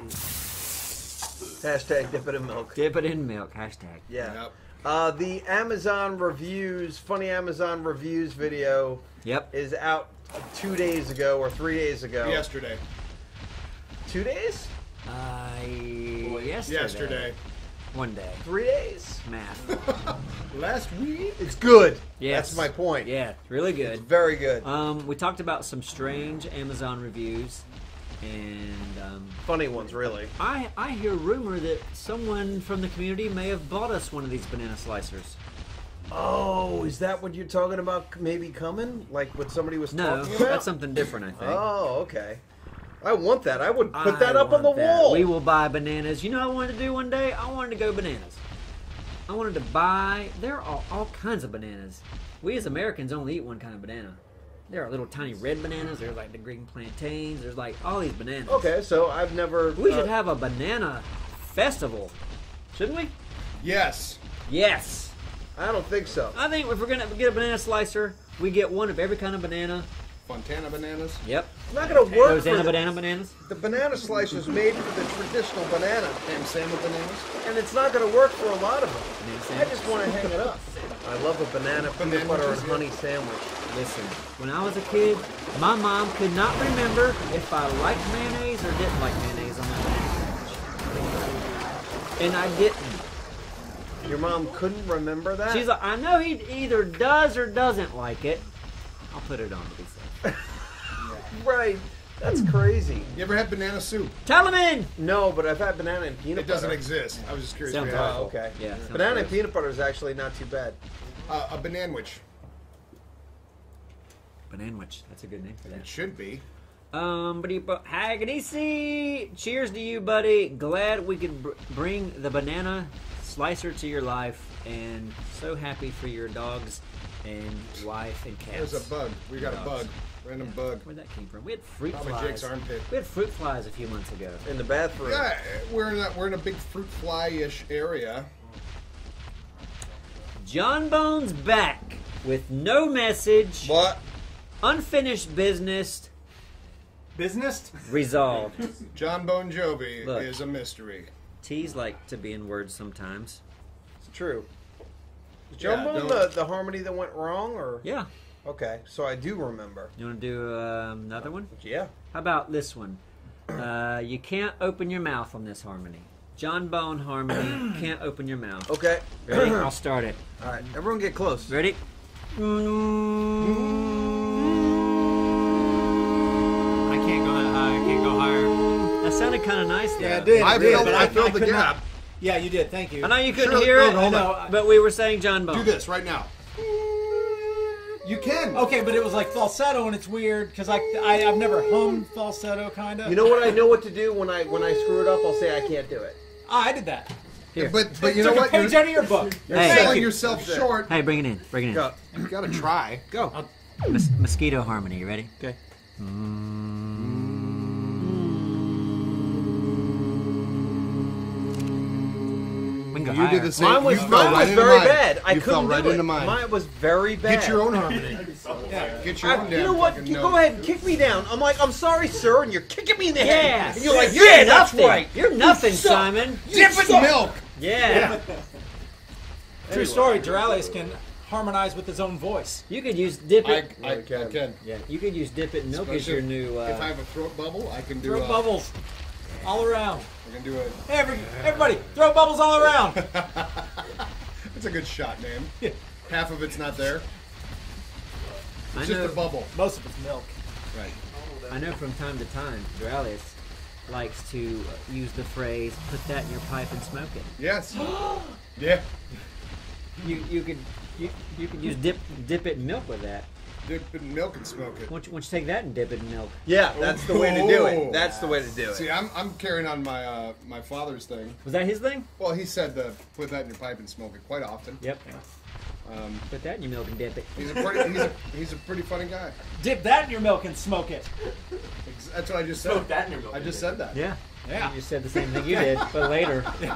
Hashtag dip it in milk. Dip it in milk. Hashtag. Yeah. Yep. Uh, the Amazon reviews, funny Amazon reviews video Yep. is out two days ago or three days ago. Yesterday. Two days? Uh, yesterday. Yesterday. One day. Three days? Math. Last week. It's good. Yes. That's my point. Yeah, really good. It's very good. Um, we talked about some strange Amazon reviews, and um, Funny ones, really. I I hear rumor that someone from the community may have bought us one of these banana slicers. Oh, is that what you're talking about? Maybe coming, like what somebody was No, talking about. No, that's something different. I think. Oh, okay. I want that. I would put that up on the that. wall. We will buy bananas. You know what I wanted to do one day? I wanted to go bananas. I wanted to buy. There are all kinds of bananas. We as Americans only eat one kind of banana. There are little tiny red bananas. There's like the green plantains. There's like all these bananas. Okay, so I've never. We uh, should have a banana festival, shouldn't we? Yes. Yes. I don't think so. I think if we're gonna get a banana slicer, we get one of every kind of banana. Fontana bananas. Yep. It's not going to work. Rosanna for banana bananas. the banana slicer is made for the traditional banana, Ham sandwich bananas. and it's not going to work for a lot of them. I just want to hang it up. I love a banana peanut Banana butter and juice, honey sandwich. Listen, when I was a kid, my mom could not remember if I liked mayonnaise or didn't like mayonnaise on my banana sandwich. And I didn't. Your mom couldn't remember that. She's like, I know he either does or doesn't like it. I'll put it on to be safe. right. That's crazy. You ever had banana soup? Tell him in! No, but I've had banana and peanut It doesn't butter. exist. I was just curious. Sounds if you had. Oh, okay. Yeah, sounds Banana and gross. peanut butter is actually not too bad. Uh, a bananwich. Bananwich. That's a good name for that. It should be. Um, but Haganisi, cheers to you, buddy. Glad we could br- bring the banana slicer to your life, and so happy for your dogs and wife and cats. There's a bug. We got a bug. Random bug. Where'd that came from? We had fruit Probably flies. Jake's armpit. We had fruit flies a few months ago. In the bathroom. Yeah, we're in a, we're in a big fruit fly-ish area. John Bones back with no message, What? unfinished business, Business? resolved. John Bon Jovi Look. is a mystery. T's like to be in words sometimes. It's true. Is Yeah, the, the harmony that went wrong, or Yeah. okay? So I do remember. You want to do um, another one? Yeah. How about this one? Uh, you can't open your mouth on this harmony. John Bone harmony. can't open your mouth. Okay. Ready? I'll start it. All right. Everyone, get close. Ready? I can't go that high. I can't go higher. That sounded kind of nice. Though. Yeah, it did. I it did, filled- but I filled the gap. Not, yeah, you did. Thank you. I know you couldn't Surely- hear no, it, hold on. but we were saying John Bone. Do this right now. You can. Okay, but it was like falsetto, and it's weird because I, I I've never hummed falsetto, kind of. You know what I know what to do when I when I screw it up? I'll say I can't do it. Ah, I did that. Here. But but you know Took what? a page You're, out of your book. you're Hey. selling yourself short. Hey, bring it in. Bring it in. Go. You gotta try. Go. Mos- mosquito harmony. You ready? Okay. We You higher. did the same. Mine was you mine was into very bad. I you couldn't fell right do into it. mine. was very bad. Get your own harmony. Yeah. Get your I- own you know what? You go ahead and kick me down. I'm like, I'm sorry, sir, and you're kicking me in the head. And you're like, you're yeah, that's nothing. right. You're nothing, suck. Simon. Dip it in milk. Yeah. True story. Doraleous can harmonize with his own voice. You could use dip I, it. I, I can. Yeah. You could use dip it in milk as Especially your new. If I Uh, have a throat bubble, I can do. Throat uh, bubbles all around. I can do it. Hey, every, everybody, throw bubbles all around. That's a good shot name. Half of it's not there. I It's just know. a bubble. Most of it's milk. Right. I know from time to time, Doraleous likes to use the phrase "put that in your pipe and smoke it." Yes. yeah. You you could you, you could use dip dip it in milk with that. Dip it in milk and smoke it. Why don't you, why don't you take that and dip it in milk? Yeah, that's the way to do Oh. it. That's the way to do See, it. I'm, I'm carrying on my uh, my father's thing. Was that his thing? Well, he said to put that in your pipe and smoke it quite often. Yep. Um, Put that in your milk and dip it. he's a pretty he's a, he's a pretty funny guy. Dip that in your milk and smoke it. Ex- That's what I just said. Smoke that in your milk. I just said that. Yeah. Yeah. You said the same thing you did, but later. It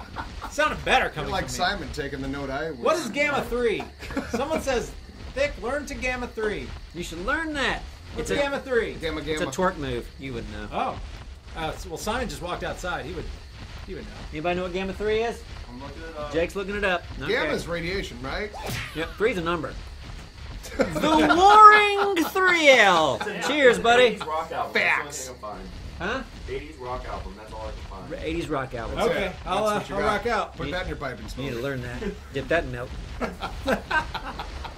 Sounded better You're coming like from me. Simon taking the note I was. What is gamma three? Someone says, "Thick, learn to gamma three. You should learn that. It's It's a gamma three. Gamma it's a gamma. twerk move. You would know. Oh, uh, well, Simon just walked outside. He would, he would know. Anybody know what gamma three is? I'm looking it up. Jake's looking it up. Okay. Gamma's radiation, right? Yep, three's a number. the Warring 3L. Cheers, buddy. 80s rock album. Facts. That's the only thing I can find. Huh? 80s rock album. That's all I can find. 80s rock album. That's Okay, it. I'll, uh, I'll rock out. Put that in your pipe and smoke. You smoke need to it. learn that. Dip that in milk.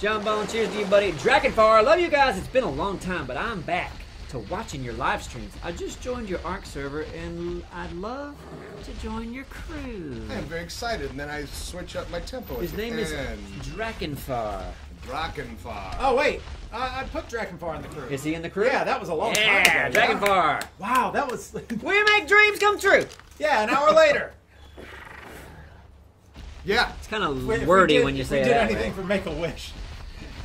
John Bone, cheers to you, buddy. Dragonfar, I love you guys. It's been a long time, but I'm back to watching your live streams. I just joined your Ark server, and I'd love to join your crew. I'm very excited, and then I switch up my tempo. His name is end. Dragonfar. Drakenfar. Oh wait, I, I put Dragonfar in the crew. Is he in the crew? Yeah, that was a long Yeah, time ago. yeah. Dragonfar. Wow, that was. We make dreams come true. yeah, an hour later. Yeah. It's kind of If we wordy did- when you if say we did that anything way. for Make a Wish.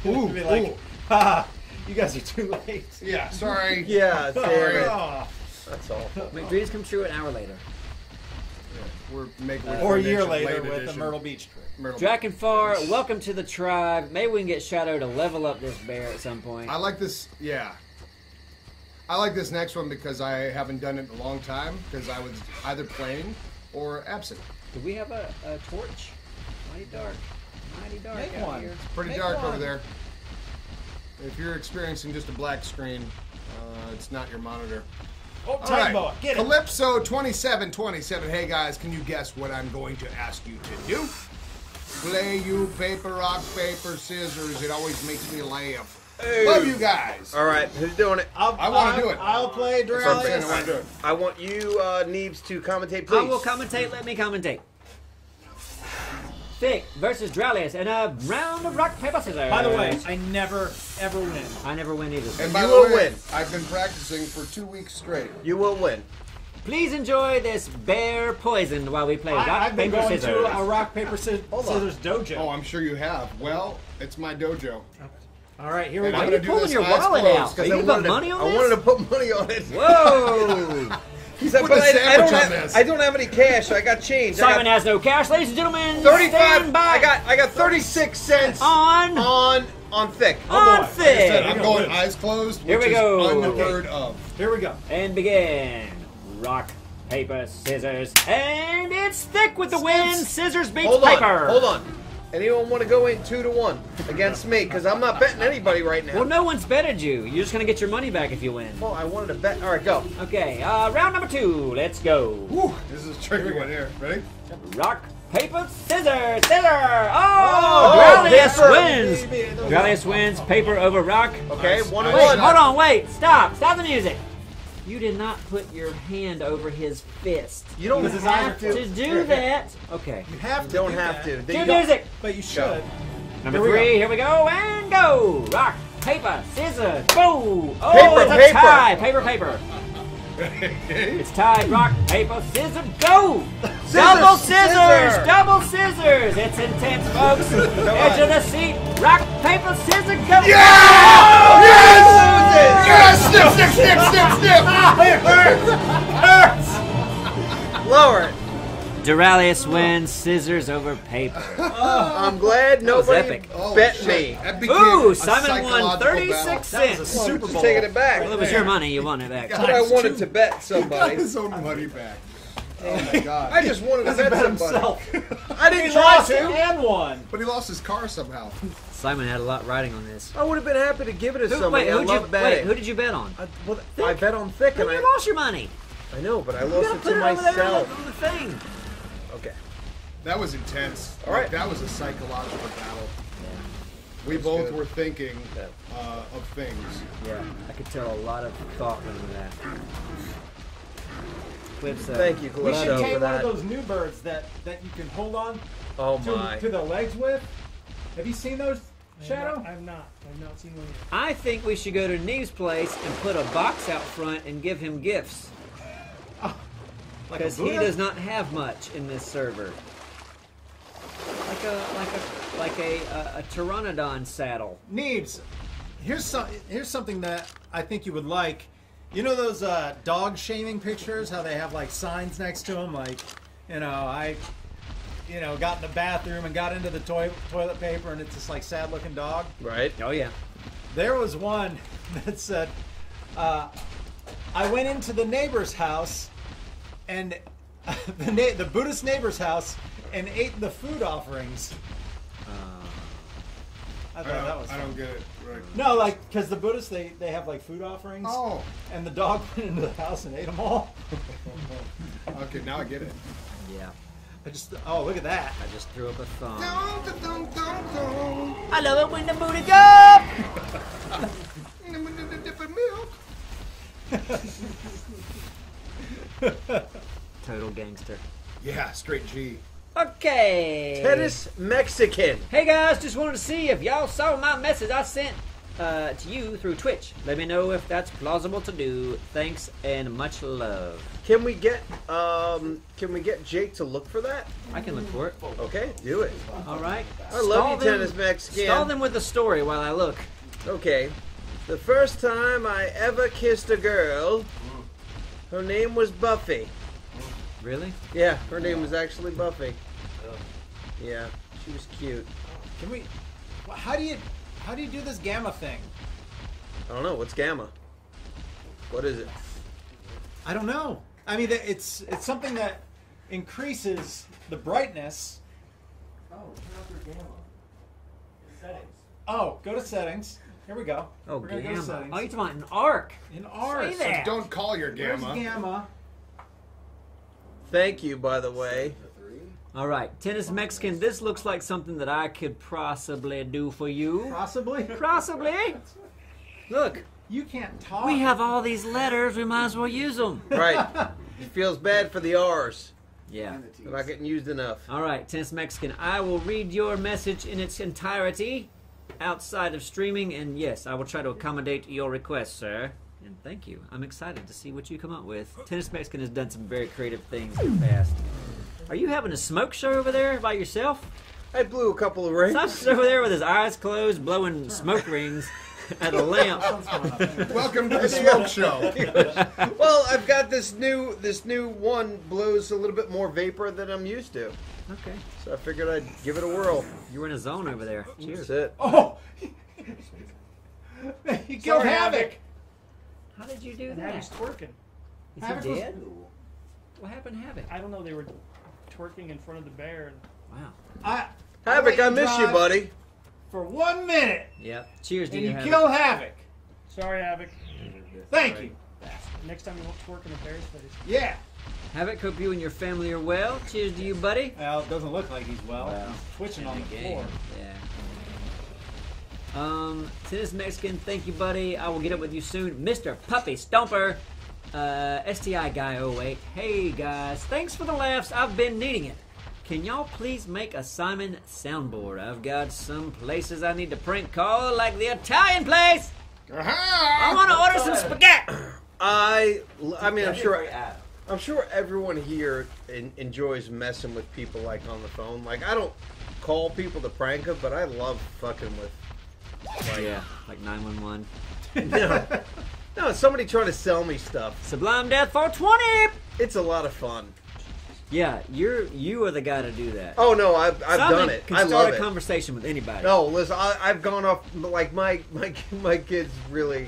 Ooh, be like, ooh. ah, you guys are too late. Yeah, sorry. Yeah, Sorry. Oh. That's all. Make dreams come true an hour later. We're making Or a year later late with the. Myrtle Beach trip. Myrtle Dragonfar, welcome to the tribe. Maybe we can get Shadow to level up this bear at some point. I like this. Yeah. I like this next one because I haven't done it in a long time because I was either playing or absent. Do we have a, a torch? Mighty dark. Mighty dark. Make out one. here. Pretty Make dark one. over there. If you're experiencing just a black screen, uh, it's not your monitor. Oh, All time right. boa, get it. Calypso 2727. Hey guys, can you guess what I'm going to ask you to do? Play you paper, rock, paper, scissors. It always makes me laugh. Love you guys. All right, who's doing it? I'll, I wanna do it. I'll play Perfect. I want to do it. I want you, uh, Neebs, to commentate, please. I will commentate. Let me commentate. Thick versus Doraleous in a round of rock, paper, scissors. By the way, I never ever win. I never win either. And by You the will way, win. I've been practicing for two weeks straight. You will win. Please enjoy this bear poison while we play rock, I, I've been paper, going scissors. to a rock paper sci- scissors dojo. Oh, I'm sure you have. Well, it's my dojo. All right, here we go. I'm Why are gonna you do pulling your wallet closed, out? 'cause Are you gonna put money to, on I this? wanted to put money on it. Whoa! He said, Put but a I, I sandwich don't on have, this. I don't have any cash. I got change. I Simon got has no cash, ladies and gentlemen. 35. Stand by I got I got 36 cents on on on thick. on oh, boy. Like I said, thick I'm going eyes closed, which Here we is go. unheard of. Here we go. and begin. Rock, paper, scissors, and it's thick with the win. Scissors beats Hold on. paper. Hold on. Anyone want to go in two to one against me? Because I'm not betting anybody right now. Well, no one's betted you. You're just gonna get your money back if you win. Well, I wanted to bet. All right, go. Okay, uh, round number two. Let's go. Whew, this is a tricky one here. Ready? Rock, paper, scissors, scissors. Oh, Oh, Doraleous wins. Doraleous wins. Paper over rock. Okay, Nice. one Nice. Wait, one. hold on, wait, stop, stop the music. You did not put your hand over his fist. You don't You have have to. to do that. Okay. You have to don't do have that, to. Cue don't- music. but you should. Number Here we three, here we go, and go! Rock, paper, scissors, go! Oh, Paper, it's a paper. tie! Paper, paper. It's tied. Rock, paper, scissors, go! double scissors, scissors. double scissors. It's intense, folks. Edge of the seat. Rock, paper, scissors, go! Yes! Yes! Snip, snip, snip, snip, snip! Lower it. Doraleous wins scissors over paper. I'm glad nobody epic. Bet shit. me. Ooh, Simon won psychological 36 battle. cents. Super Bowl. Taking it back. Well, it was your money. You won it back. But I wanted to bet Got somebody. his own money back. Oh my god. I just wanted to bet Bet somebody. himself. I didn't try lost to. and won. But he lost his car somehow. Simon had a lot riding on this. I would have been happy to give it to Who, somebody. wait, I who'd you, love wait, who did you bet on? I, well, I bet on thick, and you I, lost your money. I know, but I You lost gotta it put to it over there myself. On the thing. Okay. That was intense. All Like, right. that was a psychological battle. We both good. were thinking Yeah. uh, of things. Yeah, I could tell a lot of thought went into that. Clips, uh, Thank you, We should take tame for one of those new birds that, that you can hold on Oh to, my. to the legs with. Have you seen those, Shadow? I've not. I've not seen one yet. I think we should go to Neve's place and put a box out front and give him gifts. Like Because he does not have much in this server. Like a like a like a a, a pteranodon saddle. Needs. here's some, here's something that I think you would like. You know those uh, dog shaming pictures? How they have like signs next to them, like, you know, I, you know, got in the bathroom and got into the toi- toilet paper, and it's this like sad looking dog. Right. Oh yeah. There was one that said, uh, "I went into the neighbor's house, and the na- the Buddhist neighbor's house, and ate the food offerings." I I thought don't, that was. I fun. don't get it. Right. No, like because the Buddhists they they have like food offerings. Oh. And the dog went into the house and ate them all. Okay, now I get it. Yeah. I just oh look at that. I just threw up a thumb. Dun, dun, dun, dun, dun. I love it when the booty go. Total gangster. Yeah, straight G. Okay. Tennis Mexican. Hey guys, just wanted to see if y'all saw my message I sent uh, to you through Twitch. Let me know if that's plausible to do. Thanks and much love. Can we get um? Can we get Jake to look for that? I can look for it. Okay, do it. All right. I love you, Tennis Mexican. Stall them with a story while I look. Okay. The first time I ever kissed a girl, her name was Buffy. Really? Yeah, her name was actually Buffy. Oh. Yeah, she was cute. Can we? How do you how do you do this gamma thing? I don't know what's gamma. What is it? I don't know. I mean, it's it's something that increases the brightness. Oh, turn off your gamma. Settings. Oh, go to settings. Here we go. Oh, We're gonna go to gamma. Oh, settings. Oh, you're talking about an arc. In R. Say that. Don't call your Where's gamma. Gamma? Thank you, by the way. All right, Tennis Mexican, this looks like something that I could possibly do for you. Possibly. Possibly. Look, You can't talk. we have all these letters. We might as well use them. Right. it feels bad for the R's. Yeah. They're not getting used enough. All right, Tennis Mexican, I will read your message in its entirety outside of streaming, and yes, I will try to accommodate your request, sir. And thank you. I'm excited to see what you come up with. Tennis Mexican has done some very creative things in the past. Are you having a smoke show over there by yourself? I blew a couple of rings. Sasha's over there with his eyes closed, blowing smoke rings at a lamp. Welcome to the smoke show. well, I've got this new this new one blows a little bit more vapor than I'm used to. Okay. So I figured I'd give it a whirl. You were in a zone over there. Cheers. That's it. Oh, you killed Sorry, Havoc. Havoc. How did you do And Havoc's that? twerking. Is Havoc he was- dead? What happened to Havoc? I don't know. They were twerking in front of the bear. And Wow. I, Havoc, I let miss you, buddy. For one minute, Yep. Cheers to and you, you Havoc. kill Havoc. sorry, Havoc. Thank you. Next time you won't twerk in a bear's face. Yeah. Havoc, hope you and your family are well. Cheers to you, buddy. Well, it doesn't look like he's well. Well, he's twitching on the Game. floor. Yeah. Um, Tennis Mexican, thank you, buddy. I will get up with you soon. Mr. Puppy Stomper, uh, STI Guy 08. Hey, guys. Thanks for the laughs. I've been needing it. Can y'all please make a Simon soundboard? I've got some places I need to prank call, like the Italian place. I want to order some spaghetti. I, I mean, I'm That'd be a sure, ad. I'm sure everyone here en- enjoys messing with people like on the phone. Like I don't call people to prank them, but I love fucking with. Like, Yeah, like 911. no, no, somebody trying to sell me stuff. Sublime Death 420. It's a lot of fun. Yeah, you're you are the guy to do that. Oh no, I've, I've Simon done it. Can I start love a it. conversation with anybody. No, listen, I, I've gone off. Like my my my kids really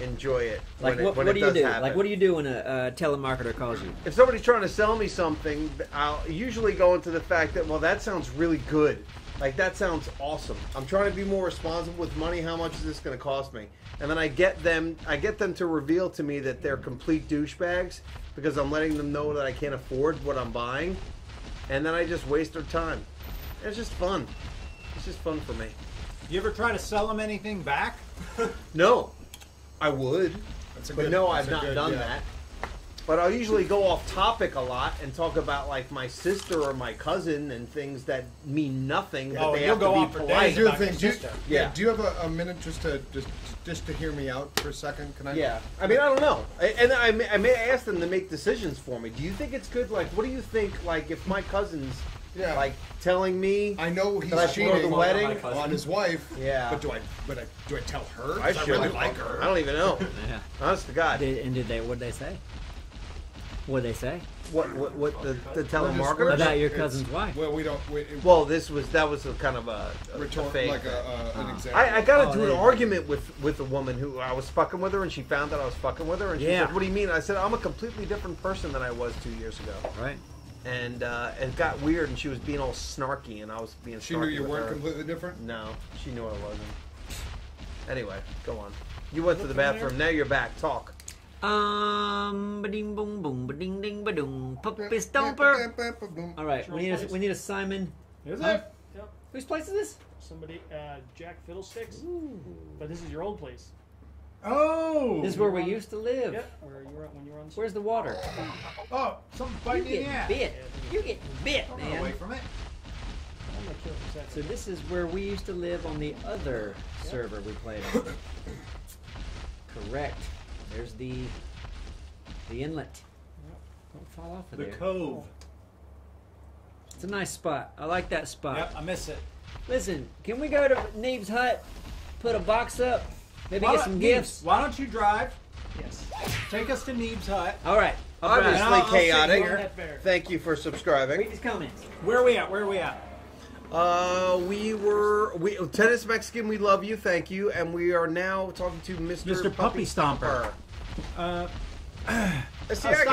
enjoy it. Like what, it, what do you do? happen. Like what do you do when a uh, telemarketer calls you? If somebody's trying to sell me something, I'll usually go into the fact that well, that sounds really good. Like that sounds awesome. I'm trying to be more responsible with money. How much is this going to cost me? And then I get them, I get them to reveal to me that they're complete douchebags because I'm letting them know that I can't afford what I'm buying, and then I just waste their time. It's just fun. It's just fun for me. You ever try to sell them anything back? No, I would. That's a good, but no, I've not good- done yeah. that. But I'll usually go off topic a lot and talk about like my sister or my cousin and things that mean nothing. That Oh, they you'll have go to on be for polite. days Do you about your think? Do you, sister. yeah. Yeah. Do you have a, a minute just to just just to hear me out for a second? Can I? Yeah, I mean, I don't know, I, and I may, I may ask them to make decisions for me. Do you think it's good? Like, what do you think? Like, if my cousin's Yeah. like telling me, I know he's That I should go cheating the wedding? on his wife. Yeah. But do I? But I, do I tell her? I 'Cause should. really like her. I don't even know. Yeah. Honest to God, Did, and did they? What did they say? What did they say what what, what the, the telemarketer? about your cousin's wife? Well, we don't. We, it, Well, this was that was a kind of a, a, a retort, fake. like a, uh, an Oh. example. I, I got Oh, into there an you go. argument with with a woman who I was fucking with her, and she found that I was fucking with her, and she Yeah. said, "What do you mean?" I said, "I'm a completely different person than I was two years ago," Right. and uh, it got weird, and she was being all snarky, and I was being. She snarky knew you with weren't her. completely different. No, she knew I wasn't. Anyway, go on. You went to the bathroom. Now you're back. Talk. Um, ba-ding boom boom, ba-ding ding ba-doom, puppy stomper. All right, we need a, we need a Simon. Is Huh? it? Yep. Whose place is this? Somebody, uh, Jack Fiddlesticks. But this is your old place. Oh. This is where we used to live. Yep. Where you were when you were on. Where's the water? Oh, something You biting in the getting ass. bit. You getting bit, Don't run away man. from it. I'm gonna kill this So this is where we used to live on the other server we played on. Correct. There's the the inlet. Don't fall off of The there. cove. It's a nice spot. I like that spot. Yep, I miss it. Listen, can we go to Neeb's hut, put a box up, maybe Why get some Neebs, gifts? Why don't you drive? Yes. Take us to Neeb's hut. All right. I'll. Obviously I'll- I'll chaotic. here. That bear. Thank you for subscribing. Read these comments. Where are we at? Where are we at? Uh, we were we tennis Mexican. We love you. Thank you. And we are now talking to Mr. Mr. Puppy Stomper. Uh, It's the Uh,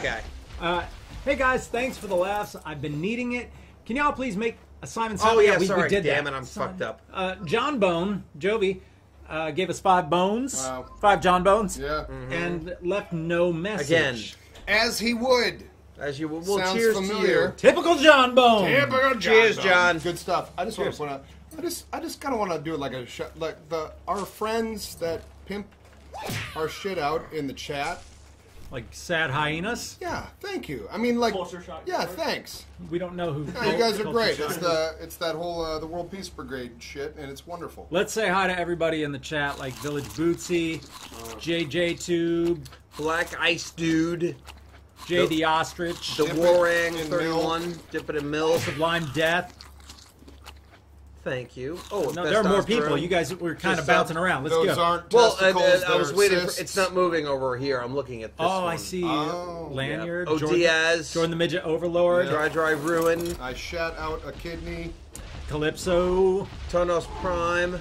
guy. Uh, hey guys, thanks for the laughs. I've been needing it. Can y'all please make a Simon Oh Simon? yeah, we, sorry. we did Damn that. it, I'm fucked up. Uh, John Bone, Jovi, uh, gave us five bones, Wow. five John Bones, Yeah. and left no message. Again, As he would. As you will. Well, Sounds cheers familiar. to Typical John Bone. Cheers, John. Good stuff. I just want to point out. I just, I just kind of want to do it like a sh- like the our friends that pimp our shit out in the chat. Like sad hyenas. Yeah, thank you. I mean, like, Culture shock. yeah, thanks. We don't know who. Yeah, you guys are great. Shock It's the, it's that whole uh, the World Peace Brigade shit, and it's wonderful. Let's say hi to everybody in the chat, like Village Bootsy, JJ Tube. Black Ice Dude, Jay the Ostrich, the Dip it Warang in 31, Dip it in Mill. Sublime Death. Thank you. Oh, No, there are more people. testosterone. You guys were kind of Just, uh, bouncing around. Let's those go. aren't Well, uh, testicles. uh, I was waiting. For, it's not moving over here. I'm looking at this. oh, I see. Oh. Lanyard. Yeah. Oh, Jordan, Diaz. Jordan the Midget Overlord. Dry Dry Ruin, I shat out a kidney. Calypso. Tonos Prime,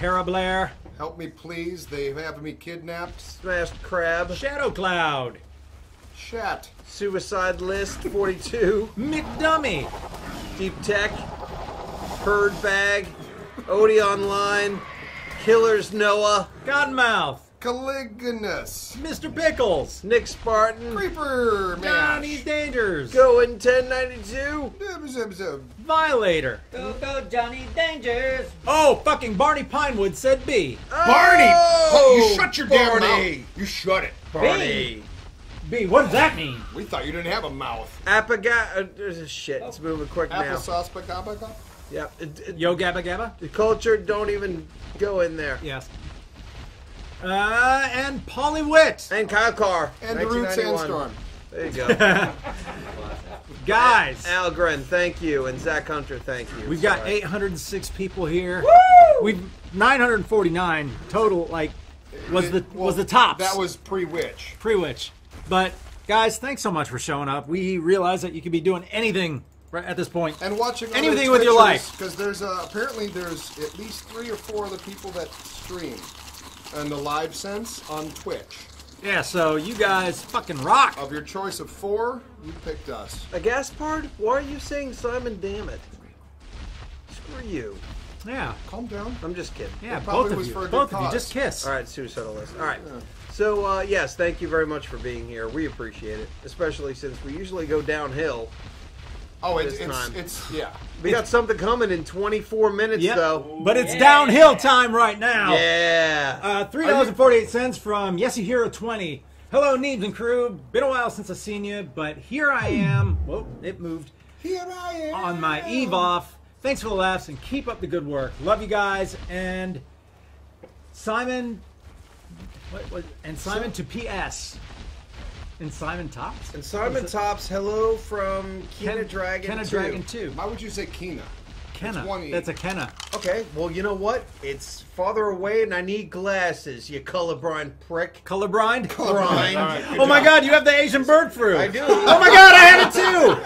Parablair. Help me, please. They have me kidnapped. Smashed Crab, Shadow Cloud. Shat. Suicide List 42, McDummy. Deep Tech, Herd Bag, Odie Online, Killers Noah, Godmouth. Caligulus. Mr. Pickles. Nick Spartan, Creeper. Johnny's Dangers. Going 1092. Mash. Violator. Go, go, Johnny Dangers. Oh, fucking Barney Pinewood said B. Barney! Oh, you shut your damn Barney. mouth. You shut it. Barney. B. What does that mean? We thought you didn't have a mouth. Apaga. Uh, there's a shit. It's moving quick now. Applesauce pagabaka? Yep. It, it, Yo Gabba Gabba. the culture don't even go in there. Yes. Uh, and Polly Witt. And Kyle Carr. And the Root 1991. Sandstorm. There you go. Guys, Al Gren, thank you, and Zach Hunter, thank you. we've got Sorry. 806 people here. Woo! We've 949 total. Like, was the Well, was the tops That was pre-witch. pre-witch. But guys, thanks so much for showing up. We realize that you could be doing anything right at this point. And watching Anything with your life. Because there's uh, apparently there's at least three or four of the people that stream in the live sense on Twitch. Yeah, so you guys fucking rock. Of your choice of four, you picked us. A Gaspard? Why are you saying Simon Dammit? Screw you. Yeah, Calm down. I'm just kidding. yeah, both of was you, for both of you, just kiss. All right, suicidal list. All right. So uh, yes, thank you very much for being here. We appreciate it, especially since we usually go downhill. Oh, it's This it's, time. it's yeah. We got something coming in 24 minutes, Yep. though. But it's downhill time right now. Yeah. Uh, three dollars and forty-eight cents from Yesy Hero twenty. Hello, Neebs and crew. Been a while since I've seen you, but here I am. Whoa, it moved. Here I am. On my eve off. Thanks for the laughs and keep up the good work. Love you guys and Simon. What, what, and Simon to PS. And Simon Tops. and Simon Tops, hello from Kena Dragon. Kena 2. Dragon two. Why would you say Kena? Kenna. It's E. That's a Kenna. Okay, well, you know what? It's farther away, and I need glasses. You colorblind prick. Colorblind. Blind. All right, good Oh my. God! You have the Asian bird fruit. I do. Oh my God! I had it too.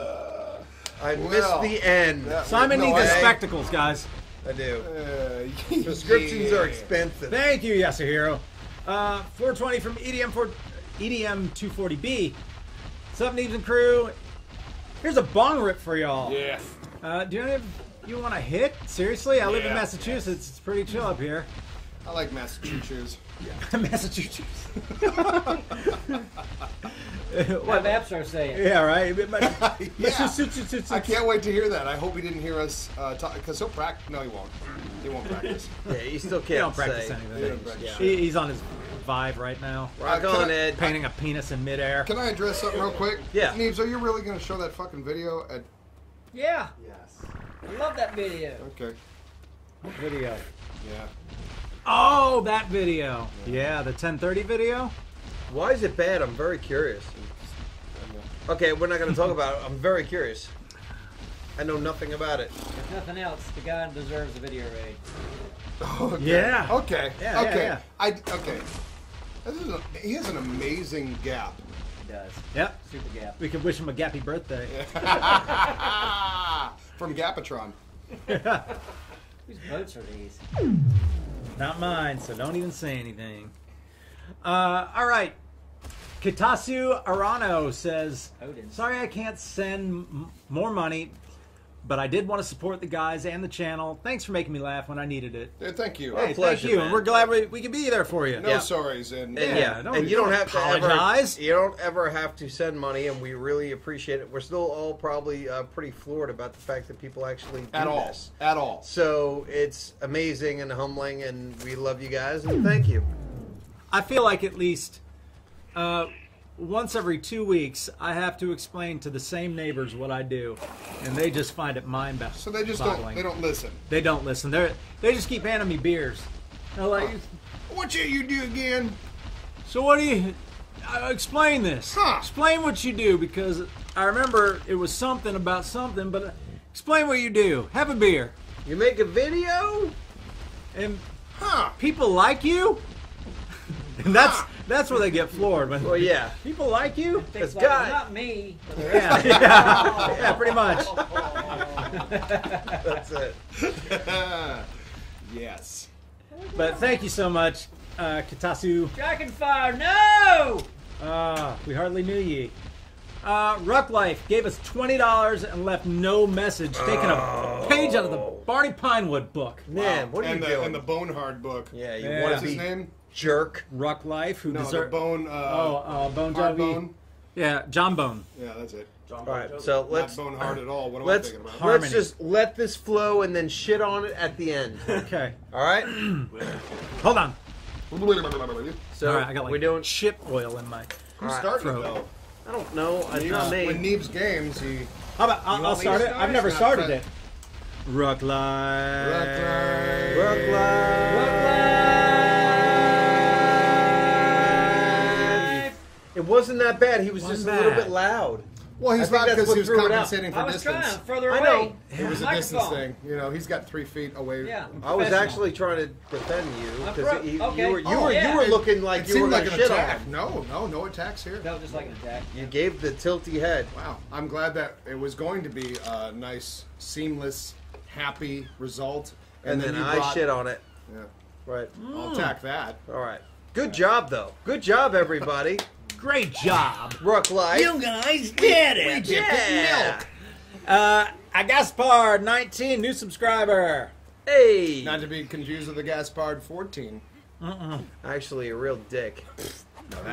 I Well, missed the end. that- Simon No, needs his I- spectacles, guys. I do. Uh, Prescriptions yeah. are expensive. Thank you, Yasuhiro. Uh, 420 from EDM 4, EDM 240B. Sup, Neebs and crew. Here's a bong rip for y'all. Yeah. Uh, do any of you want to hit? Seriously, I live in Yeah. Massachusetts. It's pretty chill up here. I like Massachusetts. Massachusetts. What Appsro saying? Yeah, right. yeah. Massachusetts. I can't wait to hear that. I hope he didn't hear us uh, talk because he'll practice. No, he won't. He won't practice. Yeah, you still He don't can't practice say. anything. He don't practice Yeah. He, he's on his vibe right now. Rock Uh, on, I- Ed. Painting a penis in midair. Can I address something real quick? Yeah. Neebs, are you really going to show that fucking video? At Yeah, Yes. I love that video. okay. Video. Yeah. Oh, that video. Yeah, the 1030 video. Why is it bad? I'm very curious. Okay, we're not going to talk about it. I'm very curious. I know nothing about it. If nothing else, the guy deserves a video raid. Okay. Yeah. Okay. Yeah, yeah, okay. yeah. I okay. This is a, he has an amazing gap. He does. Yep. Super gap. We could wish him a gappy birthday. From Gapatron. Whose boats are these? Not mine, so don't even say anything. Uh, all right. Kitasu Arano says, Odin. Sorry I can't send m- more money, but I did want to support the guys and the channel. Thanks for making me laugh when I needed it. Yeah, thank you. Hey, pleasure, thank you, man. and we're glad we, we could be there for you. no Yeah. sorries and And Yeah, yeah, don't- and you don't don't have to apologize. ever. You don't ever have to send money, and we really appreciate it. We're still all probably uh, pretty floored about the fact that people actually do at all. this. At all. So it's amazing and humbling, and we love you guys, and thank you. I feel like at least uh, once every two weeks, I have to explain to the same neighbors what I do, and they just find it mind boggling. So they just don't. They don't listen. They don't listen. They they just keep handing me beers. They're like, What you you do again? so what do you? Uh, explain this. Huh. Explain what you do because I remember it was something about something, but uh, explain what you do. Have a beer, You make a video? and Huh? people like you. And that's that's where they get floored. When Well, yeah. people like you. That's It's like, God. not me. Yeah, yeah, yeah, pretty much. That's it. yes. But thank you so much, uh, Katasu. Dragonfire, no! Uh, we hardly knew ye. Uh, Ruck Life gave us twenty dollars and left no message, taking a page out of the Barney Pinewood book. Man, what are and you the, doing? And the Bonehard book. yeah, you Yeah. want What's his name? Jerk? Ruck Life, who No, deserve the Bone. Uh, oh uh, Bone Hard Jovi. Bone. Yeah, John Bone. Yeah, that's it. All right, so let's Not Bonehard at all. What am let's I thinking about? Harmony. let's just let this flow and then shit on it at the end. Okay, All right? hold on. So All right, I got like we're doing. chip oil in my. Who's Alright. starting Throat. though? I don't know. It's Neebs- not me. When Neebs games, he. How about I'll, I'll want me to start it? start? I've never It's not started fun. it. Rook live. It wasn't that bad. He was Wasn't just a little bad. bit loud. Well, he's I think not that's because what he was threw it out. compensating for I was distance. trying further I away. know. It was a Microphone. distance thing. You know, he's got three feet away. Yeah. I was professional. actually trying to defend you I'm because pro- you, okay. you were you Oh, were yeah. you were It- looking like It you seemed were like gonna an shit attack. on him. No, no, no attacks here. That was just like an attack. You gave the tilty head. Wow, I'm glad that it was going to be a nice, seamless, happy result. And, then, you I brought- shit on it. Yeah, Right. I'll attack that. All right. Good job though. Good job everybody. Great job. Rook life. guys did it. yeah. Uh, Agaspar, 19, new subscriber. Hey. Not to be confused with the Gaspard 14. Actually, a real dick.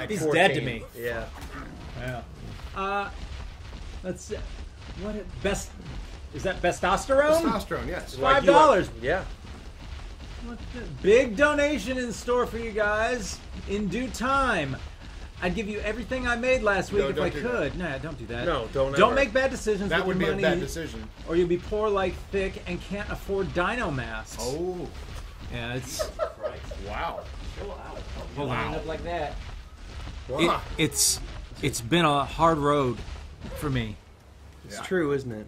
He's 14. dead to me. Yeah. Yeah. Uh, let's see. What it, best is that testosterone? Testosterone, yes. Five dollars. Yeah. Big donation in store for you guys in due time. I'd give you everything I made last week No, if I do could. Nah, don't do that. No, don't Don't ever. make bad decisions. That with would be your a money, bad decision. Or you'll be poor like thick and can't afford dino masks. Oh, Yeah, it's wow. We'll end up like that. It, it's it's been a hard road for me. It's true, isn't it?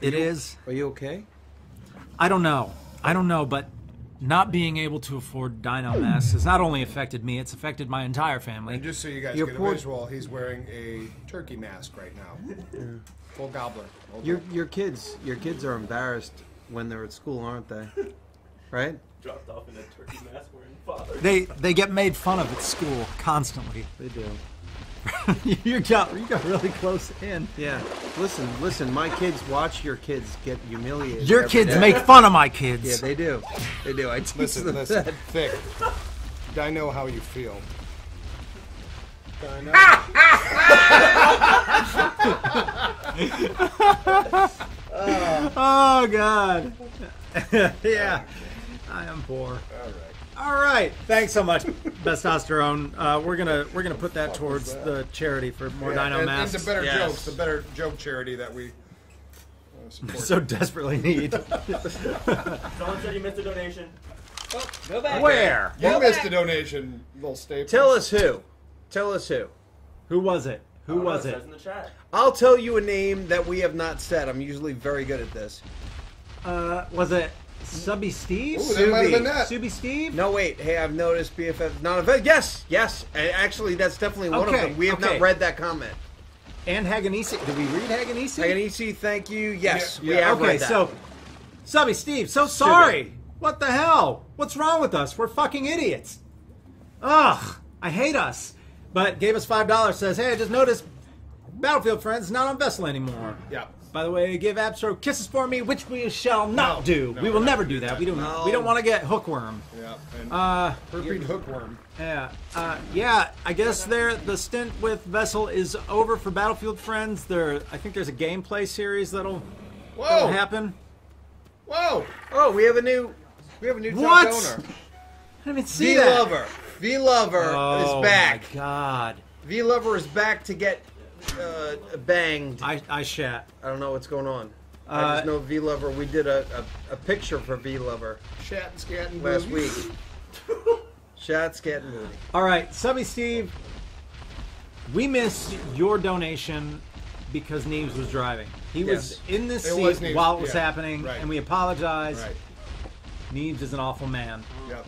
It is. Are you okay? I don't know. I don't know, but not being able to afford dino masks has not only affected me; it's affected my entire family. And just so you guys Your get poor- a visual, he's wearing a turkey mask right now. Full gobbler. Hold Your on. your kids your kids are embarrassed when they're at school, aren't they? Right? Dropped off in a turkey mask wearing father. They they get made fun of at school constantly. They do. you got you got really close in. Yeah. Listen, listen. My kids watch your kids get humiliated. Your kids day. make fun of my kids. Yeah, they do. They do. I teach Listen, them listen. that. Thick. I know how you feel. Oh God. yeah, I am poor. All right. All right, thanks so much, testosterone. Uh, we're gonna we're gonna put that towards the charity for more Yeah, dino and, masks. and the better Yes. jokes, the better joke charity that we uh, so desperately need. Someone said you missed a donation. Oh, go back. Where? you Go missed a donation, little staple. Tell us who. Tell us who. Who was it? Who I know, was it it? says in the chat. I'll tell you a name that we have not said. I'm usually very good at this. Uh, was it Subby Steve? Ooh, that might have been that. Subi Steve? No, wait. Hey, I've noticed BFF not a Yes, yes. Actually, that's definitely one Okay, of them. We have okay. not read that comment. And Haganisi. Did we read Haganisi? Haganisi, thank you. Yes, Yeah, we yeah. have Okay, read that. so Subby Steve, so sorry. What the hell? What's wrong with us? We're fucking idiots. Ugh, I hate us. But gave us five dollars. Says, hey, I just noticed Battlefield Friends is not on Vessel anymore. Yeah. By the way, give Appsro kisses for me, which we shall not No, do. no, we will never do gonna that. We don't. that. We don't want to get hookworm. Yeah. And Uh, herping hookworm. yeah, uh, yeah. I guess there the stint with Vessel is over for Battlefield Friends. There, I think there's a gameplay series that'll, that'll Whoa! happen. Whoa! oh, we have a new, we have a new top What? donor. I didn't even see V that. Lover. V Lover Oh is back. Oh my god! V Lover is back to get uh, banged. I, I I don't know what's going on. I Uh, just know V Lover. We did a, a, a picture for V Lover Shat and scat and last booty. week. Shot, scat, and booty. All right, Subby Steve. We missed your donation because Neebs was driving. He was in this It seat Neebs, while it was yeah, happening, right. and we apologize. Right. Neebs is an awful man. Yep.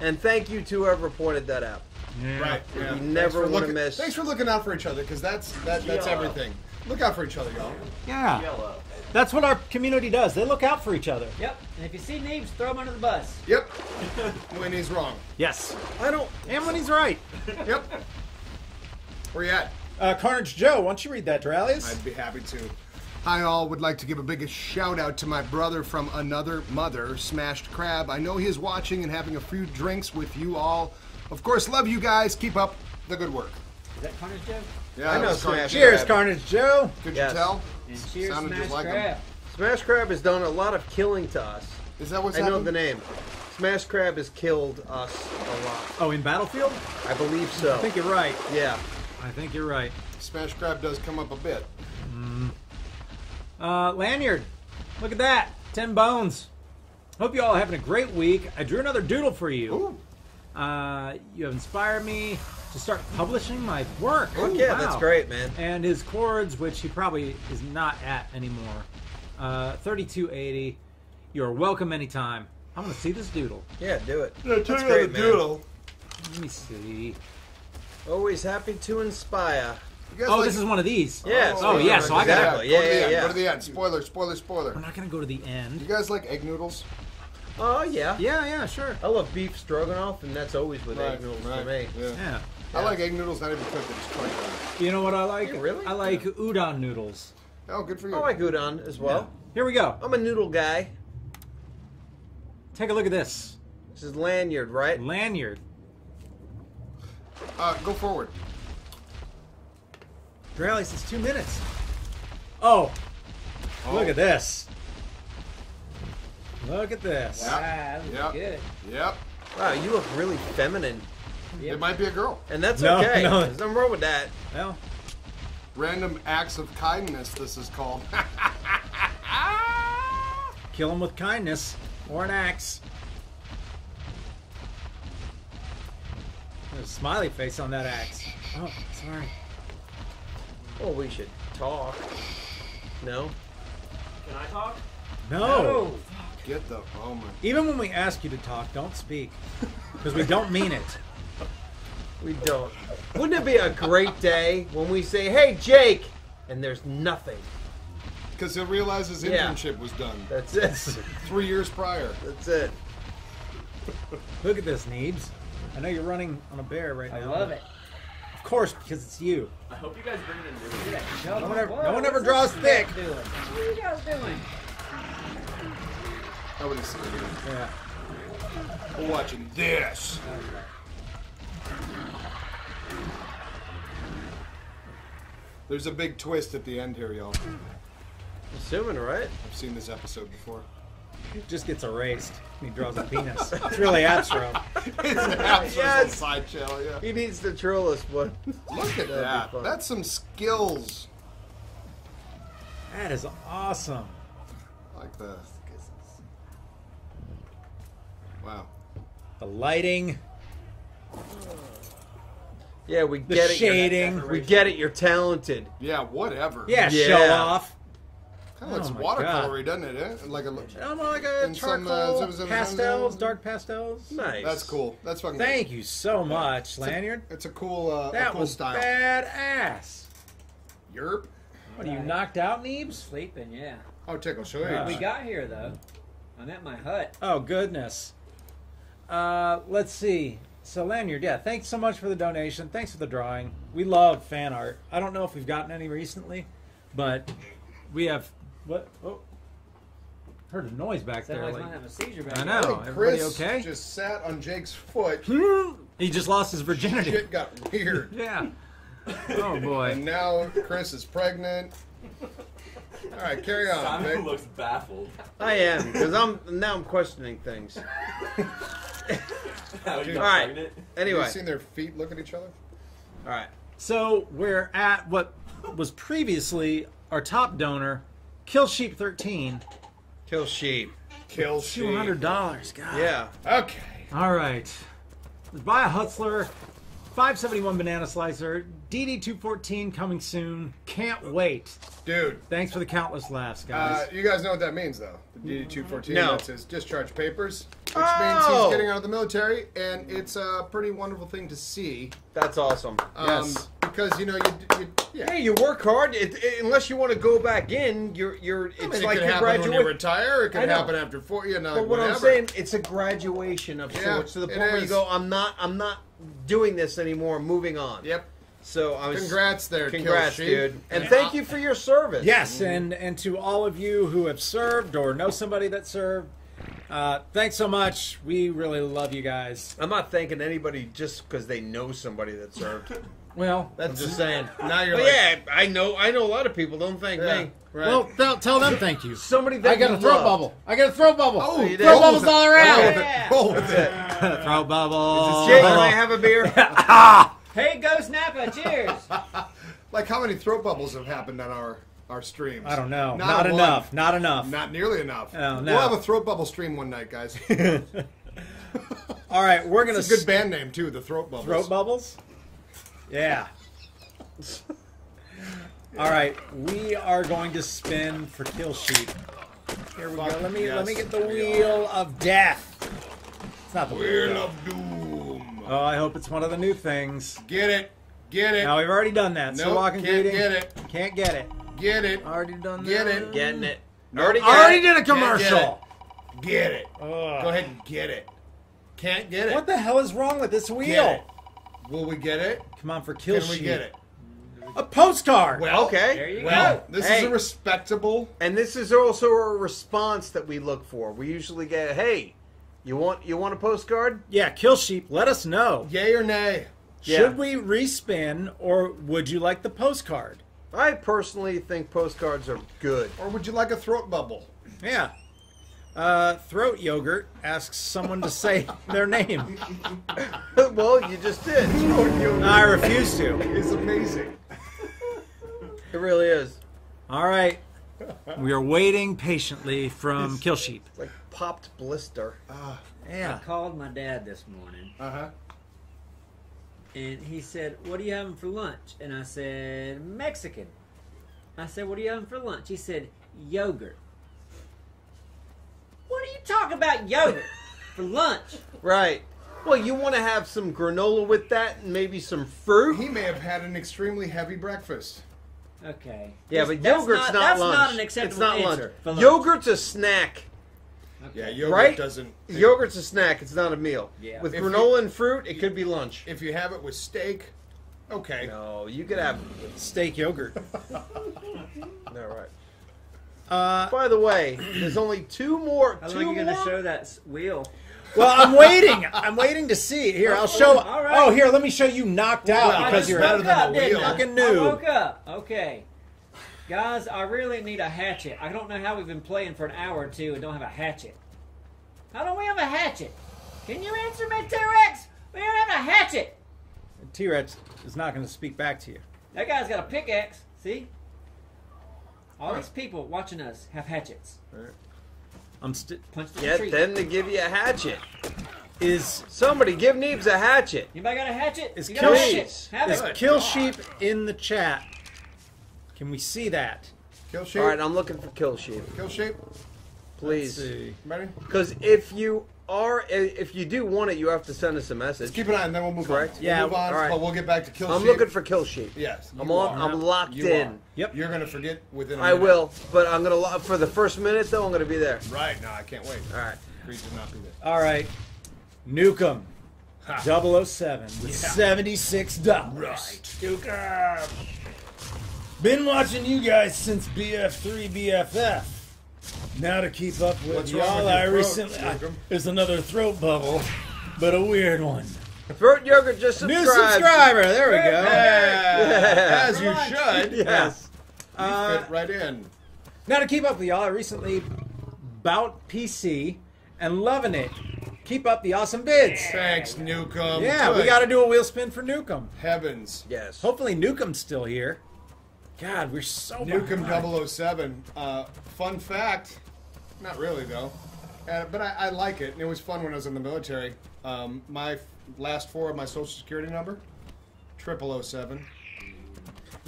And thank you to whoever pointed that out. Right. Yeah. You Thanks never wanna miss- Thanks for looking out for each other, because that's that, that's Yellow. everything. Look out for each other, y'all. Yeah, Yellow. that's what our community does. They look out for each other. Yep. And if you see Neebs, throw him under the bus. Yep. when he's wrong. Yes, I don't. and when he's right. Yep. Where you at? Uh, Carnage Joe, why don't you read that, Doraleous? I'd be happy to. Hi, all. Would like to give a big shout out to my brother from another mother, Smashed Crab. I know he is watching and having a few drinks with you all. Of course, love you guys. Keep up the good work. Is that Carnage Joe? Yeah, I know that was Cheers, Crab. Carnage Joe. Could Yes. you tell? And cheers, Sounded Smash just like him. Crab. Smash Crab has done a lot of killing to us. Is that what's I know the name. Smash Crab has killed us a lot. Oh, in Battlefield? I believe so. I think you're right. Yeah. I think you're right. Smash Crab does come up a bit. Uh, Lanyard, look at that. 10 bones. Hope you all are having a great week. I drew another doodle for you. Uh, you have inspired me to start publishing my work. Oh, yeah, that's great, man. And his chords, which he probably is not at anymore. Uh, 3280. You're welcome anytime. I'm going to see this doodle. Yeah, do it. Yeah, That's check out great, the man. doodle. Let me see. Always happy to inspire. Oh, like- this is one of these. Yeah, Oh, yeah. So I got. Exactly. Go Yeah, the yeah, yeah. Go to the end. Spoiler, spoiler, spoiler. We're not gonna go to the end. You guys like egg noodles? Oh yeah. Yeah, yeah, sure. I love beef stroganoff, and that's always with egg noodles right, for me. Yeah. Yeah. I like egg noodles not even cooked. I just crunch. You know what I like? Yeah, really? I like udon noodles. Oh, good for you. I like udon as well. Here we go. I'm a noodle guy. Take a look at this. This is lanyard, right? Lanyard. Uh, go forward. Rally says two minutes. Oh, Oh. look at this. Look at this. Yep. Ah, that was Yep. good. Yep. Wow, you look really feminine, It might be a girl. and that's No, okay. no. There's nothing wrong with that. Well, Random acts of kindness. This is called. kill him with kindness or an axe. There's a smiley face on that axe. Oh, sorry. Well, we should talk. No. Can I talk? No. Get the oh my. Even when we ask you to talk, don't speak. Because we don't mean it. We don't. Wouldn't it be a great day when we say, "Hey, Jake," and there's nothing? Because he'll realize his Yeah. internship was done That's it. three years prior. That's it. Look at this, Neebs. I know you're running on a bear right now. I now. love it. Of course, because it's you. I hope you guys bring it in Look new. at that No one ever, no one ever draws thick. Doing? What are you guys doing? Nobody's seen it. Yeah. We're watching this. There's a big twist at the end here, y'all. Assuming, right? I've seen this episode before. It just gets erased. He draws a penis. It's really abstract. It's absolute Yes. sideshow, yeah. He needs the Trillist one. Look at that. That's some skills. That is awesome. Like that. The lighting, Yeah, we the get it. you're- shading. We get it. You're talented. Yeah, whatever. Yeah, Yeah. show off. Kind of looks Oh my watercolory, doesn't it? eh? Like a. I'm like a And some, uh, charcoal some- some- pastels, dark pastels. Nice. That's cool. That's fucking. Thank you so much, It's a- Lanyard. It's a cool. Uh, a That cool was style. badass. Yerp. What are you knocked out, Neebs? Sleeping, yeah. Oh, tickle show Uh, we got here though. I'm at my hut. Oh goodness. Uh, let's see. So Lanyard, yeah, thanks so much for the donation. Thanks for the drawing. We love fan art. I don't know if we've gotten any recently, but we have. What? Oh, heard a noise back Sound there. like like- might have a seizure back I there. know. I think Everybody Chris okay? just sat on Jake's foot. He just lost his virginity. Shit got weird. Yeah. Oh boy. And now Chris is pregnant. All right, carry on, Simon Vic. looks baffled. I am because I'm now I'm questioning things. How All right. pregnant? Anyway, You seen their feet look at each other? all right. So we're at what was previously our top donor, Kill Sheep 13. Kill sheep. Kill sheep. Two hundred dollars, God. Yeah. Okay. All right. Buy a Hutzler, 571 banana slicer, DD214 coming soon. Can't wait. Dude, Thanks for the countless laughs, uh, guys. you guys know what that means, though. The DD-214, No. that's his discharge papers, which Oh! means he's getting out of the military, and it's a pretty wonderful thing to see. That's awesome. Um, yes. Because, you know, you, you yeah. Hey, you work hard. It, it- unless you want to go back in, you're you're. It's I mean, like it could you happen when you retire. It I could happen after four. You know, But what whatever. I'm saying, it's a graduation of Yeah, sorts to the point where you go, I'm not, I'm not doing this anymore. Moving on. Yep. So I was. Congrats there, Congrats, Sheep. dude, and And thank you for your service. yes, and and to all of you who have served or know somebody that served, uh, thanks so much. We really love you guys. I'm not thanking anybody just because they know somebody that served. Well, That's I'm just saying. Now you're But like, yeah, I know. I know a lot of people. Don't thank Yeah. me. Right. well, tell, tell them thank you. Somebody I got a throat loved. bubble. I got a throat bubble. Oh, you did. throat roll bubbles all around. with it. Roll with it. throat bubble. Jay, can I have a beer? Hey, Ghost Napa, cheers! Like how many throat bubbles have happened on our our streams? I don't know. Not Not, one. enough. Not enough. Not nearly enough. Oh, no. We'll have a throat bubble stream one night, guys. All right, we're gonna It's a good band name too, the throat bubbles. Throat bubbles? Yeah. All right, we are going to spin for kill sheet. Here we go. Let me let me get the we wheel of death. It's not the Wheel wheel. of doom. Oh, I hope it's one of the new things. Get it. Get it. Now we've already done that. so Nope, walking can't greeting. get it. Can't get it. Get it. Already done Get that. it. Getting it. Nope. Already, Already got did a commercial. Get it. Ugh. Go ahead and get it. Can't get it. What the hell is wrong with this wheel? Will we get it? Come on for kill sheep. Can we sheet. get it? A postcard. Well, Okay. There you well, go. this Hey. is a respectable. And this is also a response that we look for. We usually get, "Hey, you want you want a postcard?" yeah, kill sheep. Let us know. Yay or nay? Yeah. Should we respin or would you like the postcard? I personally think postcards are good. Or would you like a throat bubble? Yeah. Uh, Throat Yogurt asks someone to say their name. well, you just did. I refuse to. It's amazing. It really is. All right. We are waiting patiently from Kill Sheep. It's like popped blister. I Yeah. called my dad this morning, Uh huh. and he said, "What are you having for lunch?" And I said, "Mexican." I said, "What are you having for lunch?" He said, "Yogurt." What are you talking about yogurt for lunch? Right. Well, you want to have some granola with that and maybe some fruit. He may have had an extremely heavy breakfast. Okay. Yeah, but that's yogurt's not, that's lunch. not an acceptable it's not answer. lunch. for lunch. Yogurt's a snack. Yeah, yogurt Right? doesn't. Yogurt's a snack. It's not a meal. Yeah. With If granola and fruit, it could be lunch. If you have it with steak, okay. No, you could have. Steak yogurt. No, right. Uh, By the way, there's only two more. How two long are you going to show that s- wheel? well, I'm waiting. I'm waiting to see. Here, I'll show. All right. Oh, here, let me show you knocked out Well, because it's you're better woke than up, a didn't wheel. I? Fucking I noob. woke up. Okay. Guys, I really need a hatchet. I don't know how we've been playing for an hour or two and don't have a hatchet. How don't we have a hatchet? Can you answer me, T-Rex? We don't have a hatchet. T-Rex is not going to speak back to you. That guy's got a pickaxe. See? All these people watching us have hatchets. I'm st- Punch the Get tree. them to give you a hatchet. is Somebody give Neebs a hatchet. Anybody got a hatchet? Is you got a kill hatchet? sheep- Have is it. kill sheep in the chat? Can we see that? Kill shape. All right, I'm looking for kill sheep, Kill sheep. please. Let's see. Ready? Because if you are, if you do want it, you have to send us a Let's message. keep an eye, and then we'll move Correct. on. Yeah, We'll move on, all right. but we'll get back to kill sheep. I'm sheep. looking for kill sheep. Yes, I'm you on. are. I'm locked You in. are. Yep. You're gonna forget within. a I minute. will, but I'm gonna lo- for the first minute though. I'm gonna be there. Right. now, I can't wait. All right. Agreed to not be there. All right. Nukem. 007 with seventy-six dollars. Right. Nukem. Been watching you guys since BF3 BFF. Now to keep up with What's y'all, with I throat, recently I, there's another throat bubble, but a weird one. Throat yogurt just subscribed. New subscriber. There we go. Yeah, as you should. Yes. You Uh, fit right in. Now to keep up with y'all, I recently bout PC and loving it. Keep up the awesome bids. Thanks, Newcomb. Yeah, we got to do a wheel spin for Nukem. heavens. Yes. Hopefully Nukem's still here. God, we're so Newcomb behind. 007. Uh, fun fact, not really though, uh, but I, I like it. And it was fun when I was in the military. Um, my f- last four of my social security number, triple 07.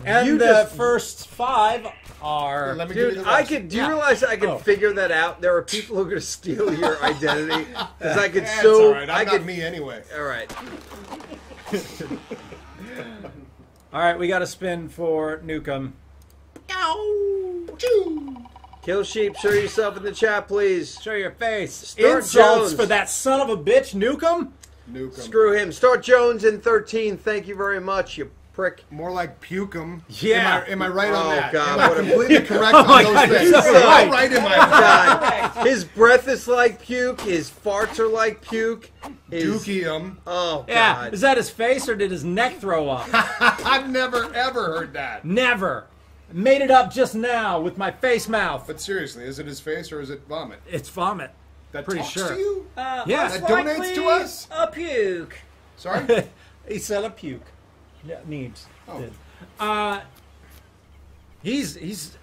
And You the just- first five are. Let me give you Dude, the I rest. could. Do you Yeah. realize I could Oh. figure that out? There are people who are going to steal your identity because I could That's so. all right. I'm I not could. me anyway. All right. All right, we got to spin for Nukem. Kill sheep. Show yourself in the chat, please. Show your face. Start Insults Jones. for that son of a bitch, Nukem. Newcomb. Screw him. Start Jones in 13. Thank you very much, you prick. More like pukem. Yeah. Am I, am I right on Oh, that? God, am I what a- completely correct Oh on those you're things? so How right. right am I? God. his breath is like puke. His farts are like puke. His, Dookie him. Oh Yeah, god. is that his face or did his neck throw up? I've never ever heard that. Never. Made it up just now with my face mouth. But seriously, is it his face or is it vomit? It's vomit. That Pretty talks sure. to you? Uh, Yeah. most That donates to us? A puke. Sorry. he said a puke. Yeah, needs. Oh. Uh, he's he's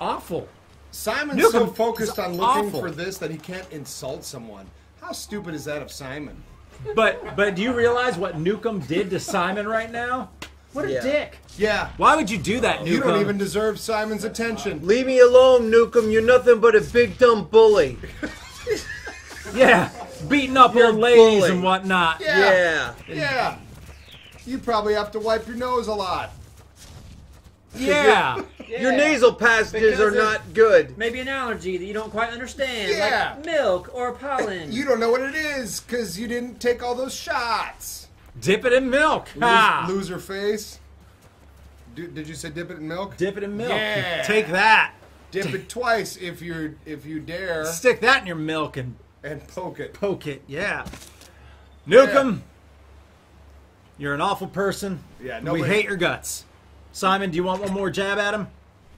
awful. Simon's Nukem so focused on looking awful. for this that he can't insult someone. How stupid is that of Simon? But but do you realize what Newcomb did to Simon right now? What a Yeah. dick! Yeah. Why would you do that, Newcomb? You don't even deserve Simon's attention. Leave me alone, Newcomb. You're nothing but a big dumb bully. Yeah, beating up You're old ladies bully. and whatnot. Yeah. Yeah. You probably have to wipe your nose a lot. Yeah. Your nasal passages Because are not good. Maybe an allergy that you don't quite understand, Yeah. like milk or pollen. You don't know what it is because you didn't take all those shots. Dip it in milk. Lose, Ha! loser face. Do, did you say dip it in milk? Dip it in milk. Yeah. Take that. Dip it twice if you if you dare, Stick that in your milk and and poke it. poke it. Yeah. Nukem, you're an awful person. Yeah, We hate your guts. Simon, do you want one more jab at him?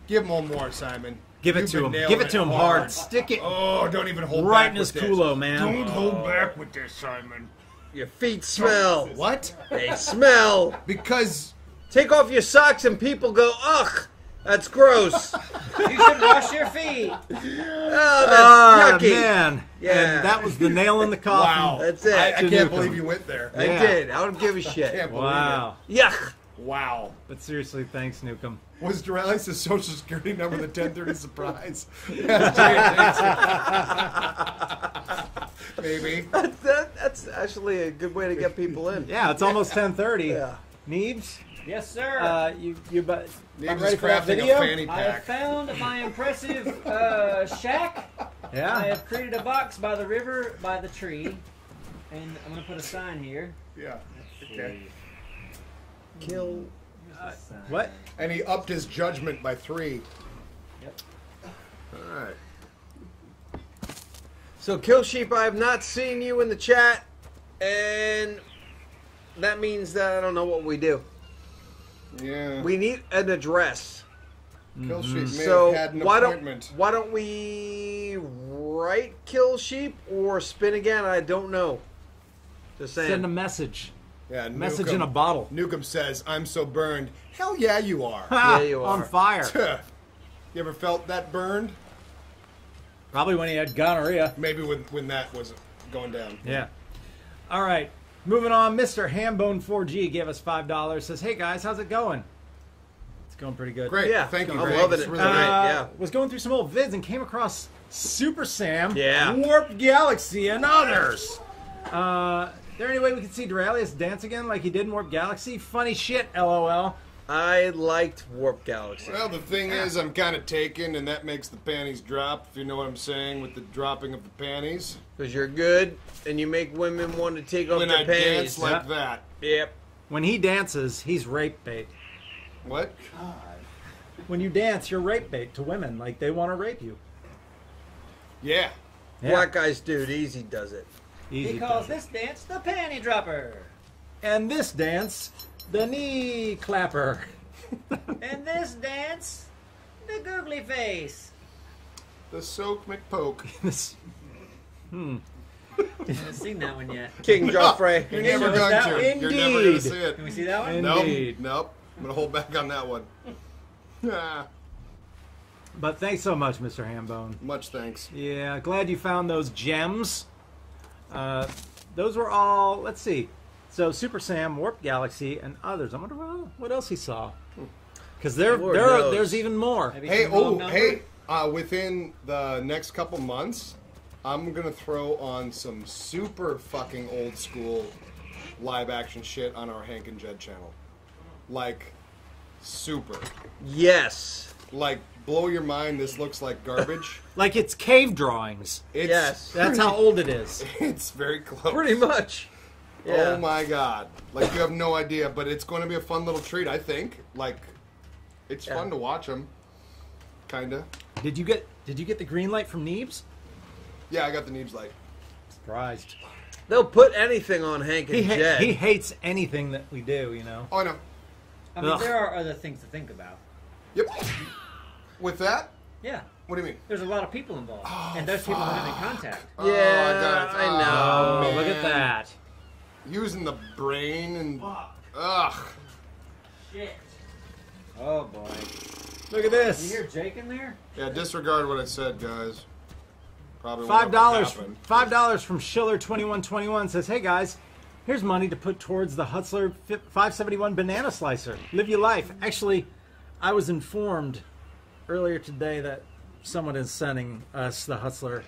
Give him one more, Simon. Give it You've to him. Give it to him hard. hard. Stick it Oh, don't even hold right back in his culo, man. Don't hold back with this, Simon. Your feet smell. What? They smell. Because Take off your socks and people go, ugh, that's gross. You should wash your feet. oh, that's Ah, yucky. man. Yeah. And that was the nail in the coffin. wow, That's it. I, I can't Nukem. believe you went there. I Yeah. did. I don't give a shit. can't believe Wow. Yuck. Wow. But seriously, thanks, Nukem. Was Doraleous's social security number the 1030 surprise? Maybe. That, that, that's actually a good way to get people in. Yeah, it's almost 10:30. Yeah. Neebs, Yes, sir. uh, you you but Neebs ready for that video? I have found my impressive uh, shack. I have created a box by the river, by the tree, and I'm gonna put a sign here. Yeah. Okay. Kill. What? And he upped his judgment by three. Yep. All right. So, Kill Sheep, I have not seen you in the chat, and that means that I don't know what we do. Yeah. We need an address. Kill Sheep mm-hmm. may So have had an why appointment. don't why don't we write Kill Sheep or spin again? I don't know. Just saying. Send a message. Yeah, Message in a bottle. Nukem says, "I'm so burned." Hell yeah, you are. Ha, you are On fire. you ever felt that burned? Probably when he had gonorrhea. Maybe when when that was going down. Yeah. All right. Moving on. Mr. Hambone4G gave us five dollars. Says, "Hey guys, how's it going?" It's going pretty good. Great. Yeah, Thank you. I'm Greg. loving It's it. really Uh, great. yeah. Was going through some old vids and came across Super Sam, Yeah. Warp Galaxy, and others. Uh, there any way we could see Doraleous dance again like he did in Warp Galaxy? Funny shit, lol. I liked Warp Galaxy. Well, the thing is, I'm kind of taken, and that makes the panties drop. If you know what I'm saying, with the dropping of the panties. Because you're good and you make women want to take off When their I panties. dance like Yeah. that. Yep. When he dances, he's rape bait. What? When you dance, you're rape bait to women. Like they want to rape you. Yeah. Yeah. Black Eyes Dude, easy does it. Easy He calls does it. this dance the panty dropper. And this dance, the knee clapper. and this dance, the googly face. The soak McPoke. This- hmm. I haven't seen that one yet. King Joffrey. You're Can you never show us going that to. one? You're never going to Indeed. see it. Can we see that one? Nope. Indeed. Nope. I'm going to hold back on that one. Ah, But thanks so much, Mr. Hambone. much thanks. Yeah, glad you found those gems. Uh, those were all. Let's see. So Super Sam, Warp Galaxy, and others. I wonder what, what else he saw. Because there, Lord there, knows. there's even more. Maybe Hey, some wrong oh, number? hey. Uh, within the next couple months, I'm going to throw on some super fucking old school live action shit on our Hank and Jed channel. Like, super. Yes. Like, blow your mind, this looks like garbage. Like it's cave drawings. It's, Yes. That's how old it is. It's very close. Pretty much. Oh yeah. Oh my god. Like, you have no idea, but it's going to be a fun little treat, I think. Like, it's Yeah. fun to watch them. Kinda. Did you get? Did you get the green light from Neebs? Yeah, I got the Neebs light. Surprised. They'll put anything on Hank and He, ha- Jed. he hates anything that we do, you know. Oh, I know. I mean, Ugh. there are other things to think about. Yep. With that, Yeah. what do you mean? There's a lot of people involved, oh, and those people have in contact. Oh, I got it. I know. Oh, look at that. Using the brain and ugh. Shit. Oh boy. Look at this. You hear Jake in there? Yeah, disregard what I said, guys. Probably Five dollars. Five dollars from Schiller twenty one twenty one says, "Hey guys, here's money to put towards the Hutzler five seventy one banana slicer. Live your life." Actually, I was informed earlier today that someone is sending us the Hutzler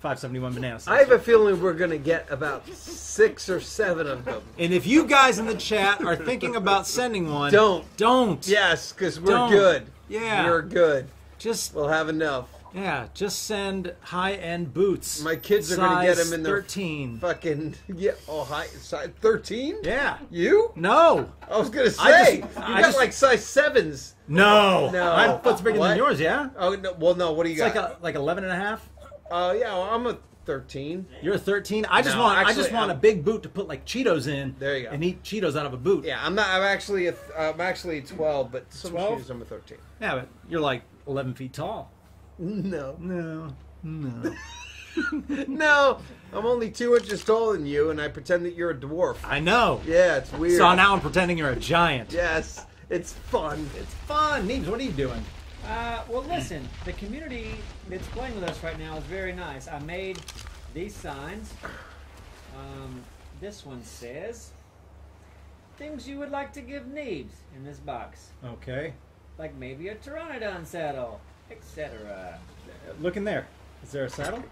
five seventy one banana slicer. I have a feeling we're gonna get about six or seven of them. and if you guys in the chat are thinking about sending one, Don't. don't. Yes, because we're Don't. good. Yeah. we're good. Just We'll have enough. yeah, just send high end boots. My kids are gonna get Size them in their thirteen. fucking yeah. Oh, high size thirteen. Yeah. You? No. I was gonna I say just- you I got just- like size sevens. No. No. My foot's bigger What? than yours, yeah? Oh no, well no. What do you It's got? like a like 11 and a half. Uh, yeah, well, I'm a thirteen. You're a 13. I just No, want I actually, just want I'm- a big boot to put like Cheetos in. There you go. And eat Cheetos out of a boot. Yeah, I'm not. I'm actually a. th- I'm actually twelve, but some 12? shoes I'm a thirteen. Yeah, but you're like 11 feet tall. No, No. No. no, I'm only two inches taller than you, and I pretend that you're a dwarf. I know. Yeah, it's weird. So now I'm pretending you're a giant. Yes, it's fun. It's fun. Neebs, what are you doing? Uh, well, listen, the community that's playing with us right now is very nice. I made these signs. Um, this one says, Things you would like to give Neebs in this box. Okay. Like maybe a Pteranodon saddle, etc. Look in there. Is there a saddle?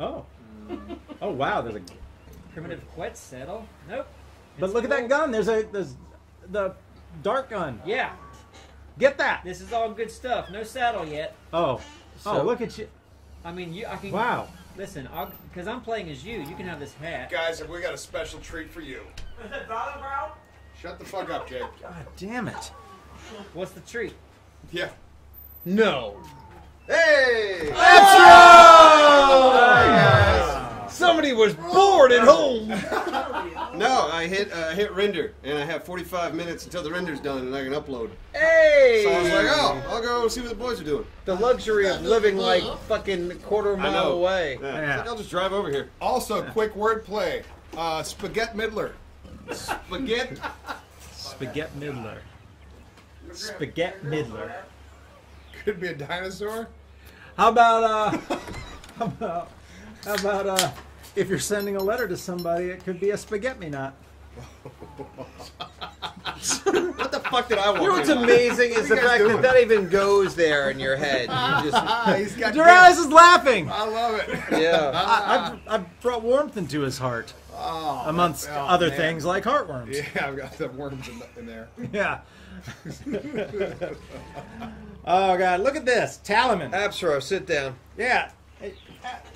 Oh. Oh wow, there's a Primitive Quetz saddle. Nope. But It's look at that gun. There's a there's the dark gun. Yeah, Get that. this is all good stuff. No saddle yet. Oh. oh so- oh, look at you. I mean, you. I can. Wow. Listen, I because I'm playing as you, you can have this hat. Guys, have we got a special treat for you? Shut the fuck up, Jake. God damn it. What's the treat? Yeah. No. Hey! Somebody was bored at home. No, I hit uh, hit render, and I have 45 minutes until the render's done, and I can upload. Hey! So I was like, oh, I'll go see what the boys are doing. the luxury of living like fucking a quarter I mile know. away. Yeah. Yeah. It's like, I'll just drive over here. Also, quick wordplay. Uh, Spaghetti Midler. Spaghetti. Spaghetti Midler. Spaghetti Midler. Could be a dinosaur. How about uh how about how about uh if you're sending a letter to somebody it could be a spaghetti nut. What the fuck did I want? You know what's here? amazing is the fact doing? that that even goes there in your head. You just, he's got Darius is laughing. I love it. yeah. I, I've, I've brought warmth into his heart, Oh, amongst oh, other man. things like heartworms. Yeah, I've got the worms in, the, in there. Yeah. oh god, look at this, Talaman. Appsro, sit down. Yeah, Hey,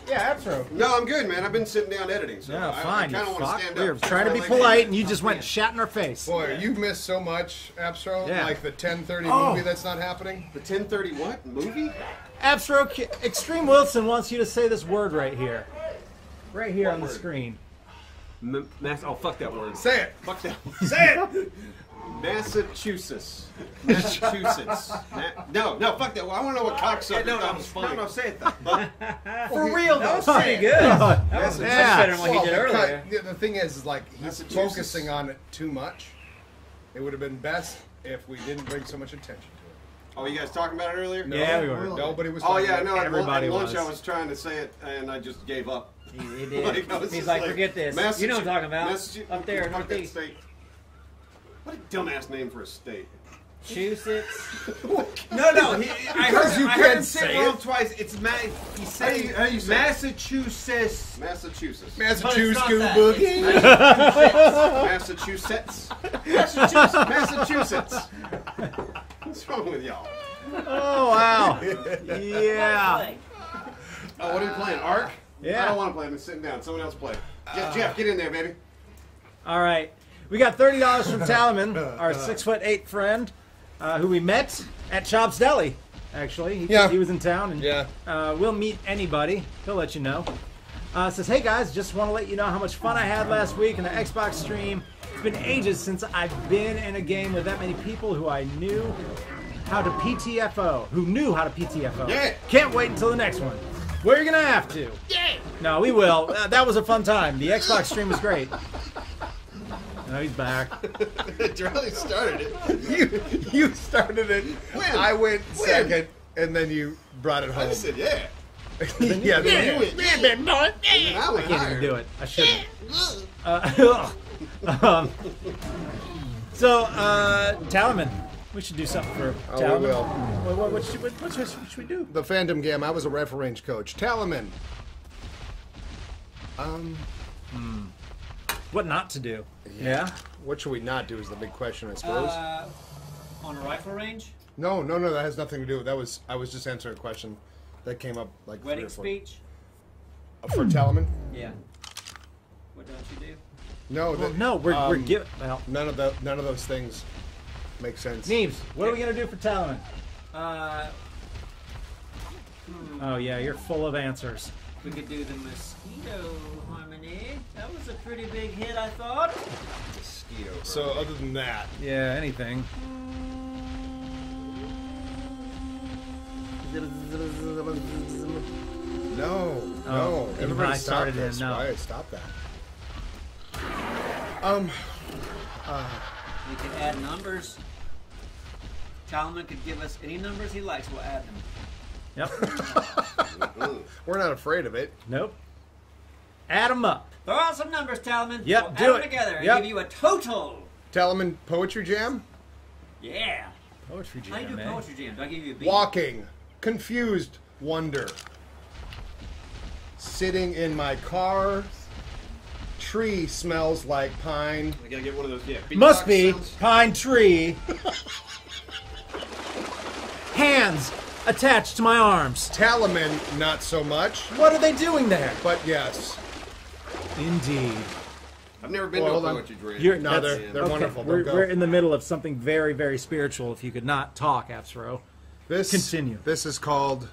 yeah, Appsro. No, I'm good, man. I've been sitting down editing, so No, I, fine. I you kind of want to stand We were up. trying to be Stretch my legs polite, and you just went and shat in our face. Boy, you missed so much, Appsro. Yeah. Like the 1030 Oh. movie that's not happening. The 1030 what movie? Appsro, Ki- Extreme Wilson wants you to say this word right here, right here What on the screen. M- Mass- oh, fuck that word. Say it. Fuck that. Say it. Massachusetts. Massachusetts. Ma- no, no, fuck that. I want to know what cocksucker no, thought no, was funny. no, no, say it though. For real, That though. was pretty good. That was much Yeah. better than what he did Well, earlier. because- The thing is, is like he's Massachusetts. focusing on it too much. It would have been best if we didn't bring so much attention to it. Oh, you guys talking about it earlier? it. Yeah, we were. Nobody was. Oh talking yeah, about no. it. At, lu- Everybody at lunch, was. I was trying to say it, and I just gave up. He, he did. Like, I was He's just like, forget this. You know what I'm talking about. Massachusetts- Up there, fuck that northeast. state. What a dumbass name for a state. Massachusetts. No, no. He, I heard, you I heard him say say it wrong twice. It's ma- He's saying how do you say it? Massachusetts. Massachusetts. Massachusetts But it's not Goo that. Boogie. Massachusetts. Massachusetts. Massachusetts. What's wrong with y'all? Oh wow. yeah. Oh, what are we playing? Ark? Yeah. I don't want to play. I'm sitting down. Someone else play. Jeff, Jeff, get in there, baby. All right. We got thirty dollars from Talaman, our six foot eight friend, uh, who we met at Chops Deli actually. He, Yeah. he was in town, and Yeah. uh, we'll meet anybody. He'll let you know. Uh, says, hey guys, just want to let you know how much fun I had last week in the Xbox stream. It's been ages since I've been in a game with that many people who I knew how to PTFO, who knew how to PTFO. Yeah. Can't wait until the next one. We're gonna have to. Yeah. No, we will. Uh, that was a fun time. The Xbox stream was great. No, he's back. Charlie started it. You you started it. When? I went When? second, and then you brought it home. I said yeah. yeah, then You you went. Yeah, baby boy. Yeah. I I can't higher. even do it. I shouldn't. Uh, um, so, uh, Talaman. We should do something for Oh, we will. What, what, what, should, what, what should what should we do? The fandom game. I was a rifle range coach. Talaman. Um, What not to do? Yeah. what should we not do is the big question, I suppose. Uh, on a rifle range, no, no, no. That has nothing to do. That was I was just answering a question that came up like three wedding or four- speech. Uh, for Talaman. Yeah. What don't you do? No, Well, that- no, we're, we're um, giving. Well, none of the none of those things make sense. Neebs, what are we gonna do for Talaman? Uh, Oh yeah, you're full of answers. we could do the mosquito harmony. That was a pretty big hit, I thought. Mosquito. So other than that, Yeah, anything. no, Oh, no. even Everybody I stop started it, this. no. Why stop that? Um, Uh, We can add numbers. Talman could give us any numbers he likes. We'll add them. Yep. we're not afraid of it. nope. Add them up. Throw out some numbers, Talman. Yep, we'll do add it. them together and give you a total. Talaman Poetry Jam. Yeah. Poetry How do you do jam, eh? poetry jam? Do I give you a beat? Walking, confused, wonder. Sitting in my car. Tree smells like pine. I gotta get one of those. Yeah. Must be sounds. pine tree. Hands attached to my arms. Talaman, not so much, What are they doing there? but yes. Indeed. I've never been Well, to hold a on. poetry jam. You're, No, they're- they're okay, wonderful. We're, we're in the middle of something very, very spiritual. If you could not talk, Appsro. This Continue. This is called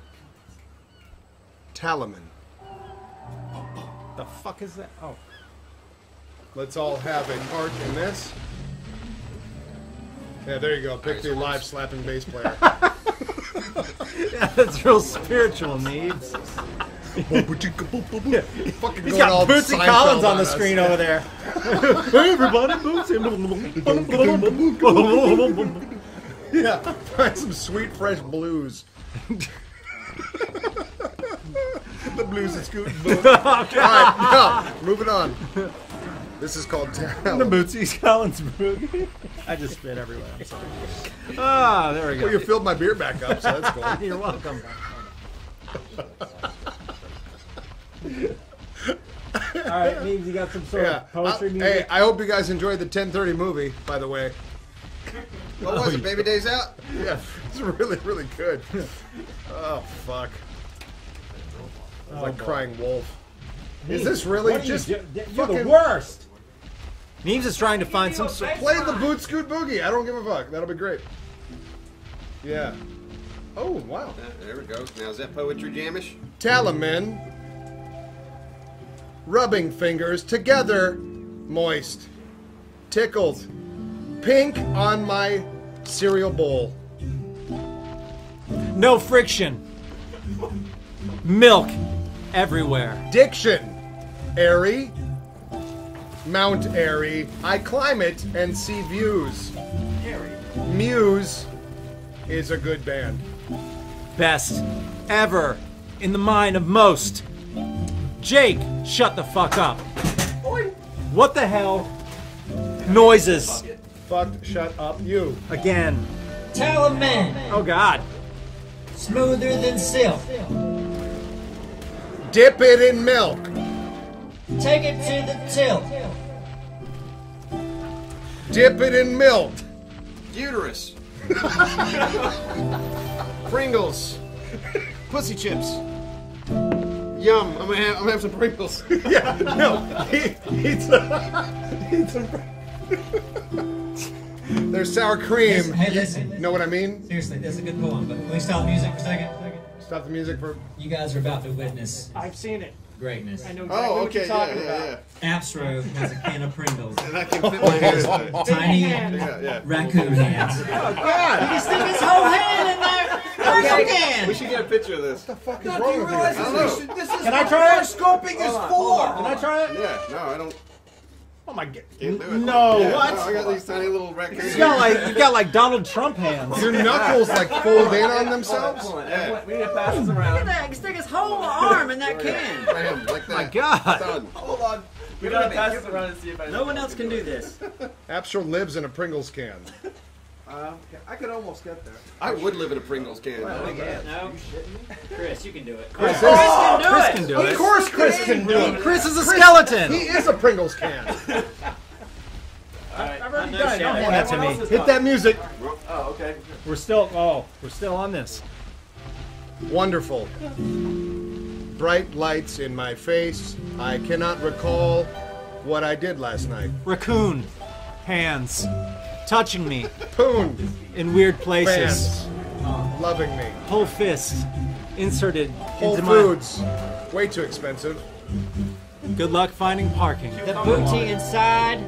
Talaman. The fuck is that? Oh, Let's all have a part in this. Yeah, there you go. Pick the live slapping bass player. yeah, that's real spiritual needs. Fucking He's going all got Bootsy Collins on the us. screen over there. hey, everybody, Bootsy. Yeah, find some sweet fresh blues. the blues is good. All right, no, moving on. This is called the Talaman. Bootsy Collins boogie. I just spit everywhere. I'm sorry. Ah, there we go. Well, you filled my beer back up, so that's cool. You're welcome. All right, means you got some sort Yeah. of poetry I- music. hey, I hope you guys enjoyed the 10:30 movie. By the way, What was it? Baby Days Out. yeah, it's really, really good. Oh fuck! It's like crying wolf. Is this really What are you just do- You're fucking the worst. Neebs is trying to find some sort. play the boot scoot boogie? I don't give a fuck. That'll be great. Yeah. Oh wow. Uh, there we go. Now is that poetry jamish? Talaman. Rubbing fingers together, moist, tickled, pink on my cereal bowl. No friction. Milk everywhere. Diction, airy, Mount Airy. I climb it and see views. Muse is a good band. Best ever in the mind of most. Jake, shut the fuck up. What the hell? Noises. Fucked, shut up, you. Again. Talaman, Oh god. smoother than silk. Dip it in milk. Take it to the tilt. Dip it in milk. Uterus. Pringles. Pussy chips. Yum. I'm gonna have, I'm gonna have some Pringles. Yeah, no. He, he's a, he's a, There's sour cream. Hey, listen. You know what I mean? Seriously, that's a good poem. But can we stop music for a second? Stop the music for. You guys are about to witness I've seen it. Greatness. I know oh, exactly Oh, what you're talking yeah, about. yeah. Appsro has a can of Pringles. And I can fit my hand in it. Tiny Yeah, yeah. raccoon oh, hands. Oh God! You can stick his whole hand in there. Oh, of course. We should get a picture of this. What the fuck is No, wrong do you with realize you? I this don't is, know. this is Can I try it? scoping is on, for? Can I try it? Yeah, no, I don't. Oh my god. Can't do it. No, Yeah, what? No, I got these tiny little raccoons. You got like you got like Donald Trump hands. Your knuckles like fold in on Hold on, themselves? hold on. Yeah. We need to pass this Look at that. He can stick his whole arm in that can. Bam, like that. My God. Done. Hold on. We gotta pass this around and see if I No one else can do this. Appsro lives in a Pringles can. Uh, I could almost get there. I would live in a Pringles can. No. Chris, you can do it. Chris, Chris can do Chris it. Of course Chris can do it. Chris is a skeleton. He is a Pringles can. I've already done it. Don't hand that to me. Hit done. that music. Oh, okay. We're still oh, we're still on this. Wonderful. Bright lights in my face. I cannot recall what I did last night. Raccoon hands touching me Poon. in weird places. Fans. Uh, loving me. Whole fist inserted Whole into Foods. Way too expensive. Good luck finding parking. The booty inside,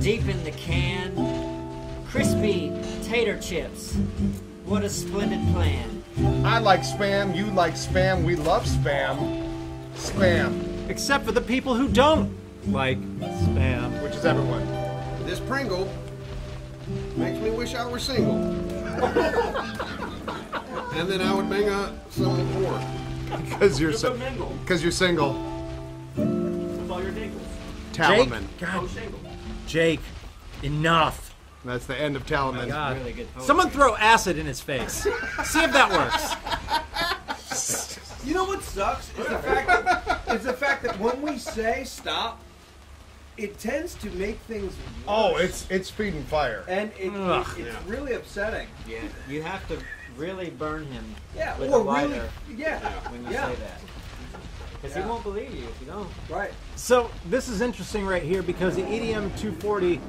deep in the can. Crispy tater chips. What a splendid plan. I like spam. You like spam. We love spam. Spam, Except for the people who don't like spam. which is everyone. This Pringle makes me wish I were single. and then I would bang a some more. Because you're So si- mingle. because you're single. With all your dingles. Talaman. Oh, shingle. Jake, enough. That's the end of Talaman. God. Really. Someone throw acid in his face. See if that works. You know what sucks? Is the fact that, is the fact that when we say stop, it tends to make things worse. Oh, it's it's feeding fire. and it, Ugh. it, it's really upsetting. Yeah, you have to really burn him Yeah, with or a lighter really, yeah, when you yeah, say that. Because Yeah. he won't believe you if you don't. right. So this is interesting right here because the E EDM 240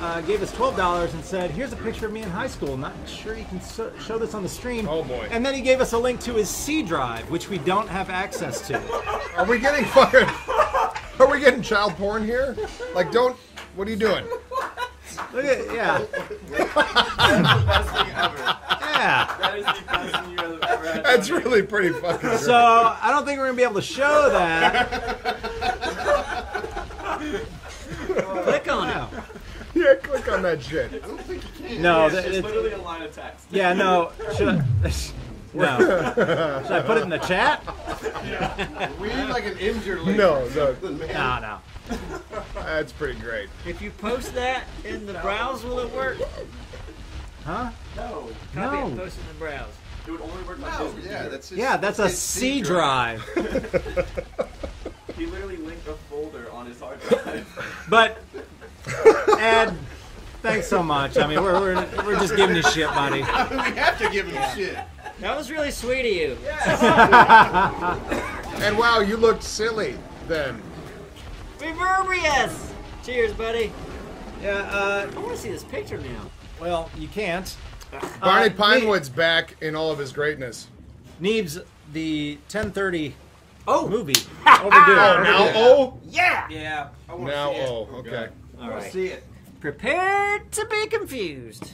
uh, gave us twelve dollars and said, "Here's a picture of me in high school." Not sure you can so- show this on the stream. Oh, boy. And then he gave us a link to his C drive, which we don't have access to. Are we getting fucking? Are we getting child porn here? Like, don't. What are you doing? Look at yeah, Best thing ever. yeah. That is the best thing you've ever had. That's really pretty fucking. Great. So I don't think we're gonna be able to show that. Click on it. Yeah, click on that shit. I don't think you can. no, It's it's- literally a line of text. yeah, no. Should I? No. Should I put it in the chat? We need like an injured link. No, no, No, no. that's pretty great. If you post that in the browse, will it work? Huh? No. Copy No. and post it in the browse. It would only work on No, his yeah, that's his, Yeah, that's a his C drive. He literally linked a folder on his hard drive. But Ed, thanks so much. I mean, we're we're, we're just giving you shit, buddy. we have to give him shit. That was really sweet of you. And wow, you looked silly then. Reverbius! Cheers, buddy. Yeah. Uh, I want to see this picture now. well, you can't. Barney Uh, Pinewood's back in all of his greatness. Neebs, the 1030 Oh! movie. Overdue. Oh, now oh, Yeah! Yeah, I want to now see it. oh, okay. All I want to see it. Prepared to be confused.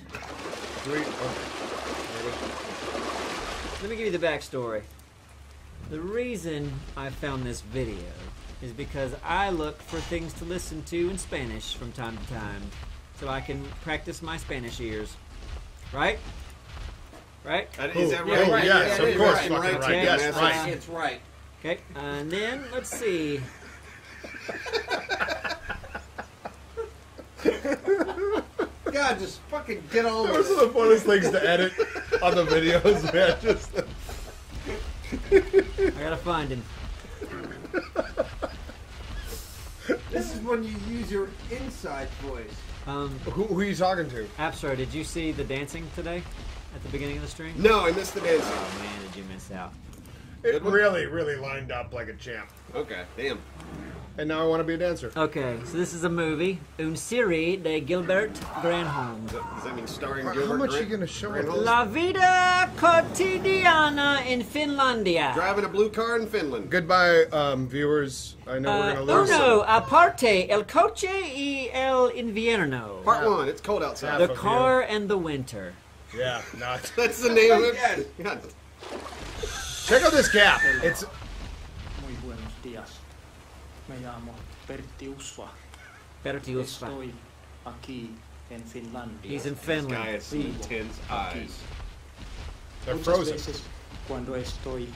Three. oh. Let me give you the backstory. The reason I found this video is because I look for things to listen to in Spanish from time to time so I can practice my Spanish ears. Right? Right? That- Is that right? right, yes, Yeah, of course, right. Right, right, yeah, yes, that's right. It's right. Okay. And then let's see. God, just fucking get on Those with are it. the funnest things to edit on the videos, man. Just I gotta find him. This is when you use your inside voice. Um, who, who are you talking to? Absro, did you see the dancing today at the beginning of the stream? No, I missed the dancing. Oh man, did you miss out? It really, really lined up like a champ. Okay, damn. And now I want to be a dancer. Okay, so this is a movie, Une série de Gilbert Granholm. Does that mean starring Gilbert? How Gilbert? much are you gonna show Grant us? Holmes? La vida cotidiana in Finlandia. Driving a blue car in Finland. Goodbye, um, viewers. I know Uh, we're gonna lose. uno, aparte, el coche y el invierno. Part one. It's cold outside. The car and the winter. Yeah, not. That's the name of it. God. Check out this gap. It's Muy buenos días. Me llamo Pertti Usva. Pertti Usva. Estoy aquí en Finlandia. He's in Finland. Guy has some intense eyes. They're Muchas frozen. veces cuando estoy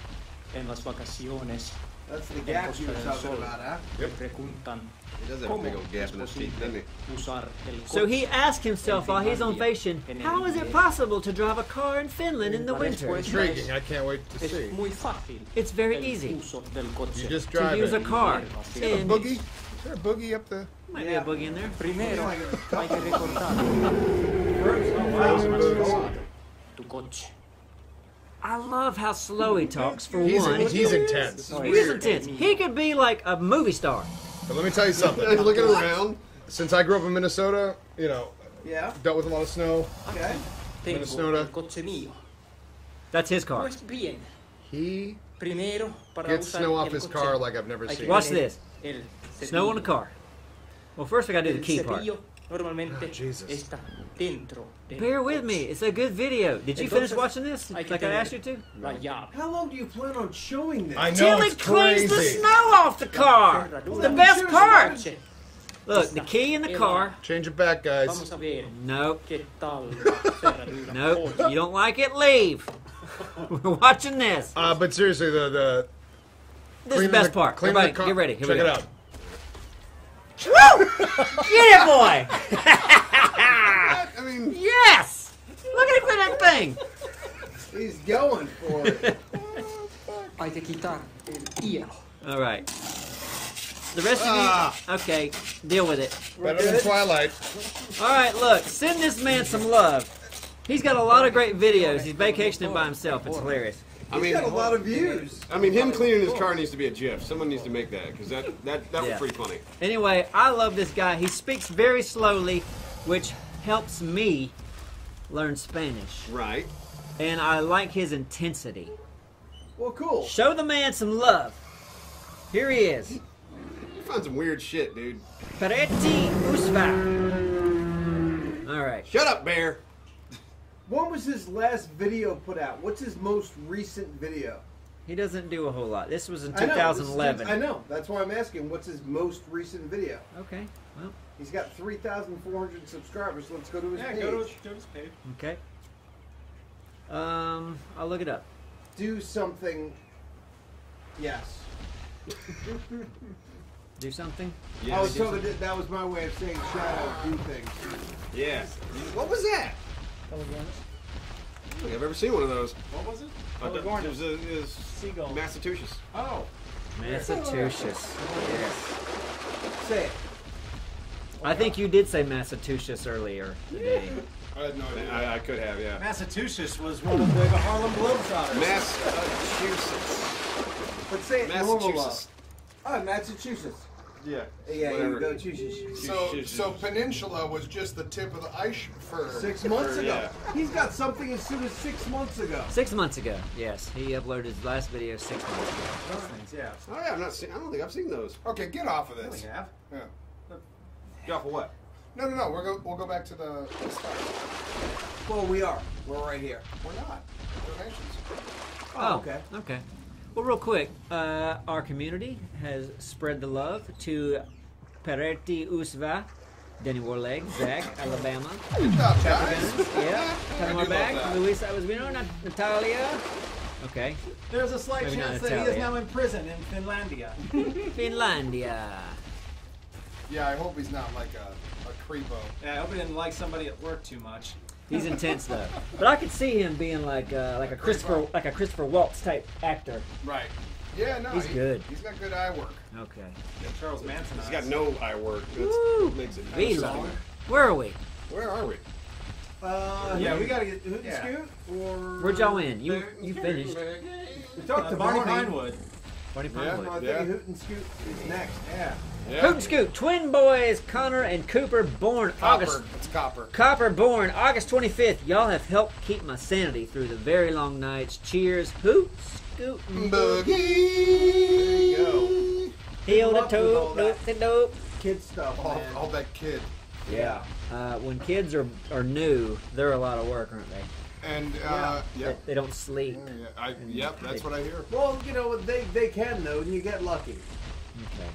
en las vacaciones That's the en gap Costa you were del talking Sol, about, huh? me preguntan He does have a big old gap in his teeth, doesn't he? So he coche asked himself while he's on vacation, how is it possible to drive a car in Finland in the winter? respuesta intriguing. I can't wait to Es see. muy fácil. It's very easy uso del coche. You just to drive use a car. Is there a boogie? Is there a boogie up the? might be a boogie in there. Primero hay que recordar tu coche. I love how slow he talks for He's, one. he's intense. He is intense. He could be like a movie star. But let me tell you something. Looking around. Since I grew up in Minnesota, you know, Yeah. dealt with a lot of snow. Okay. Minnesota. el coche mío. That's his car. He gets snow el off his car like I've never seen. Watch this. Snow on the car. Well, first we gotta do the key part. Cepillo normalmente Jesus. está dentro del Bear with me. It's a good video. Did you finish watching this? hay que Like I asked you to? La llave. How long do you plan on showing this? I know Till it cleans the crazy. snow off the car. It's the best part. Look, the key in the car. Change it back, guys. Vamos a ver Nope. qué tal la cerradura. Nope. You don't like it? Leave. We're watching this. Uh, but seriously, the the This is the best the- part. cleaning Everybody, the car- get ready. Here Check we it out. Woo! Get it, boy! I mean, yes! Look at him with that thing. He's going for it. Hay que quitar el hielo. All right. The rest Ah. of you, okay, deal with it. Better than Twilight. All right, look, send this man some love. He's got a lot of great videos. He's vacationing by himself. It's hilarious. I mean, Got a lot of views. I mean, him cleaning his car needs to be a GIF. Someone needs to make that because that that that Yeah. was pretty funny. Anyway, I love this guy. He speaks very slowly, which helps me learn Spanish. Right. And I like his intensity. Well, cool. Show the man some love. Here he is. You found some weird shit, dude. Peretti Usva. All right. Shut up, Bear. When was his last video put out? What's his most recent video? He doesn't do a whole lot. This was in I know, this is- 2011. I know. That's why I'm asking. What's his most recent video? Okay. Well, He's got 3,400 subscribers. Let's go to his Yeah, page. go to, go to his page. okay. Um, I'll look it up. Do something. Yes. Do something. I was told that that was my way of saying shadow do things. Yeah. What was that? I don't think I've ever seen one of those. What was it? Uh, it was, uh, it was Seagull. Massachusetts. Oh. Massachusetts. Yes. Say it. I think you did say Massachusetts earlier today. I had no idea. I, I could have, yeah. Massachusetts was one of the Harlem Globetrotters. Massachusetts. But say it normal. Massachusetts. Oh, Massachusetts. Yeah. Yeah, Whatever. you go Massachusetts. So, so Peninsula was just the tip of the iceberg. Six months ago. Yeah. He's got something as soon as six months ago. Six months ago. Yes, he uploaded his last video six months ago. Those things, yeah. Oh yeah, I've not seen. I don't think I've seen those. Okay, get off of We this. have. Yeah. Get off of what? No, no, no. We're go, we'll go back to the, the stuff. Well, we are. We're right here. We're not. Donations. Oh, oh okay. Okay. Well, real quick, uh, our community has spread the love to Peretti Usva, Denny Warleg, Zach, Alabama, Good job, guys. yeah, I Panama do back, love that. Luis Abasvino, Nat- Natalia. Okay, There's a slight Maybe chance that he is now in prison in Finlandia. Finlandia. Yeah, I hope he's not like a, a creepo. Yeah, I hope he didn't like somebody at work too much. He's intense though, but I could see him being like uh, like a Christopher like a Christopher Waltz type actor. Right. Yeah, no. He's he- good. He's got good eye work. Okay. Yeah, Charles Manson. He's got no eye work. That's Woo! what makes it. Vila. Where are we? Where are we? Uh, Yeah, we gotta get. Hoot yeah. Scoot or Where'd y'all in? You you finished. We talked uh, to Barney Barney. Pinewood. Funny Pine Yeah, I think Hoot and Scoot is next. Yeah. Hoot and Scoot, twin boys, Connor and Cooper, born August. Copper. It's copper. Copper born August 25th. Y'all have helped keep my sanity through the very long nights. Cheers, Hoot, Scoot, and Boogie. go. Heel Good to luck with all toe, dope to dope. Kid stuff, All, man. all that kid. Yeah. Uh, when kids are, are new, they're a lot of work, aren't they? And uh, They, yep. they don't sleep. Yeah, I, yep, that's what I hear. Well, you know they they can though, and you get lucky. Okay.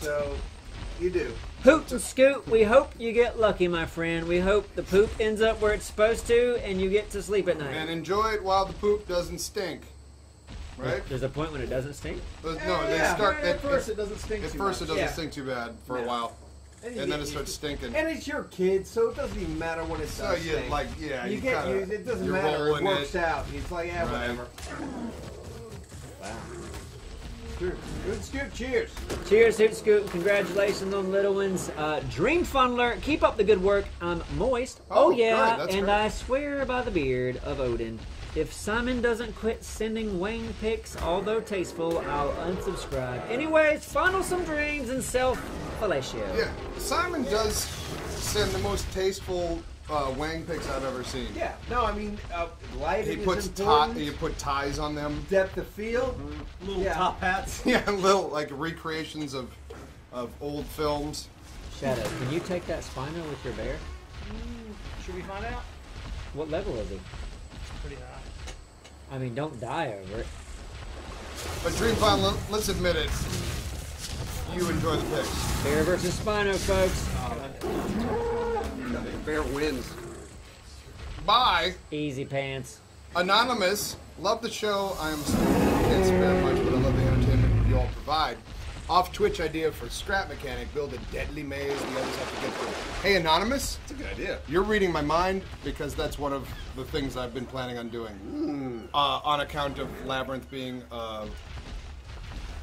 So you do. Hoot and Scoot, we hope you get lucky, my friend. We hope the poop ends up where it's supposed to and you get to sleep at night. And enjoy it while the poop doesn't stink. Right? There's a point when it doesn't stink? But no, they Yeah, start. right At, at first it doesn't stink At too first, much. it doesn't Yeah. stink too bad for a while, And you and then it starts stinking. And it's your kid, so it doesn't even matter when it So does you, stink. like, yeah, you, you get kinda- used. It doesn't matter. It works it. out. It's like yeah, Right. whatever. Sure. Good scoop. Cheers. Cheers, Hoot Scoot. Congratulations on little ones. Uh, Dream Funneler, keep up the good work. I'm moist. Oh, Oh, yeah, good, and great. I swear by the beard of Odin. If Simon doesn't quit sending Wayne pics, although tasteful, I'll unsubscribe. Anyways, funnel some dreams and self fellatio. Yeah, Simon does send the most tasteful uh, Wang pics I've ever seen. Yeah. No, I mean uh, lighting He puts is tie, he put ties on them. Depth of field. Little Yeah. top hats. Yeah, little like recreations of of old films. Shadow, can you take that Spino with your bear? Should we find out? What level is he? Pretty high. I mean, don't die over it. But Dream Fun, let, let's admit it. You enjoy the pics. Bear versus Spino, folks. Bear wins. Bye. Easy pants. Anonymous, love the show. I am can't spare much, but I love the entertainment you all provide. Off Twitch idea for scrap mechanic, build a deadly maze the others have to get through. Hey Anonymous, That's a good idea. you're reading my mind because that's one of the things I've been planning on doing. Uh, on account of Labyrinth being uh,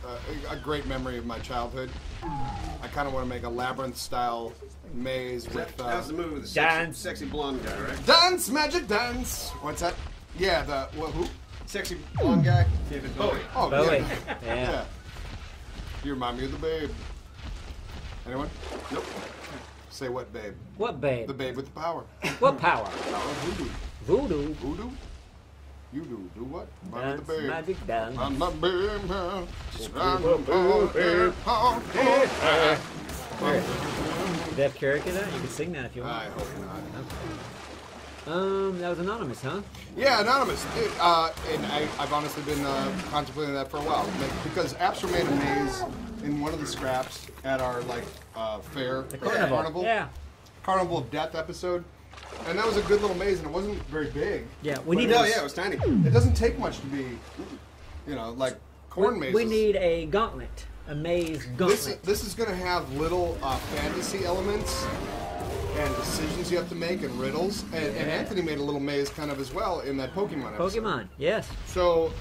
a, a great memory of my childhood. I kind of want to make a Labyrinth style maze with. That Uh, was the movie with the sexy, Dance. sexy blonde guy, right? Dance, magic dance. What's that? Yeah, the what, who? Sexy blonde guy. David Bowie. Oh, Bowie. yeah. Yeah. yeah. You remind me of the babe. Anyone? Nope. Say what, babe? What babe? The babe with the power. What power? Power of voodoo. Voodoo. Voodoo? You do. Do what? Remind me of Dance, the babe. magic dance. I'm the babe. I'm the babe. Do they have karaoke that? You can sing that if you want. I hope not. Um, that was anonymous, huh? Yeah, anonymous. It, uh, and I, I've honestly been uh, contemplating that for a while Like, because Apps made a maze in one of the scraps at our like uh, fair, The carnival. Yeah. Carnival of Death episode, and that was a good little maze, and it wasn't very big. Yeah, we need No, yeah, it was tiny. It doesn't take much to be, you know, like corn mazes. We need a gauntlet. A maze gauntlet. This is, this is going to have little uh, fantasy elements and decisions you have to make and riddles. And, and Anthony made a little maze kind of as well in that Pokemon episode. Pokemon, yes. So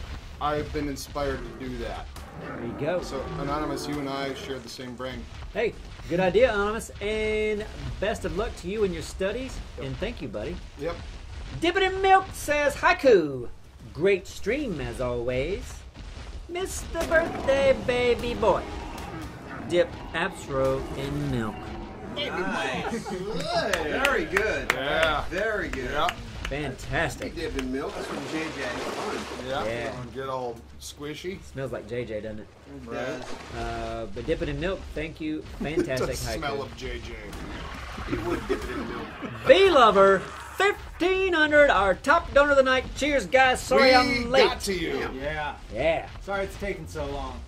I've been inspired to do that. There you go. So Anonymous, you and I share the same brain. Hey, good idea, Anonymous. And best of luck to you in your studies. And thank you, buddy. Yep. Dippin' in Milk says haiku. Great stream as always. Mr. Birthday Baby Boy. Dip Appsro in milk. Nice. Very good. Yeah. Very good. Yeah. Fantastic. He dipped in milk. That's from JJ. Yeah. Yeah. Get all squishy. Smells like JJ, doesn't it? It does. Uh, but dip it in milk. Thank you. Fantastic the haiku. smell of JJ. He would dip it in milk. V Lover, 1500, our top donor of the night. Cheers, guys. Sorry we I'm late. got to you. Yeah. Yeah. Sorry it's taking so long.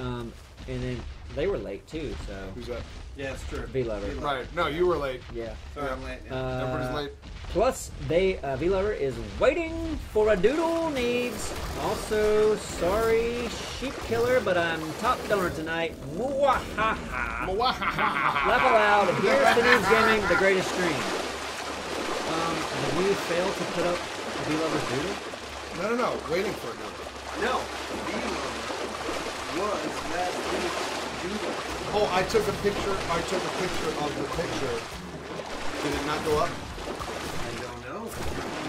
Um, and then they were late too, so. Who's that? Yeah, it's true. V Lover. Right. No, you were late. Yeah. Sorry, I'm late. Yeah. Uh, Everybody's late. Plus, they uh, V Lover is waiting for a doodle needs. Also, sorry, sheep killer, but I'm top donor tonight. Mwahaha. Laugh aloud. Here's the Neebs Gaming, the greatest stream. Did we fail to put up V Lover's doodle? No, no, no. Waiting for it. No. He was that doodle. Oh, I took a picture. I took a picture of the picture. Did it not go up? I don't know.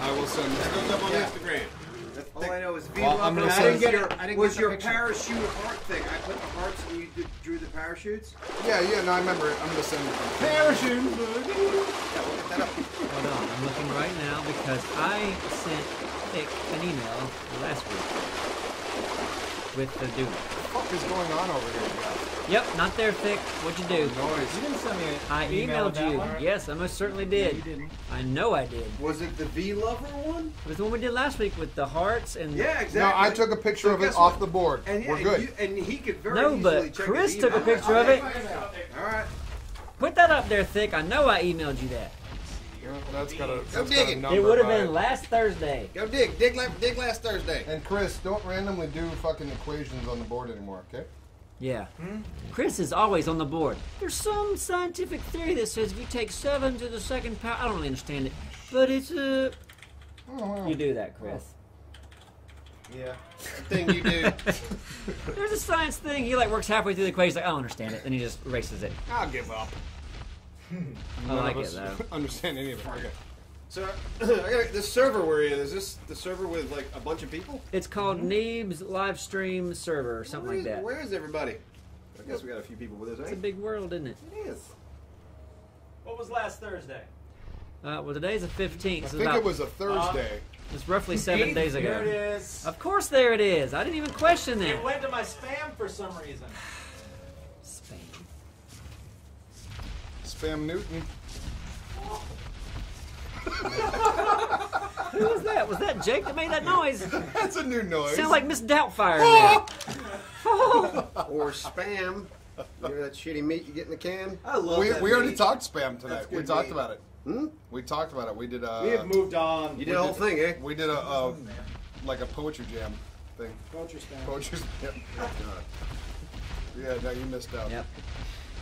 I will send That it. goes up on Yeah. Instagram. That's All I know is V Well, I'm Lover was I didn't get your, it. I didn't was get your picture. parachute heart thing. I put the hearts and you did, drew the parachutes. Yeah, yeah, no, I remember it. I'm gonna send it. Parachute. Hold on, I'm looking right now because I sent Thick an email last week with the dude. What the fuck is going on over here, guys? Yep, not there, Thick. What'd you do? Oh, Noise. You didn't send me. I email with emailed that you. one? Yes, I most certainly did. you didn't. I know I did. Was it the V Lover one? It was the one we did last week with the hearts and. Yeah, exactly. No, I took a picture So of it guess off what? the board. And, yeah, We're and good. you- and he could very No, easily but check Chris took a email. picture of it. All right. Put that up there, Thick. I know I emailed you that. That's got a, Go dig it. It would have been last Thursday. Go dig, dig, la- dig last Thursday. And Chris, don't randomly do fucking equations on the board anymore, okay? Yeah. Chris is always on the board. There's some scientific theory that says if you take seven to the second power, I don't really understand it, but it's uh, Oh, you do that, Chris. Yeah. Thing you do. There's a science thing. He like works halfway through the equation. He's like, I don't understand it, and he just erases it. I'll give up. I None like of it us though. understand any of it. Okay. So, I got this server we're in. Is this the server with like a bunch of people? It's called Neebs live stream server or something Where like is- that. Where is everybody? I guess we got a few people with us. It's Eh? a big world, isn't it? It is. What was last Thursday? Uh, well, today's the 15th. I so think about- it was a Thursday. It's roughly seven days ago. There it is. Of course, there it is. I didn't even question that. It went to my spam for some reason. Spam Newton. Who was that? Was that Jake that made that noise? That's a new noise. Sounds like Miss Doubtfire. or spam. You know that shitty meat you get in the can? I love we that we already talked spam tonight. That's We good talked meat. about it. Hmm? We talked about it. We did a. We have moved on. You did the whole thing, eh? We did a, a like a poetry jam thing. Poetry spam. Poetry jam. Yeah, no, you missed out. Yep.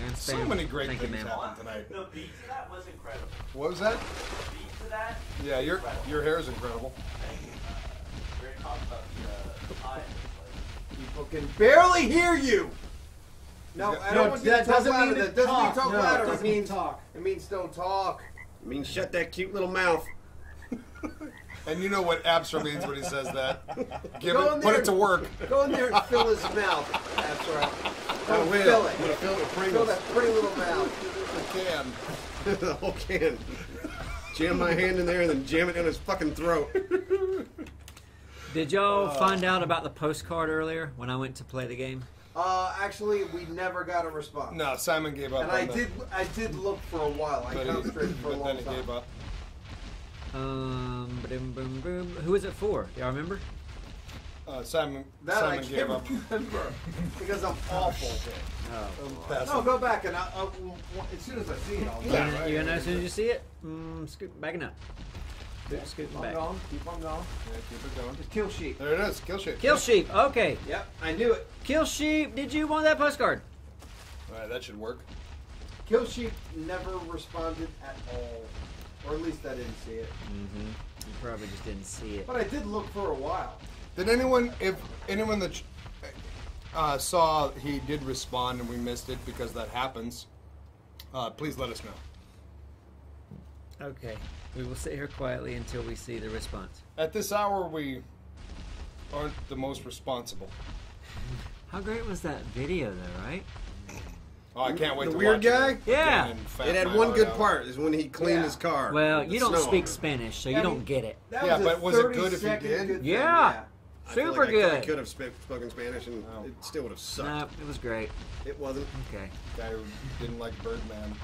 And So spam. many great Thank you, things ma'am. happened tonight. The beat to that was incredible. What was that? The beat to that, Yeah, your your hair is incredible. very talk about the uh, eye. People can barely hear you. No, I don't want you that to talk doesn't louder. mean That doesn't mean talk. talk No, it louder. doesn't it means mean talk. It means don't talk. I mean, shut that cute little mouth. And you know what Appsro means when he says that. Give Go it, in put there. it to work. Go in there and fill his mouth. That's right. I will. fill it. I'm fill it with Fill that pretty little mouth. The can. the whole can. Jam my hand in there and then jam it down his fucking throat. Did y'all find out about the postcard earlier when I went to play the game? Uh, actually, we never got a response. No, Simon gave up. And on I that. did. I did look for a while. I But, he, concentrated for a long time. but then he time. gave up. Um, boom, boom, boom. Who is it for? Y'all remember? Uh, Simon That Simon I gave can't up. remember because I'm awful. Oh. No, go back and I, I, will- as soon as I see it, I'll You gonna, you gonna know as soon as you see it? Mm, scoot, backing up. Scoot, scooting Keep on back. going. Keep on going. Yeah, keep it going. Just kill sheep. There it is. Kill shit. Kill sheep. Okay. Yep, I knew it. Kill sheep. Did you want that postcard? All right, that should work. Kill sheep never responded at all, or at least I didn't see it. Mm-hmm. You probably just didn't see it. But I did look for a while. Did anyone, if anyone that uh, saw he did respond and we missed it because that happens, uh, please let us know. Okay. We will sit here quietly until we see the response. At this hour, we aren't the most responsible. How great was that video, though, right? Oh, I can't wait The to weird watch guy? It, Yeah. again and fat It had one good oh, out. part is when he cleaned Yeah. his car. Well, you don't speak on. Spanish, so Yeah, you I don't get it. That Yeah, was but was it good if you second did? good thing, Yeah. I feel Super like I probably could have sp- spoken Spanish and Oh. it still would have sucked. No, it was great. It wasn't. Okay. Guy who didn't like Birdman.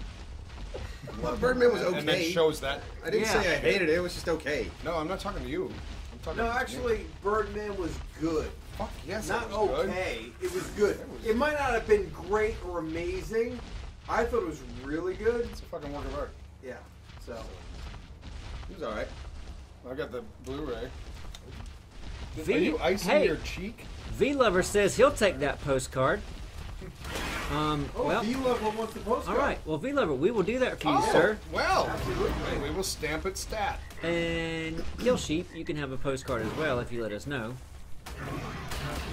Well, Birdman was okay. And that shows that. I didn't Yeah. say I hated it. It was just okay. No, I'm not talking to you. I'm talking No, actually, Birdman was good. Fuck yes, Not it was good. okay. It was good. It might not have been great or amazing. I thought it was really good. It's a fucking work of art. Yeah. So. It was alright. I got the Blu-ray. V- Are you icing hey. your cheek? V Lover says he'll take that postcard. Um, Oh, well, V Lover wants the postcard. all right. Well, V Lover, we will do that for you, Oh, sir. Well, Absolutely. we will stamp it stat. And Kill Sheep, you can have a postcard as well if you let us know.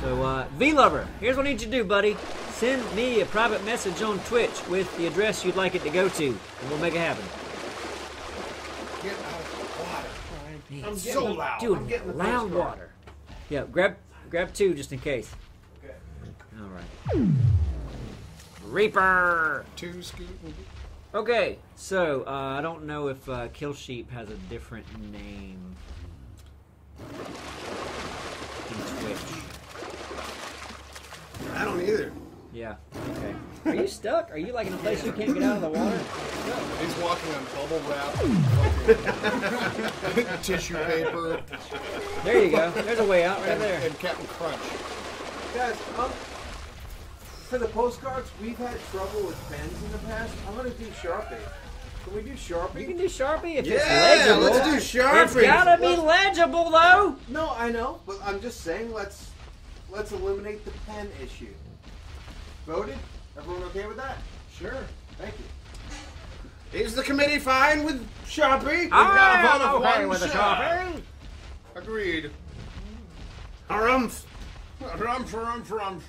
So, uh, V Lover, here's what I need you to do, buddy. Send me a private message on Twitch with the address you'd like it to go to, and we'll make it happen. Get out of the water. Man, I'm so loud. Dude, I'm getting the loud water. Yeah, grab grab two just in case. Okay. All right. Reaper. Two scooting. Okay, so uh, I don't know if uh, Kill Sheep has a different name in Twitch. I don't either. Yeah. Okay. Are you stuck? Are you like in a place you can't get out of the water? He's walking on bubble wrap, tissue paper. There you go. There's a way out right and, there. And Captain Crunch. Guys, um, for the postcards, we've had trouble with pens in the past. I'm gonna do Sharpie. Can we do Sharpie? You can do Sharpie if yeah, it's legible. let's do Sharpie. It's gotta be legible though. No, I know, but I'm just saying let's let's eliminate the pen issue. Voted? Everyone okay with that? Sure. Thank you. Is the committee fine with Sharpie? We've got a vote of okay one with the shot. Sharpie. Agreed. Harumph. Harumph, harumph, harumph.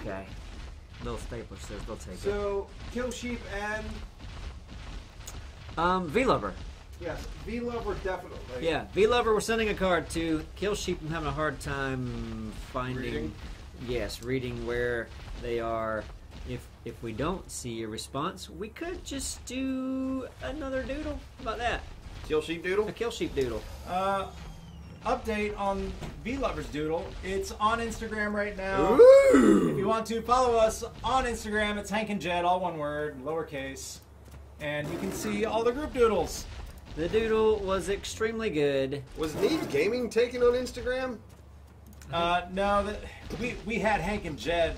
Okay. Little stapler says they'll take it. So, Kill Sheep and Um, V Lover. yes, V Lover definitely. Yeah, V Lover. We're sending a card to Kill Sheep. I'm having a hard time finding. Reading? Yes, reading where they are. If if we don't see a response, we could just do another doodle. How about that? Kill Sheep Doodle. A Kill Sheep doodle. Uh, update on V Lovers Doodle. It's on Instagram right now. Ooh. If you want to follow us on Instagram, it's Hank and Jed, all one word, lowercase, and you can see all the group doodles. The doodle was extremely good. Was Neebs Gaming taken on Instagram? Uh, no, that we we had Hank and Jed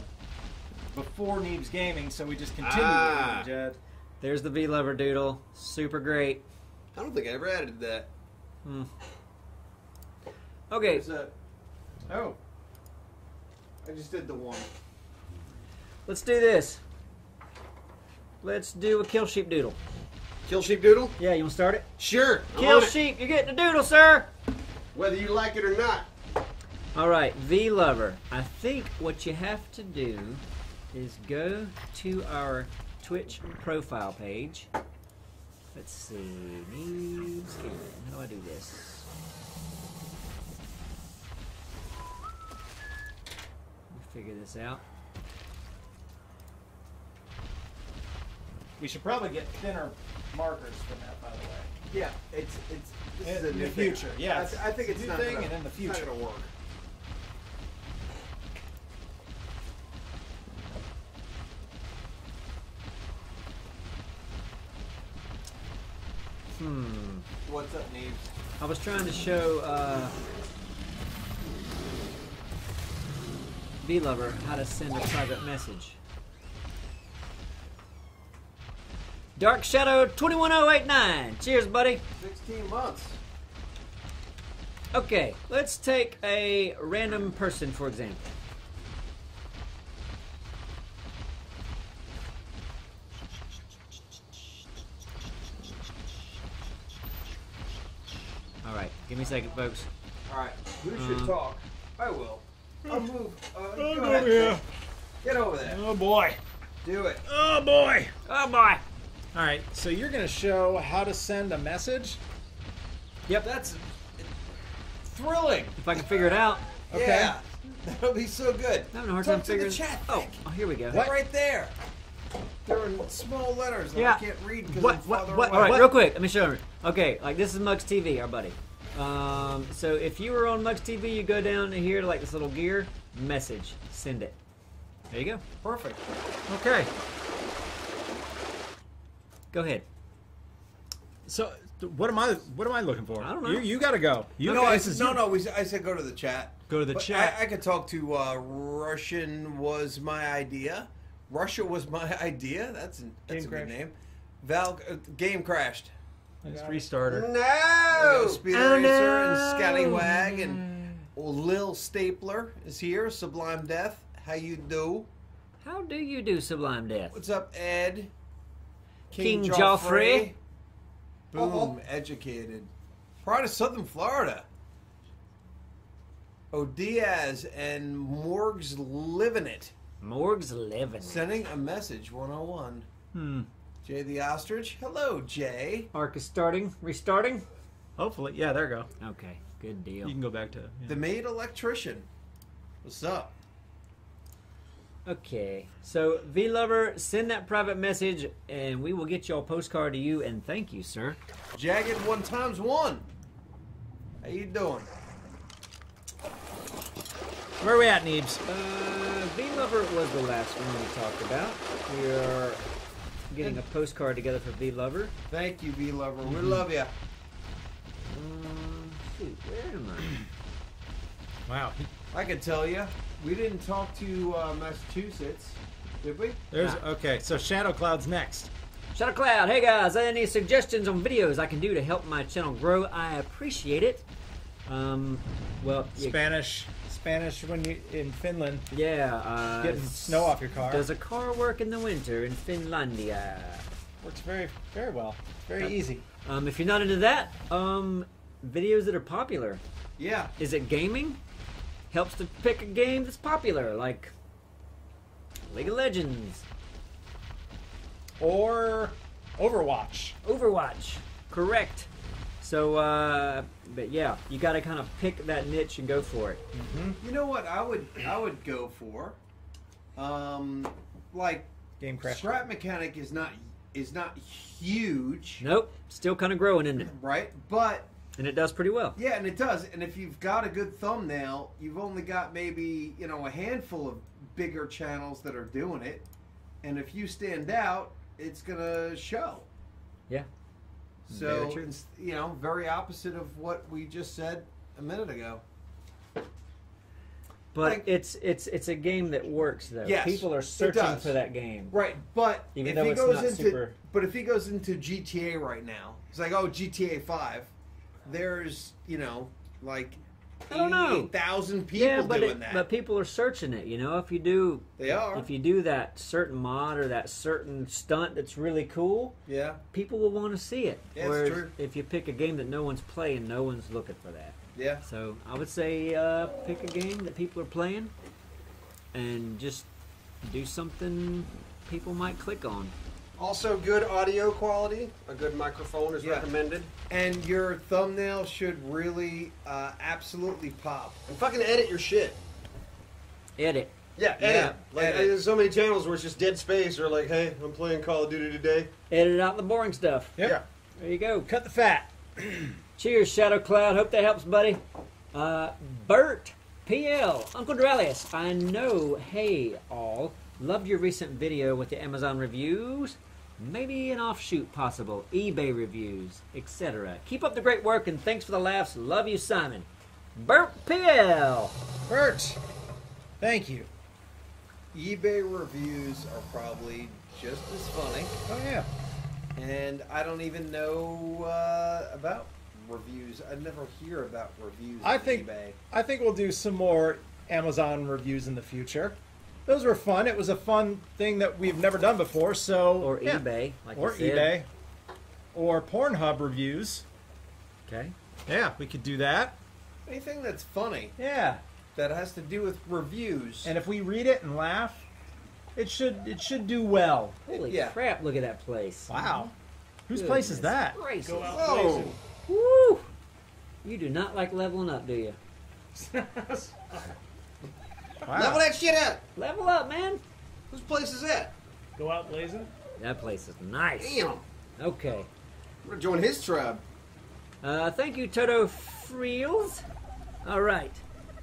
before Neebs Gaming, so we just continued with Ah. Hank and Jed. There's the V Lover doodle. Super great. I don't think I ever added that. Hmm. Okay, There's a- oh. I just did the one. let's do this. Let's do a Kill Sheep doodle. Kill Sheep Doodle? Yeah, you want to start it? Sure. Kill on it. Sheep, you're getting a doodle, sir. Whether you like it or not. All right, V Lover. I think what you have to do is go to our Twitch profile page. Let's see. News scan. How do I do this? Let me figure this out. We should probably get thinner markers for that, by the way. Yeah, it's it's this In is a the new thing. future, yeah, I, th- I think it's it's a new not thing gonna, and in the it's future. not gonna work. Hmm. What's up, Neebs? I was trying to show uh, V Lover how to send a private message. Dark Shadow 21089. Cheers, buddy. 16 months. Okay, let's take a random person for example. All right, give me a second, folks. All right, who Uh, should talk? I will. I'll move. Uh, Oh, go go ahead. here. Get over there. Oh boy. Do it. Oh boy. Oh boy. All right, so you're gonna show how to send a message. Yep. That's thrilling. If I can figure it out. Okay. Yeah, that'll be so good. I'm having a hard Talk time to figuring. the chat. Oh, oh, here we go. What? Right there. They're in small letters. that Yeah. I can't read because What? I'm What? farther What? away. All right, real quick. Let me show you. Okay, like this is Mugs TV, our buddy. Um, so if you were on Mugs TV, you go down to here to like this little gear, message, send it. There you go. Perfect. Okay. Go ahead. So what am I? What am I looking for? I don't know. You, you got to go. You no, I, this is no, no. We, I said go to the chat. Go to the But chat. I, I could talk to uh, Russian was my idea. Russia was my idea. That's an, that's Game a good name. Val uh, game crashed. Just restart her. No, Speed Oh, Racer no. and Scallywag and Lil Stapler is here. Sublime Death. How you do? How do you do Sublime Death? What's up, Ed? King Joffrey. Boom, Oh. educated. Pride of Southern Florida. Oh, Diaz and Morg's living it. Morg's living. it. Sending a message 101. Hmm. Jay the Ostrich. Hello, Jay. Ark is starting, restarting. Hopefully, yeah. There we go. Okay, Good deal. You can go back to. yeah. The maid electrician. What's up? Okay, so V Lover, send that private message, and we will get your postcard to you. And thank you, sir. Jagged one times one. How you doing? Where are we at, Neebs? Uh, V Lover was the last one we talked about. We are getting a postcard together for V Lover. Thank you, V Lover. We Mhm. love you. Um, shoot, where am I? Wow. I can tell you, we didn't talk to uh, Massachusetts, did we? There's okay. So Shadow Cloud's next. Shadow Cloud, hey guys, any suggestions on videos I can do to help my channel grow? I appreciate it. Um, well, you- Spanish. Spanish when you in Finland. Yeah, uh, Getting snow off your car. Does a car work in the winter in Finlandia? Works very very well. It's very Uh, easy. Um, if you're not into that, um, videos that are popular. Yeah. Is it gaming? Helps to pick a game that's popular, like League of Legends, Or Overwatch. Overwatch. Correct. So, uh, but yeah, you got to kind of pick that niche and go for it. You know what I would I would go for? Um, like Game Crash. Scrap Mechanic is not is not huge, Nope, still kind of growing in it, right? But and it does pretty well. yeah, and it does. And if you've got a good thumbnail, you've only got maybe you know a handful of bigger channels that are doing it. And if you stand out, it's gonna show. Yeah. So it's you know very opposite of what we just said a minute ago. But Like- it's it's it's a game that works though. Yes, People are searching for that game. Right, but Even if though he it's goes into super- but if he goes into GTA right now, it's like oh GTA Five, there's you know like I don't know. thousand people yeah, but doing it, that. but people are searching it. You know, if you do, They are. If you do that certain mod or that certain stunt that's really cool, yeah, people will want to see it. Yeah, Whereas true. if you pick a game that no one's playing, no one's looking for that. yeah. So I would say uh, pick a game that people are playing, and just do something people might click on. Also, good audio quality. A good microphone is Yeah. recommended. And your thumbnail should really uh, absolutely pop. And fucking edit your shit. Edit. Yeah, edit. Yeah, like edit. there's so many channels where it's just dead space or like, hey, I'm playing Call of Duty today. Edit out the boring stuff. Yep. Yeah. There you go. Cut the fat. Cheers, Shadow Cloud. Hope that helps, buddy. Uh, Bert PL, Uncle Doraleous. I know. Hey, all. Loved your recent video with the Amazon reviews. Maybe an offshoot possible. eBay reviews, etc. Keep up the great work and thanks for the laughs. Love you, Simon. Bert PL. Bert. Thank you. eBay reviews are probably just as funny. Oh yeah. And I don't even know uh, about reviews. I never hear about reviews I on think eBay. I think we'll do some more Amazon reviews in the future. Those were fun. It was a fun thing that we've never done before. So Or yeah. eBay, like or you said. eBay, or Pornhub reviews. Okay. Yeah, we could do that. Anything that's funny Yeah, that has to do with reviews. and if we read it and laugh, it should it should do well. Holy Yeah. crap, look at that place. Wow, whose place is that? gracious. Go out Whoa. blazing. Woo! You do not like leveling up, do you? Wow. Level that shit up. Level up, man. Whose place is that? Go out blazing. That place is nice. Damn. Okay. I'm gonna join his tribe. Uh, thank you, Toto Freels. All right.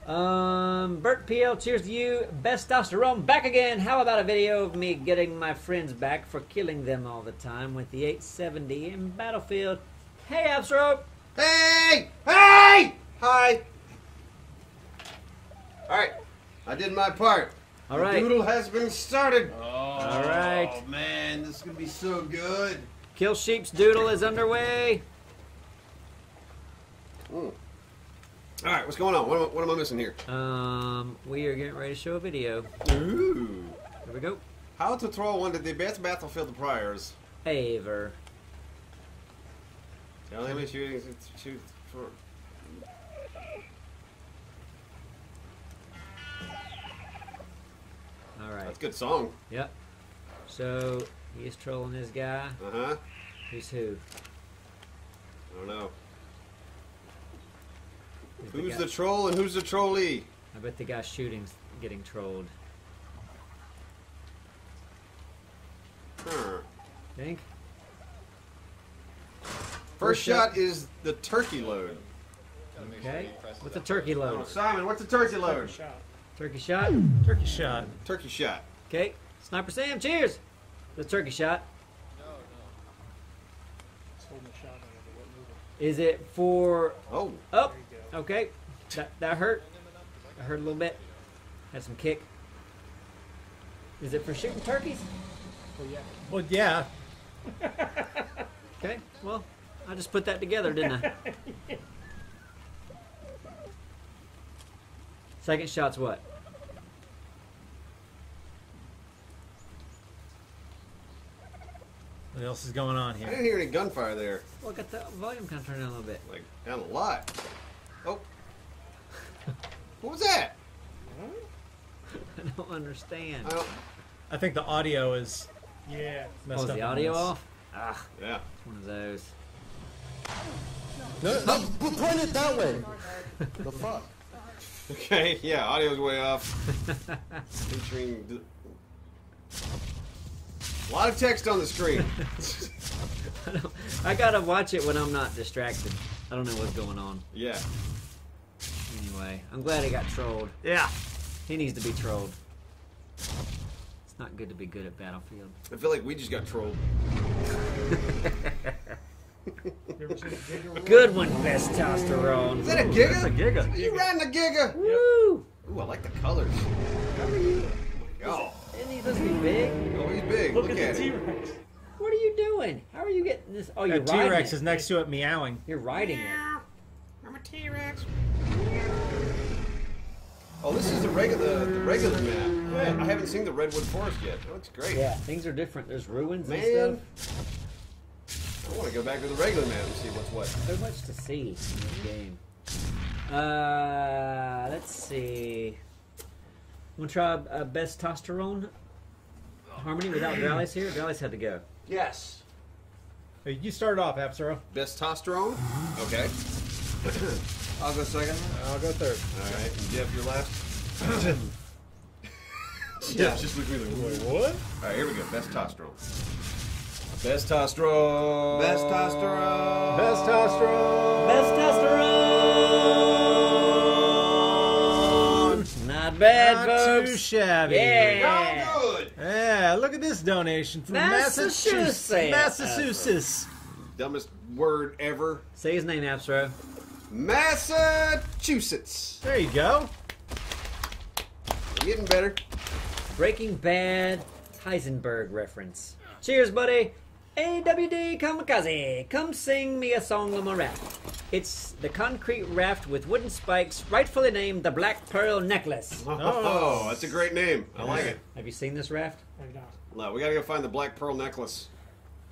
Um, Bert PL, cheers to you. Bestosterone back again. How about a video of me getting my friends back for killing them all the time with the 870 in Battlefield? Hey, Appsro. Hey! Hey! Hi. All right. I did my part. All The right. Doodle has been started. All right. Oh man, this is gonna be so good. Kill Sheep's Doodle is underway. Mm. All right, what's going on? What am, I- what am I missing here? Um, we are getting ready to show a video. Ooh. Here we go. How to throw one of the best battlefield priors. Aver. Tell him shooting shoot All right. That's a good song. Yep. So he's trolling this guy. Uh huh. Who's who? I don't know. Who's guy- the troll and who's the trolley? I bet the guy shooting's getting trolled. Huh. Think? First shot is the turkey load. Okay. What's a turkey load? Simon, what's a turkey load? Turkey shot. Turkey shot. Turkey shot. Okay. Sniper Sam, cheers. The turkey shot. It's holding a shotgun over what moving. Is it for? Oh. Oh. Okay. That that hurt. I hurt a little bit. Had some kick. Is it for shooting turkeys? Well, yeah. Well, yeah. Okay. Well, I just put that together, didn't I? Second shot's what? What else is going on here? I didn't hear any gunfire there. Well, I got the volume kind of turned down a little bit. Like down a lot. Oh. what was that? I don't understand. I don't. I think the audio is Yeah. Oh, messed is up. the audio this. off? Ah, Yeah. it's one of those. No, no, p- point it that way. the fuck? Okay. Yeah. Audio's way off. Featuring. The... A lot of text on the screen. I, don't, I gotta watch it when I'm not distracted. I don't know what's going on. yeah. Anyway, I'm glad he got trolled. Yeah. He needs to be trolled. It's not good to be good at Battlefield. I feel like we just got trolled. You ever seen a Giga roll? Good one, best testosterone. Is that a giga? That's a giga. You riding a giga? Woo! Ooh, I like the colors. Oh, Isn't he supposed to be big? oh he's big. Look, Look, at at the him. T-Rex. What are you doing? How are you getting this? Oh, you're That riding T-Rex is next to it meowing. You're riding it. I'm a T-Rex. Oh, this is the regular, the, the regular map. Man, I haven't seen the redwood forest yet. That looks great. Yeah, things are different. There's ruins Man. and stuff. I want to go back to the regular map and see what's what. So much to see in this game. Uh, let's see. Want to try uh, best testosterone harmony without Doraleous here? Doraleous had to go. Yes. Hey, You started off, Appsro. Testosterone. Okay. I'll go second. I'll go third. All right. And Jeff, you're last. Jeff just looked at me like, What? All right, here we go. Best testosterone. Best testosterone. Best testosterone. Best testosterone. Best bad, Not folks. too shabby. Yeah. Oh, good. Yeah, look at this donation from Massachusetts. Massachusetts. Massachusetts. Dumbest word ever. Say his name, Appsro. Massachusetts. There you go. We're getting better. Breaking Bad Heisenberg reference. Cheers, buddy. AWD Kamikaze, come sing me a song on my raft. It's the concrete raft with wooden spikes, rightfully named the Black Pearl Necklace. Oh, that's a great name. I like it. Have you seen this raft? Maybe not. No, we gotta go find the black pearl necklace.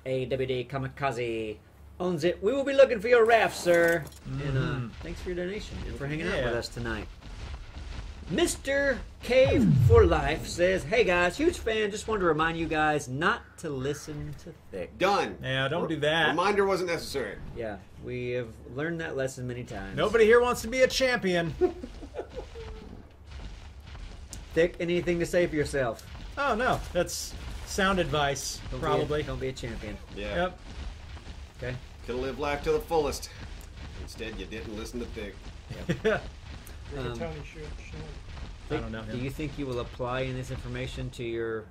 AWD Kamikaze owns it. We will be looking for your raft, sir. And uh, thanks for your donation and for hanging out with us tonight. Mr. Cave for Life says, Hey guys, huge fan. Just wanted to remind you guys not to listen to Thick. Done. Yeah, don't do that. Reminder wasn't necessary. Yeah, we have learned that lesson many times. Nobody here wants to be a champion. Thick, anything to say for yourself? Oh no, that's sound advice, Don't Be probably. a, don't be a champion. Yeah. Yep. Okay. Could have lived life to the fullest. Instead, you didn't listen to Thick. Rick Um, Tony should. should. I don't know Do you think you will apply in this information to your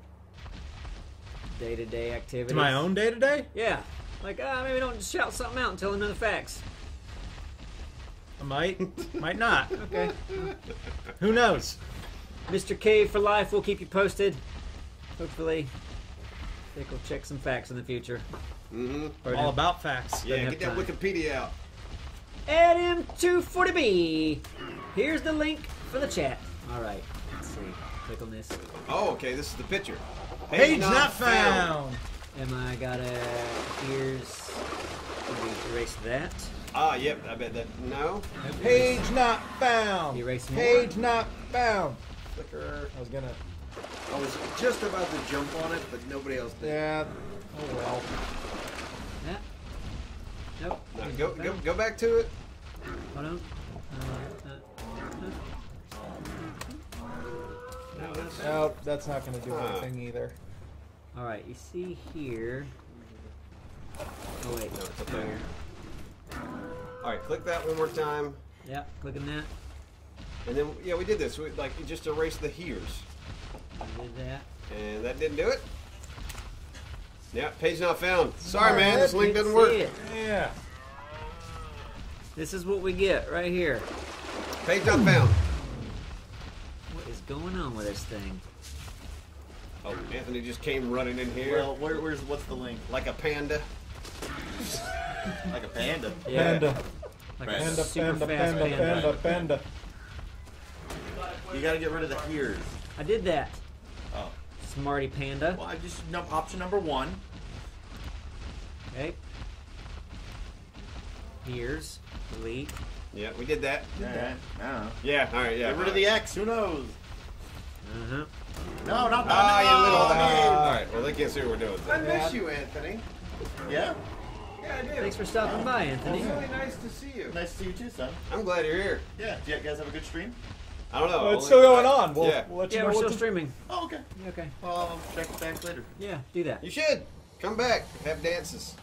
day-to-day activities? To my own day to day? Yeah. Like, ah, maybe don't just shout something out and tell another facts. I might, might not. Okay. Who knows? Mr. Cave for life. We'll keep you posted. Hopefully, Thick will check some facts in the future. Mm-hmm. All no. about facts. Yeah, get that time. Wikipedia out. Add him to 40B. Here's the link for the chat. All right. Let's see. Click on this. Oh, okay. This is the picture. Page not found. Am I gotta here's erase that. Ah, yep. I bet that. No. Page not found. Erase more. Page not found. Flicker. I was gonna. I was just about to jump on it, but nobody else did. Yeah. Oh well. Yeah. Nope. No, go, go, go back to it. Hold on. Uh, uh, uh. No, that's not going to do Huh. anything either. All right, you see here. Oh wait, No, it's okay. here. All right, click that one more time, Yeah, clicking that. and then yeah, we did this. We like you just erase the here's, I did that. and that didn't do it. Yeah, page not found. Sorry, man, this link doesn't work. it. Yeah. This is what we get right here. Page not found. What is going on with this thing? Oh, Anthony just came running in here. Well, where, where's what's the link? like a panda. Like a panda. Panda. Like a Panda, super panda, fast panda, panda, panda. You gotta get rid of the here's. I did that. Oh. Smarty panda. Well, I just no, option number one. Okay. Here's delete. Yeah, we did that. All right. I don't know. Yeah, all right, yeah. Get rid of the X. Who knows? Uh huh. No, not that. Ah, you little. no. all right, well they can't see what we're doing. I miss you, Anthony. Yeah. Yeah, I do. Thanks for stopping by, Anthony. It's really nice to see you. Nice to see you too, son. I'm glad you're here. Yeah. Do you guys have a good stream? I don't know. Oh, it's still going on. We'll, yeah. we'll let you Yeah, know we're what still streaming. Oh, okay. Okay. Well, I'll check it back later. Yeah, do that. You should come back. Have dances.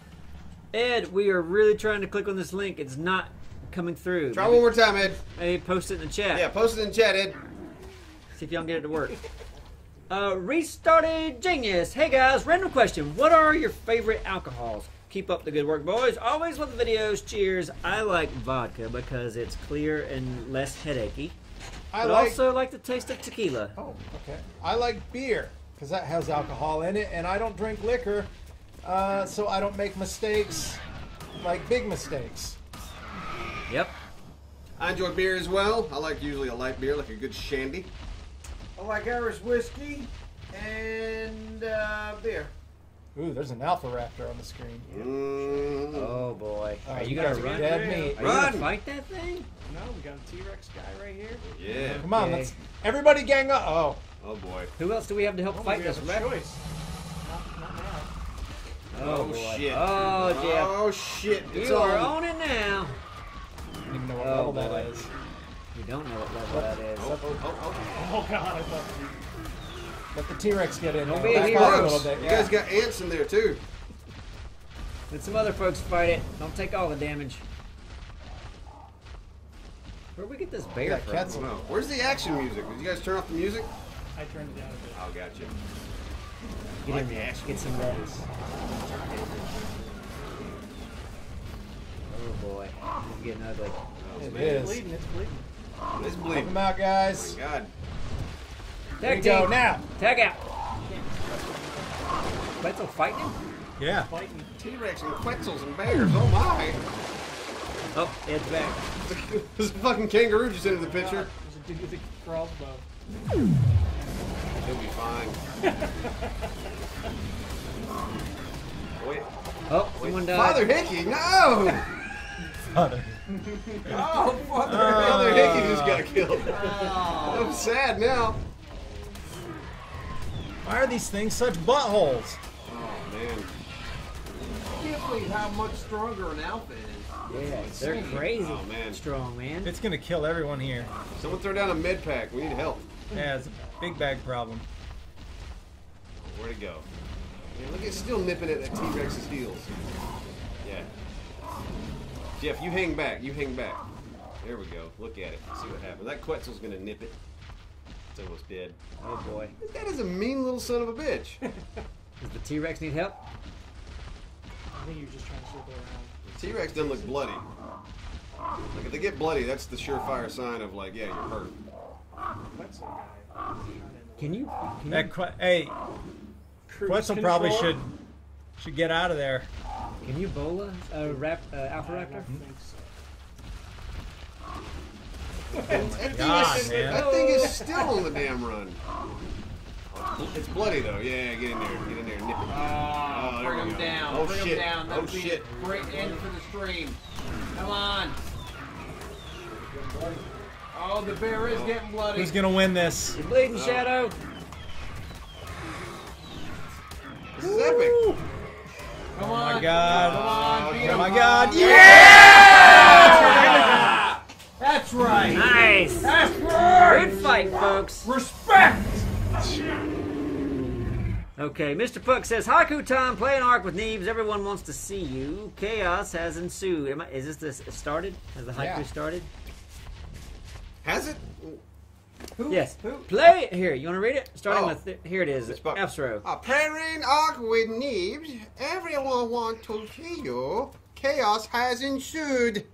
Ed, we are really trying to click on this link. It's not coming through. Try Maybe- one more time, Ed. Maybe post it in the chat. Yeah, post it in the chat, Ed. See if y'all can get it to work. Uh, restarted genius. Hey guys, random question. What are your favorite alcohols? Keep up the good work, boys. Always love the videos. Cheers. I like vodka because it's clear and less headachy. I but like. also like the taste of tequila. Oh, okay. I like beer because that has alcohol in it, and I don't drink liquor, uh, so I don't make mistakes, like big mistakes. Yep. I enjoy beer as well. I like usually a light beer, like a good shandy. I like Irish whiskey and uh, beer. Ooh, there's an Alpha Raptor on the screen. Mm. Oh boy. Oh, Are you you gonna guys are run? dead meat. Are you Run! gonna fight that thing? No, we got a T-Rex guy right here. Yeah. Come on, Okay. let's everybody gang up. Oh, Oh boy. Who else do we have to help Oh, fight we this? have Rep? a choice. Not, not now. Oh, Oh, boy. shit. Oh Jeff. Oh shit. It's you are on. on it now. I don't even know what Oh, level that boy. is. You don't know what level that is. Oh, oh, oh, oh. Oh god, I thought you. Let the T-Rex get in. Don't be a Back hero. off a little bit. You Yeah. guys got ants in there too. Let some other folks fight it. Don't take all the damage. Where'd we get this bear Yeah, from? cats- I. Where's the action music? Did you guys turn off the music? I turned it down a bit. Oh, gotcha. Get in there. Get some legs. Oh boy, this is getting ugly. Oh, it man. is. Bleeding, it's bleeding. It's Help bleeding. them out, guys. Oh, God. There Tag you go. team. Now. Tag out. Quetzal fighting him? Yeah. Fighting. T-Rex and Quetzals and bears. Oh my. Oh, Ed's back. this fucking kangaroo just entered the picture. There's a dude with a crossbow. He'll be fine. Wait. Oh, someone died. Father Hickey, no! Father. Oh, Father, oh. Father Hickey just got killed. Oh. I'm sad now. Why are these things such buttholes? Oh man. I can't believe how much stronger an alpha is. Yeah, they're crazy Oh man. strong, man. It's gonna kill everyone here. Someone throw down a med pack. We need help. Yeah, it's a big bag problem. Where'd it go? Yeah, look, it's still nipping at that T-Rex's heels. Yeah. Jeff, you hang back. You hang back. There we go. Look at it. See what happens. That Quetzal's gonna nip it. It's almost dead. Oh boy. That is a mean little son of a bitch. Does the T-Rex need help? I think you're just trying to circle around. The T-Rex doesn't look bloody. Like if they get bloody, that's the surefire sign of like, yeah, you're hurt. Quetzal guy. Can you? Can That you, que- hey, Cruise Quetzal probably should should get out of there. Can you bola a rap, uh, Alpha I Raptor? don't think so. That thing, is, that thing is still on the damn run. It's bloody though. Yeah, yeah, get in there. Get in there. Nip it. Ah, oh, there bring him down. Oh bring shit. him down. That Oh would be shit. a great end for the stream. Come on. Oh, the bear is getting bloody. Who's gonna win this? You're bleeding, uh, Shadow. This is epic. Come Oh on. my God! Come on. Oh my God! Yeah! That's That's right. Nice. That's right. Good fight, folks. Respect. Okay, Mr. Puck says, Haiku time, play an Ark with Neebs. Everyone wants to see you. Chaos has ensued. Am I, is this this started? Has the haiku Yeah. started? Has it? Who? Yes. Who? Play it here. You want to read it? Starting Oh. with here it is. F's row. A pairing Ark with Neebs. Everyone wants to see you. Chaos has ensued.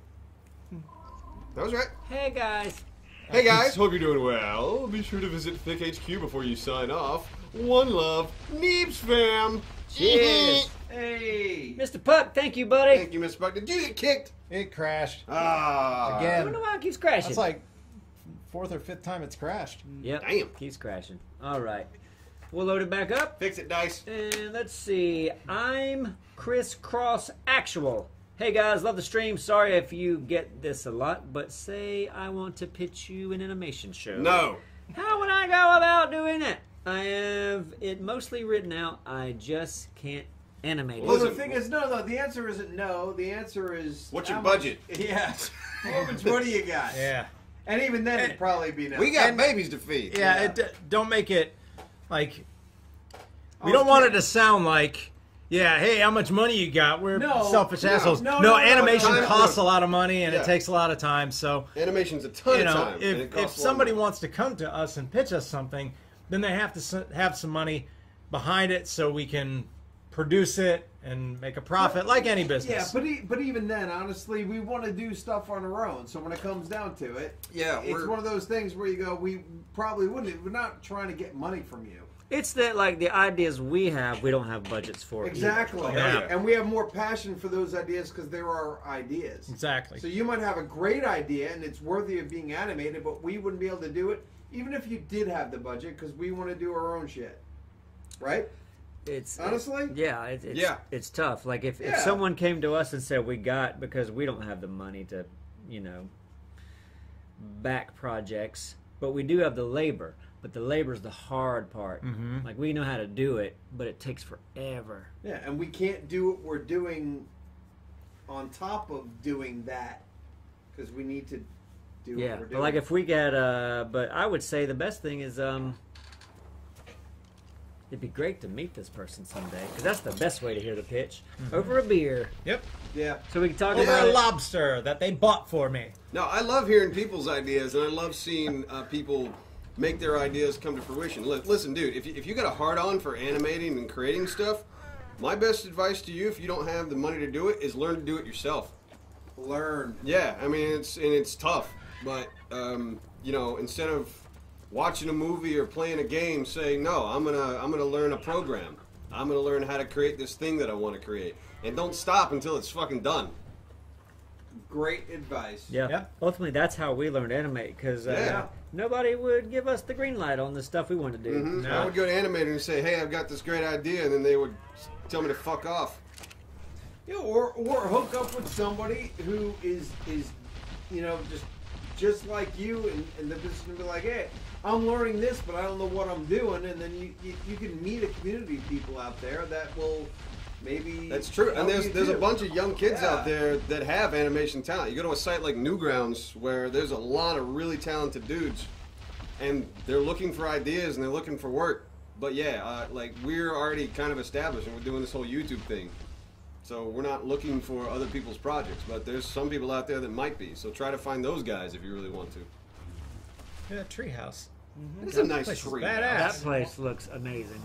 That was right. Hey guys. Hey guys. Hope you're doing well. Be sure to visit Thick HQ before you sign off. One love, Neebs fam. Cheers. Hey. Mr. Puck, thank you, buddy. Thank you, Mr. Puck. Did you get kicked? It crashed. Ah. I Again. wonder why it keeps crashing. That's like fourth or fifth time it's crashed. Mm. Yep. Damn. Keeps crashing. All right. We'll load it back up. Fix it, Dice. And let's see. I'm Chris Cross Actual. Hey guys, love the stream. Sorry if you get this a lot, but say I want to pitch you an animation show. No. How would I go about doing it? I have it mostly written out. I just can't animate it. Well, it. the thing is, no, no. The answer isn't no. The answer is What's how your much- budget? Yes. What what do you got? Yeah. And even then, it'd probably be no. We got And- babies to feed. Yeah, It, d- don't make it like. We Oh, don't want it to sound like, yeah, hey, how much money you got? We're No, selfish no, assholes. no, No, no, no, animation no. costs a lot of money and Yeah. it takes a lot of time. So Animation's a ton you of know, time. and it if if costs a lot of somebody money. wants to come to us and pitch us something, then they have to s- have some money behind it so we can produce it and make a profit, like any business. Yeah, but e- but even then, honestly, we want to do stuff on our own. So when it comes down to it, Yeah, it's we're- one of those things where you go, we probably wouldn't. We're not trying to get money from you. It's that like the ideas we have, we don't have budgets for. either. Exactly. Yeah. And we have more passion for those ideas because they're our ideas. exactly. So you might have a great idea and it's worthy of being animated, but we wouldn't be able to do it even if you did have the budget because we want to do our own shit. Right? It's Honestly? yeah, it's, it's Yeah. it's tough. Like if, if someone came to us and said we got because we don't have the money to, you know, back projects, but we do have the labor. But the labor's the hard part. Mhm. Like we know how to do it, but it takes forever. Yeah, and we can't do what we're doing on top of doing that because we need to do yeah, what we're but doing. like if we get, uh, but I would say the best thing is, um, it'd be great to meet this person someday because that's the best way to hear the pitch Mhm. over a beer. Yep. Yeah. So we can talk Over about a it. lobster that they bought for me. No, I love hearing people's ideas, and I love seeing uh, people make their ideas come to fruition. Li- Listen, dude, if you, if you got a hard on for animating and creating stuff, my best advice to you, if you don't have the money to do it, is learn to do it yourself. Learn. Yeah, I mean it's and it's tough, but um, you know, instead of watching a movie or playing a game, say no, I'm gonna I'm gonna learn a program. I'm gonna learn how to create this thing that I want to create, and don't stop until it's fucking done. Great advice. Yeah. Ultimately, that's how we learned to animate because uh, Yeah. nobody would give us the green light on the stuff we want to do. Mhm. I would go to animator and say, "Hey, I've got this great idea," and then they would tell me to fuck off. Yeah, or or hook up with somebody who is is you know just just like you, and, and they're just gonna be like, hey, I'm learning this, but I don't know what I'm doing, and then you you, you can meet a community of people out there that will maybe That's true, and help there's you there's a bunch of young kids Yeah. out there that have animation talent. You go to a site like Newgrounds where there's a lot of really talented dudes, and they're looking for ideas and they're looking for work. But yeah, uh, like we're already kind of established, and we're doing this whole YouTube thing. So we're not looking for other people's projects, but there's some people out there that might be. So try to find those guys if you really want to. Yeah, treehouse. It's a nice Place tree. Badass. That place looks amazing.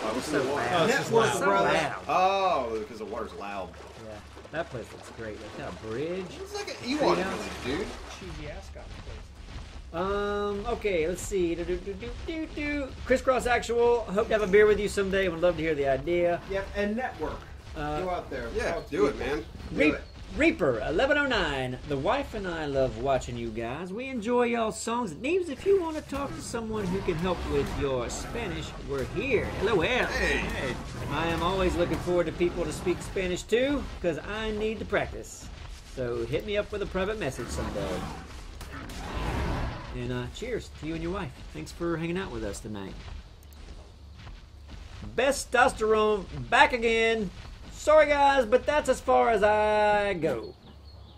Oh, what's in So the water? loud. Oh, it's just Network so loud. Oh, because the water's loud. Yeah, that place looks great. They got a bridge. It's like an Ewok village, dude. Cheesy ascot place. Um. Okay. Let's see. Do, do, do, do, do, do. Crisscross Actual. Hope to have a beer with you someday. Would love to hear the idea. Yep, and network. Uh, Go out there. Yeah, talk to do it, man. Do Reap, it. Reaper 1109. The wife and I love watching you guys. We enjoy y'all's songs. Neebs, if you want to talk to someone who can help with your Spanish, we're here. LOL. Hey. I am always looking forward to people to speak Spanish too, because I need to practice. So hit me up with a private message someday. And uh, cheers to you and your wife. Thanks for hanging out with us tonight. Best testosterone back again. Sorry guys, but that's as far as I go.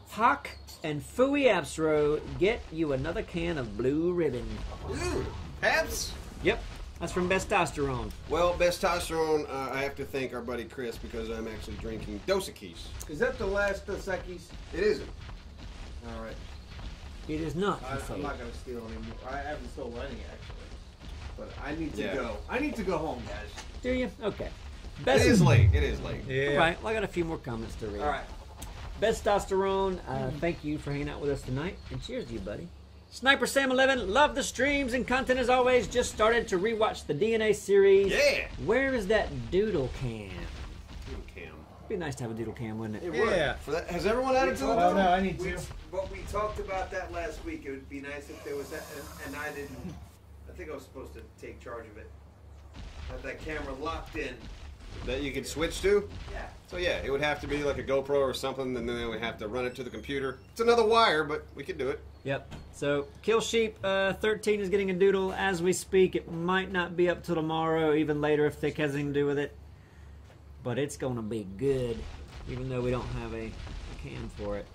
Hawk and Fooey Appsro get you another can of blue ribbon. Ooh, Paps? Yep, that's from Bestosterone. Well, Bestosterone, uh, I have to thank our buddy Chris because I'm actually drinking Dos Equis. Is that the last Dos Equis? It isn't. All right. It is not. I, I'm not gonna steal anymore. I haven't stolen any actually, but I need to Yeah. go. I need to go home, guys. Do you? Okay. It is late. It is late. All right. Well, I got a few more comments to read. All right. Bestosterone, uh, thank you for hanging out with us tonight, and cheers to you, buddy. Sniper Sam 11, love the streams and content as always. Just started to rewatch the DNA series. Yeah. Where is that doodle cam? Doodle cam. It'd be nice to have a doodle cam, wouldn't it? Yeah. For that, has everyone added to it? Oh no, I need We, to. but we talked about that last week. It would be nice if there was that, and, and I didn't. I think I was supposed to take charge of it. Have that camera locked in. That you could switch to? Yeah. So yeah, it would have to be like a GoPro or something, and then we have to run it to the computer. It's another wire, but we could do it. Yep. So Kill Sheep uh, 13 is getting a doodle as we speak. It might not be up till tomorrow, even later if Thick has anything to do with it. But it's going to be good, even though we don't have a, a cam for it.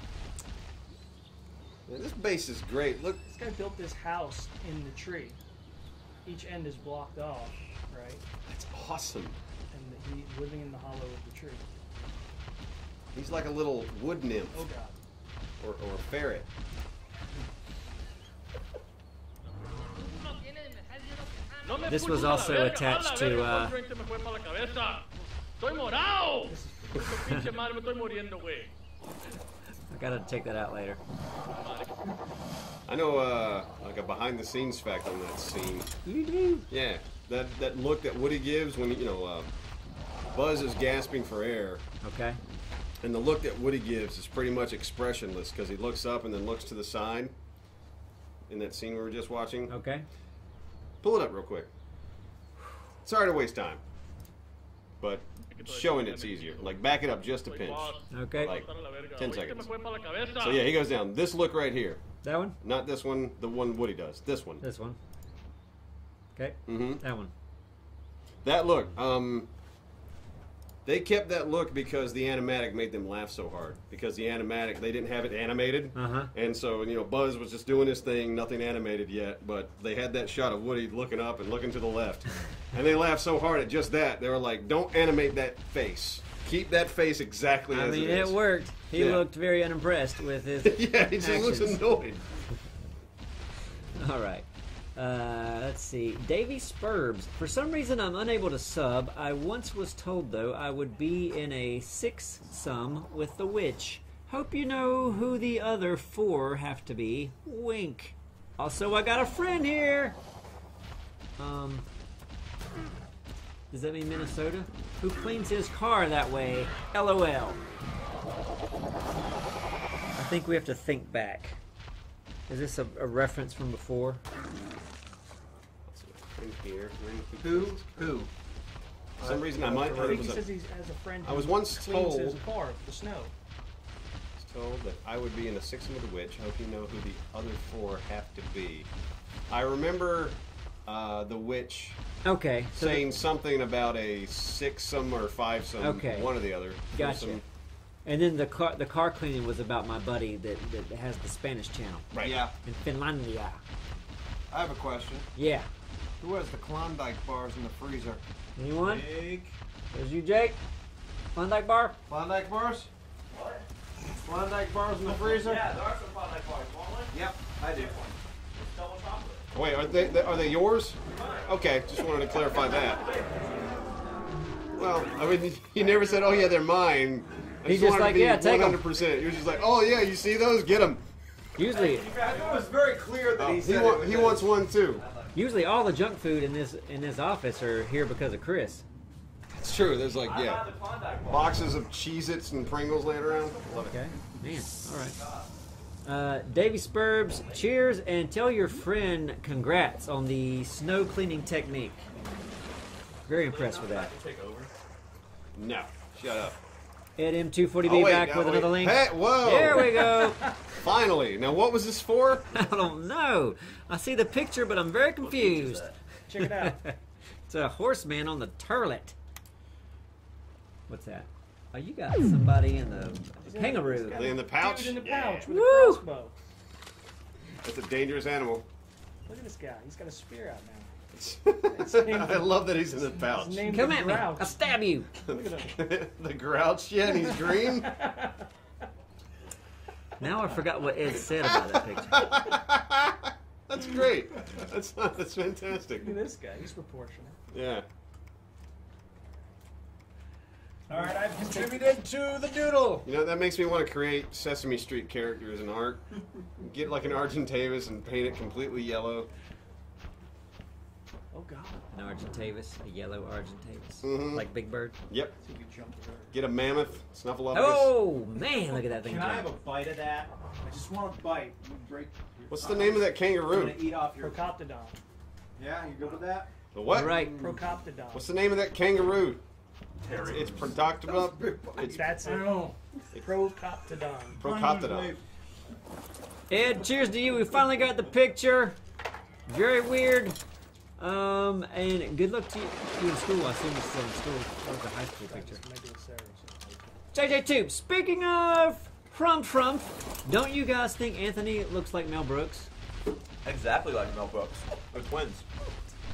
Man, this base is great. Look, This guy built this house in the tree. Each end is blocked off, right? that's awesome. And he's living in the hollow of the tree. He's like a little wood nymph Oh god. or, or a ferret. This was also attached to. Uh, Estoy morado. Pinche madre, me estoy muriendo, güey. I gotta take that out later. I know, uh, like a behind-the-scenes fact on that scene. Yeah, that that look that Woody gives when you know uh, Buzz is gasping for air, Okay. and the look that Woody gives is pretty much expressionless because he looks up and then looks to the side. In that scene we were just watching. Okay. Pull it up real quick. Sorry to waste time, but showing it's easier. Like back it up just a pinch. Okay. Like ten seconds. Fue para la cabeza. So yeah, he goes down. This look right here. That one? Not this one. The one Woody does. This one. This one. Okay. Mm-hmm. That one. That look. Um, they kept that look because the animatic made them laugh so hard. Because the animatic, they didn't have it animated, Uh-huh. and so you know Buzz was just doing his thing, nothing animated yet. But they had that shot of Woody looking up and looking to the left, and they laughed so hard at just that. They were like, "Don't animate that face. Keep that face exactly I as mean, it it is." worked. He Yeah. looked very unimpressed with his. yeah, he just looks annoyed. All right. Uh, let's see. Davy Spurbs. For some reason, I'm unable to sub. I once was told, though, I would be in a six sum with the witch. Hope you know who the other four have to be. Wink. Also, I got a friend here. Um. Does that mean Minnesota? Who cleans his car that way? LOL. I think we have to think back. Is this a, a reference from before? In here, Who? Who? For some reason, I might. I it think was he a- says he has a friend I was once cleans his told- car, the snow. was told that I would be in a six with a witch. I hope you know who the other four have to be. I remember uh, the witch Okay. So saying something about a six some or five some, Okay. one or the other. Gotcha. some- And then the car the car cleaning was about my buddy that, that has the Spanish channel. Right. Yeah. In Finlandia. I have a question. Yeah. Who has the Klondike bars in the freezer? Anyone? Jake. There's you, Jake. Klondike bar? Klondike bars? What? Klondike bars in the freezer? Yeah, there are some Klondike bars. Want one? Yep, I do. It's double chocolate. Wait, are they, they are they yours? Okay, just wanted to clarify that. Well, I mean, you never said, "Oh yeah, they're mine." I He just wanted to like, be "Yeah, take 'em." 100%. You're just like, "Oh yeah, you see those? Get them." Usually It was very clear that he he said wa- it was he wants one too. usually all the junk food in this in this office are here because of Chris. It's true. There's like yeah, the boxes of Cheez-Its and Pringles laying around. Love it. Okay. Man, all right. Uh, Davy Spurbs, cheers and tell your friend congrats on the snow cleaning technique. Very impressed with that. Take over. No, shut up. Ed M240B Oh, wait, back now, with wait. another link. Hey, whoa! There we go. Finally. Now, what was this for? I don't know. I see the picture, but I'm very confused. Check it out. it's a horseman on the turlet. What's that? Oh, you got somebody in the kangaroo. They in the pouch? Dude in the Yeah. pouch with a Woo! crossbow. That's a dangerous animal. Look at this guy. He's got a spear out now. I love that he's in the pouch. Come the at me. Grouch. I'll stab you. Look at the grouch, yeah, and he's green. Now I forgot what Ed said about that picture. That's great. That's that's fantastic. Look at this guy. He's proportional. Yeah. All right, I've contributed to the doodle. You know that makes me want to create Sesame Street characters in art. Get like an Argentavis and paint it completely yellow. Oh God. An Argentavis, a yellow Argentavis, Mhm. like Big Bird. Yep. So you jump the. Get a mammoth, snuffle Snuffleupagus. Oh man, look at that thing Can I have jump. a bite of that? I just want a bite. You break. What's the name of that I'm kangaroo? gonna eat off your. Procoptodon. Yeah, you good with that? The what? All right. Procoptodon. What's the name of that kangaroo? It's, it's Proctoptodon. It's That's it. Procoptodon. Procoptodon. Ed, cheers to you. We finally got the picture. Very weird. Um, and good luck to you, you in school. I assume this is in school. That was a high school picture. JJ Tube, speaking of Trump Trump, don't you guys think Anthony looks like Mel Brooks? Exactly like Mel Brooks. They're twins.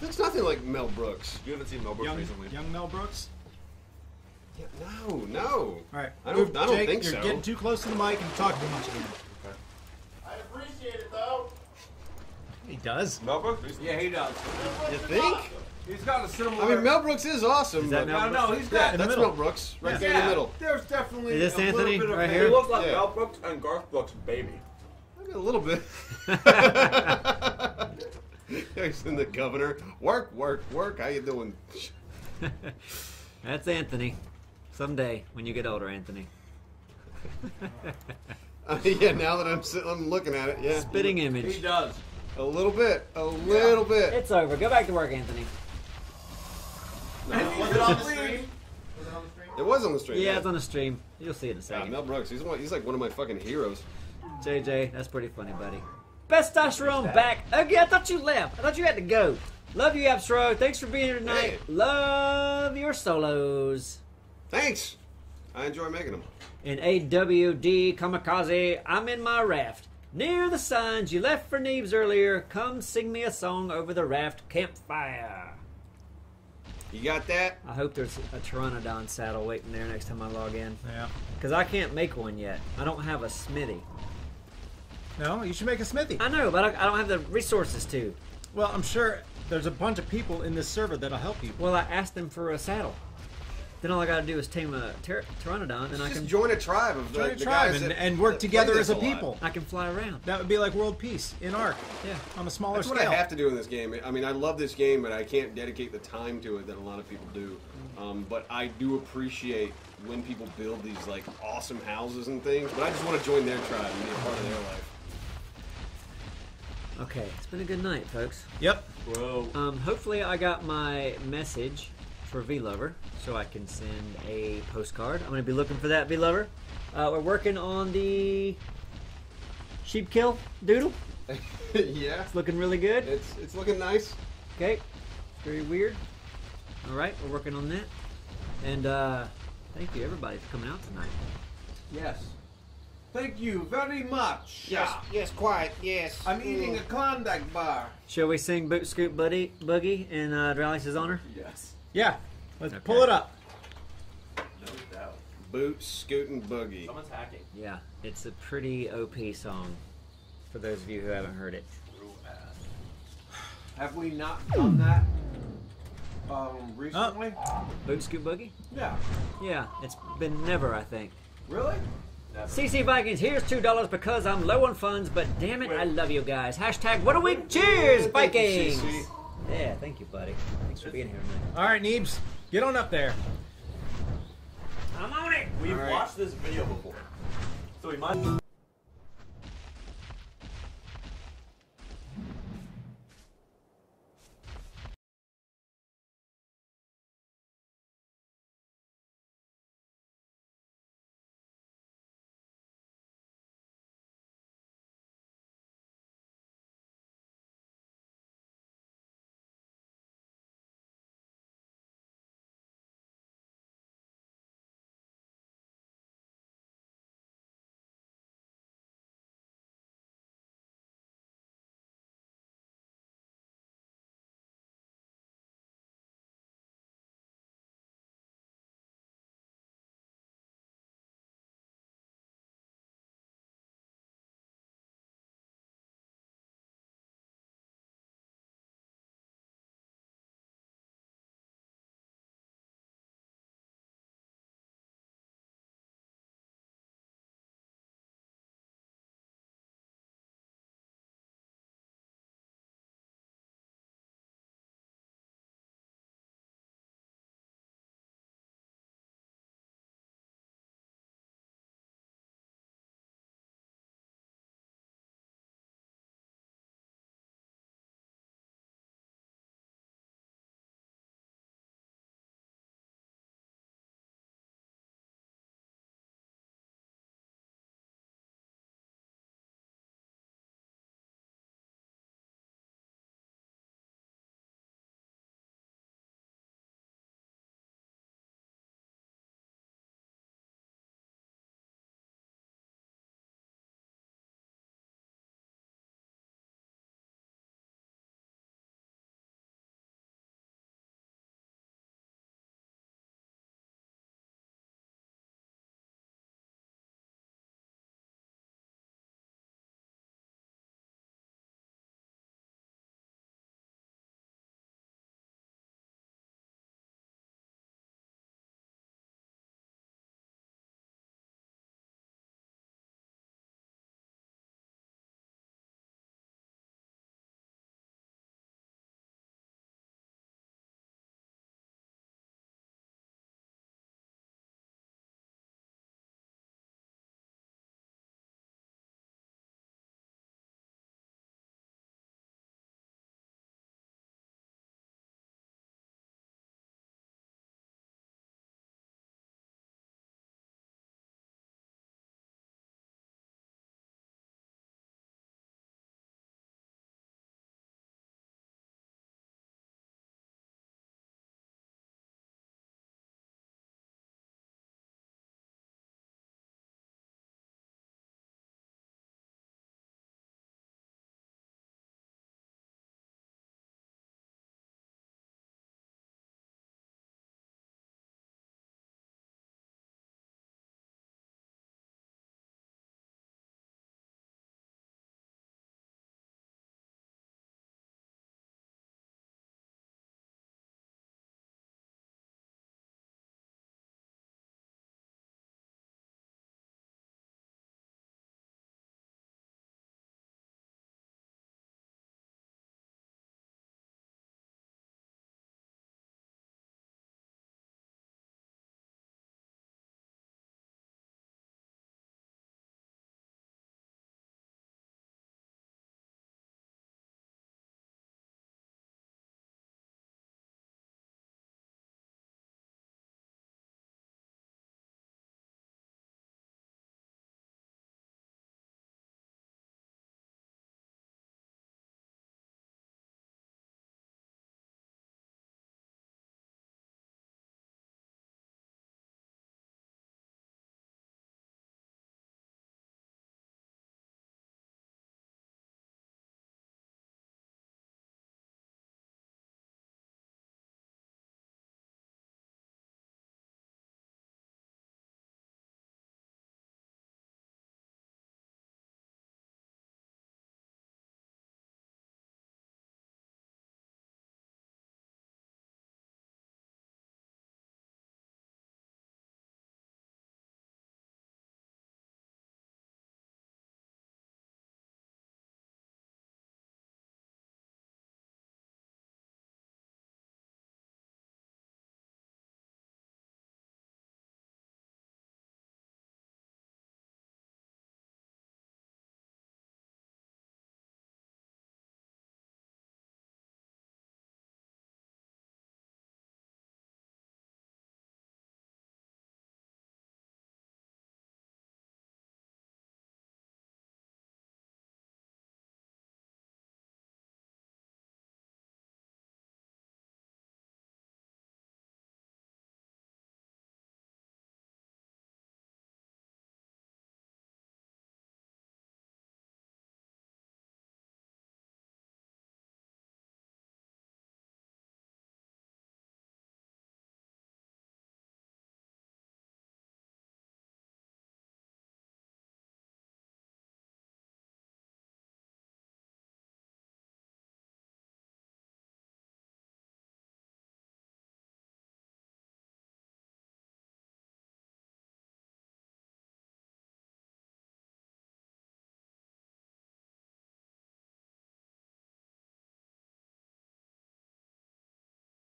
That's nothing like Mel Brooks. You haven't seen Mel Brooks Young, recently. young Mel Brooks. No, no. All right. I don't. I don't Jake, think you're so. getting too close to the mic and talking too much again. I appreciate it though. He does. Mel Brooks? Yeah, he does. You think? He's got a similar. I mean, Mel Brooks is awesome. Is that but Mel No, no, he's yeah, got. in the that's middle. Mel Brooks, right Yeah. there in the middle. There's definitely. Is this a little Anthony bit of right a- here? He looks like Yeah. Mel Brooks and Garth Brooks' baby. A little bit. He's in the governor. Work, work, work. How you doing? That's Anthony. Someday, when you get older, Anthony. Uh, yeah, now that I'm sitting, I'm looking at it. Yeah, Spitting image. He does. A little bit, a little bit. It's over. Go back to work, Anthony. Was it on the stream? It was on the stream. Yeah, it's on the stream. You'll see it in a Yeah, second. Mel Brooks. He's one, he's like one of my fucking heroes. JJ, that's pretty funny, buddy. Best Testosterone back. Okay, I thought you left. I thought you had to go. Love you, Appsro. Thanks for being here tonight. Hey. Love your solos. Thanks. I enjoy making them. In AWD Kamikaze, I'm in my raft. Near the signs you left for Neebs earlier, come sing me a song over the raft campfire. You got that? I hope there's a Pteranodon saddle waiting there next time I log in. Yeah. Because I can't make one yet. I don't have a smithy. No, you should make a smithy. I know, but I, I don't have the resources to. Well, I'm sure there's a bunch of people in this server that'll help you. Well, I asked them for a saddle. Then all I gotta do is tame a ter- Pteranodon, and I can join a tribe of the, Join a the tribe guys and, that, and work that play together this as a lot. people. I can fly around. That would be like world peace in Ark. Yeah. On a smaller That's what. I have to do in this game. I mean, I love this game, but I can't dedicate the time to it that a lot of people do. Um, but I do appreciate when people build these like awesome houses and things. But I just want to join their tribe and be a part of their life. Okay, it's been a good night, folks. Yep. Whoa. Um, hopefully, I got my message for V Lover, so I can send a postcard. I'm gonna be looking for that V Lover. Uh, we're working on the sheep kill doodle. yeah, It's looking really good. it's it's looking nice. Okay, very weird. All right, we're working on that. And uh, thank you everybody for coming out tonight. Yes. Thank you very much. Yes, yes, quiet, yes. I'm eating a Klondike bar. Shall we sing Boot Scoop Buddy Boogie in uh, Doraleous's honor? Yes. Yeah. Let's Okay. pull it up. No doubt. Boot, scooting, boogie. Someone's hacking. Yeah, it's a pretty OP song. For those of you who haven't heard it. Have we not done that um, recently? Boot Scoot Boogie? Yeah. Yeah, it's been never, I think. Really? CC Vikings, here's two dollars because I'm low on funds, but damn it, I love you guys. Hashtag what a week. Cheers, Thank you, Vikings. CC. Yeah, thank you, buddy. Thanks for being here tonight. All right, Neebs, get on up there. I'm on it. We've All right. watched this video before. So we might.